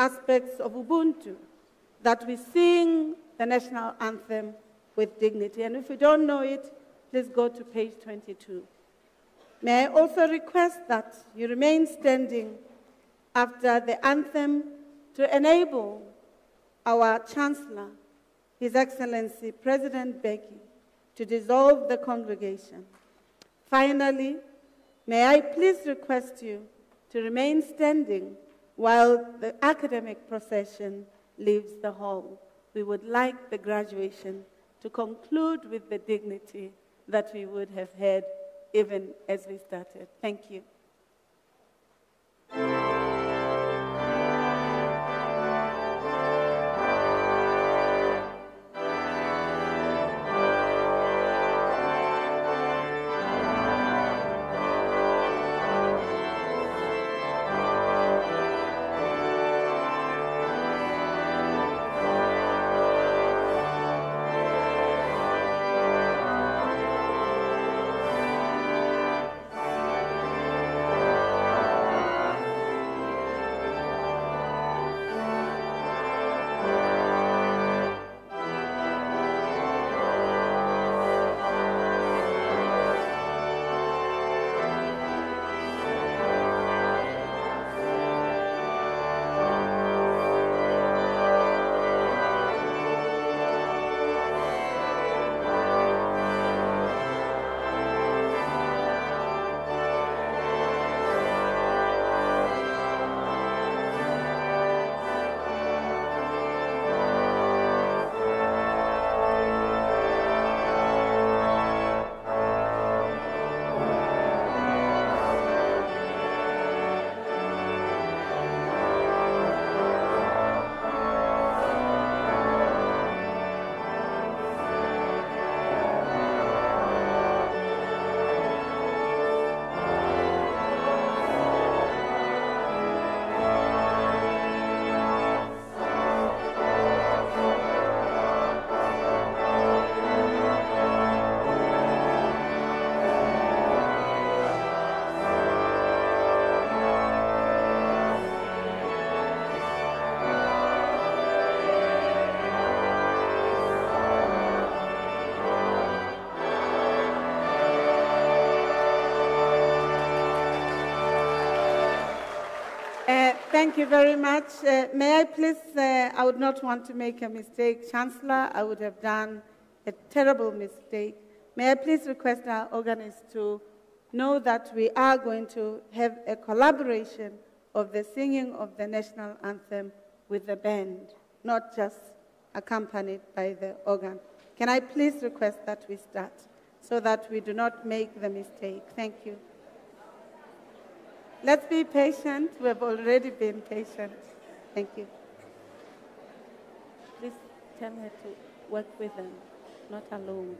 aspects of Ubuntu, that we sing the national anthem with dignity. And if you don't know it, please go to page 22. May I also request that you remain standing after the anthem to enable our Chancellor, His Excellency President Mbeki, to dissolve the congregation. Finally, may I please request you to remain standing while the academic procession leaves the hall, we would like the graduation to conclude with the dignity that we would have had even as we started. Thank you. Thank you very much. Uh, may I please, uh, I would not want to make a mistake. Chancellor, I would have done a terrible mistake. May I please request our organist to know that we are going to have a collaboration of the singing of the national anthem with the band, not just accompanied by the organ. Can I please request that we start so that we do not make the mistake? Thank you. Let's be patient. We have already been patient. Thank you. Please tell her to work with them, not alone.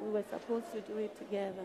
We were supposed to do it together.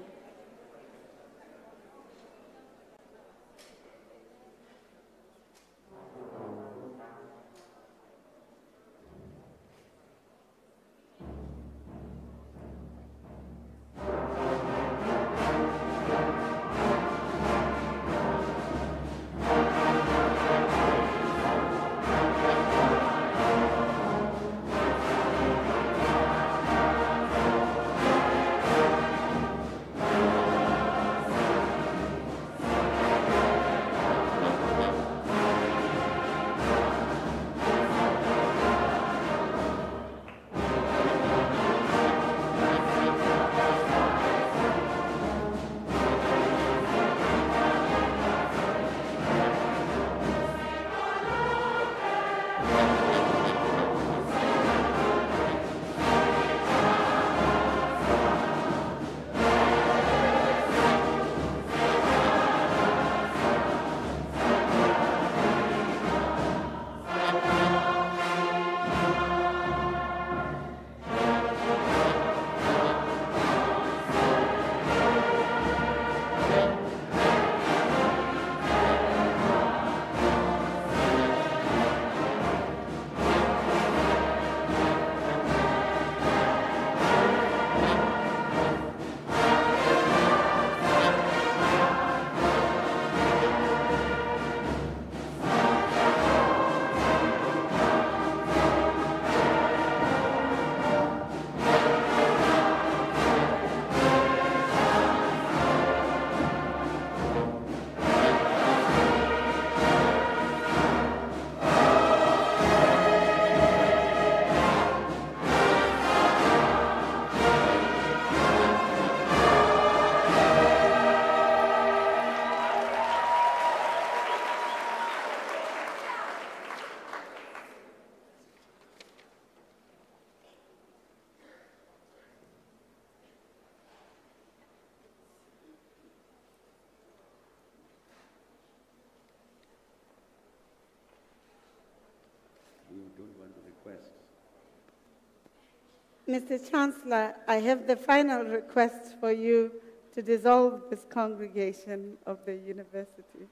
Mr. Chancellor, I have the final request for you to dissolve this congregation of the university.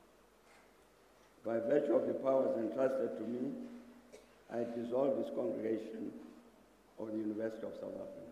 By virtue of the powers entrusted to me, I dissolve this congregation of the University of South Africa.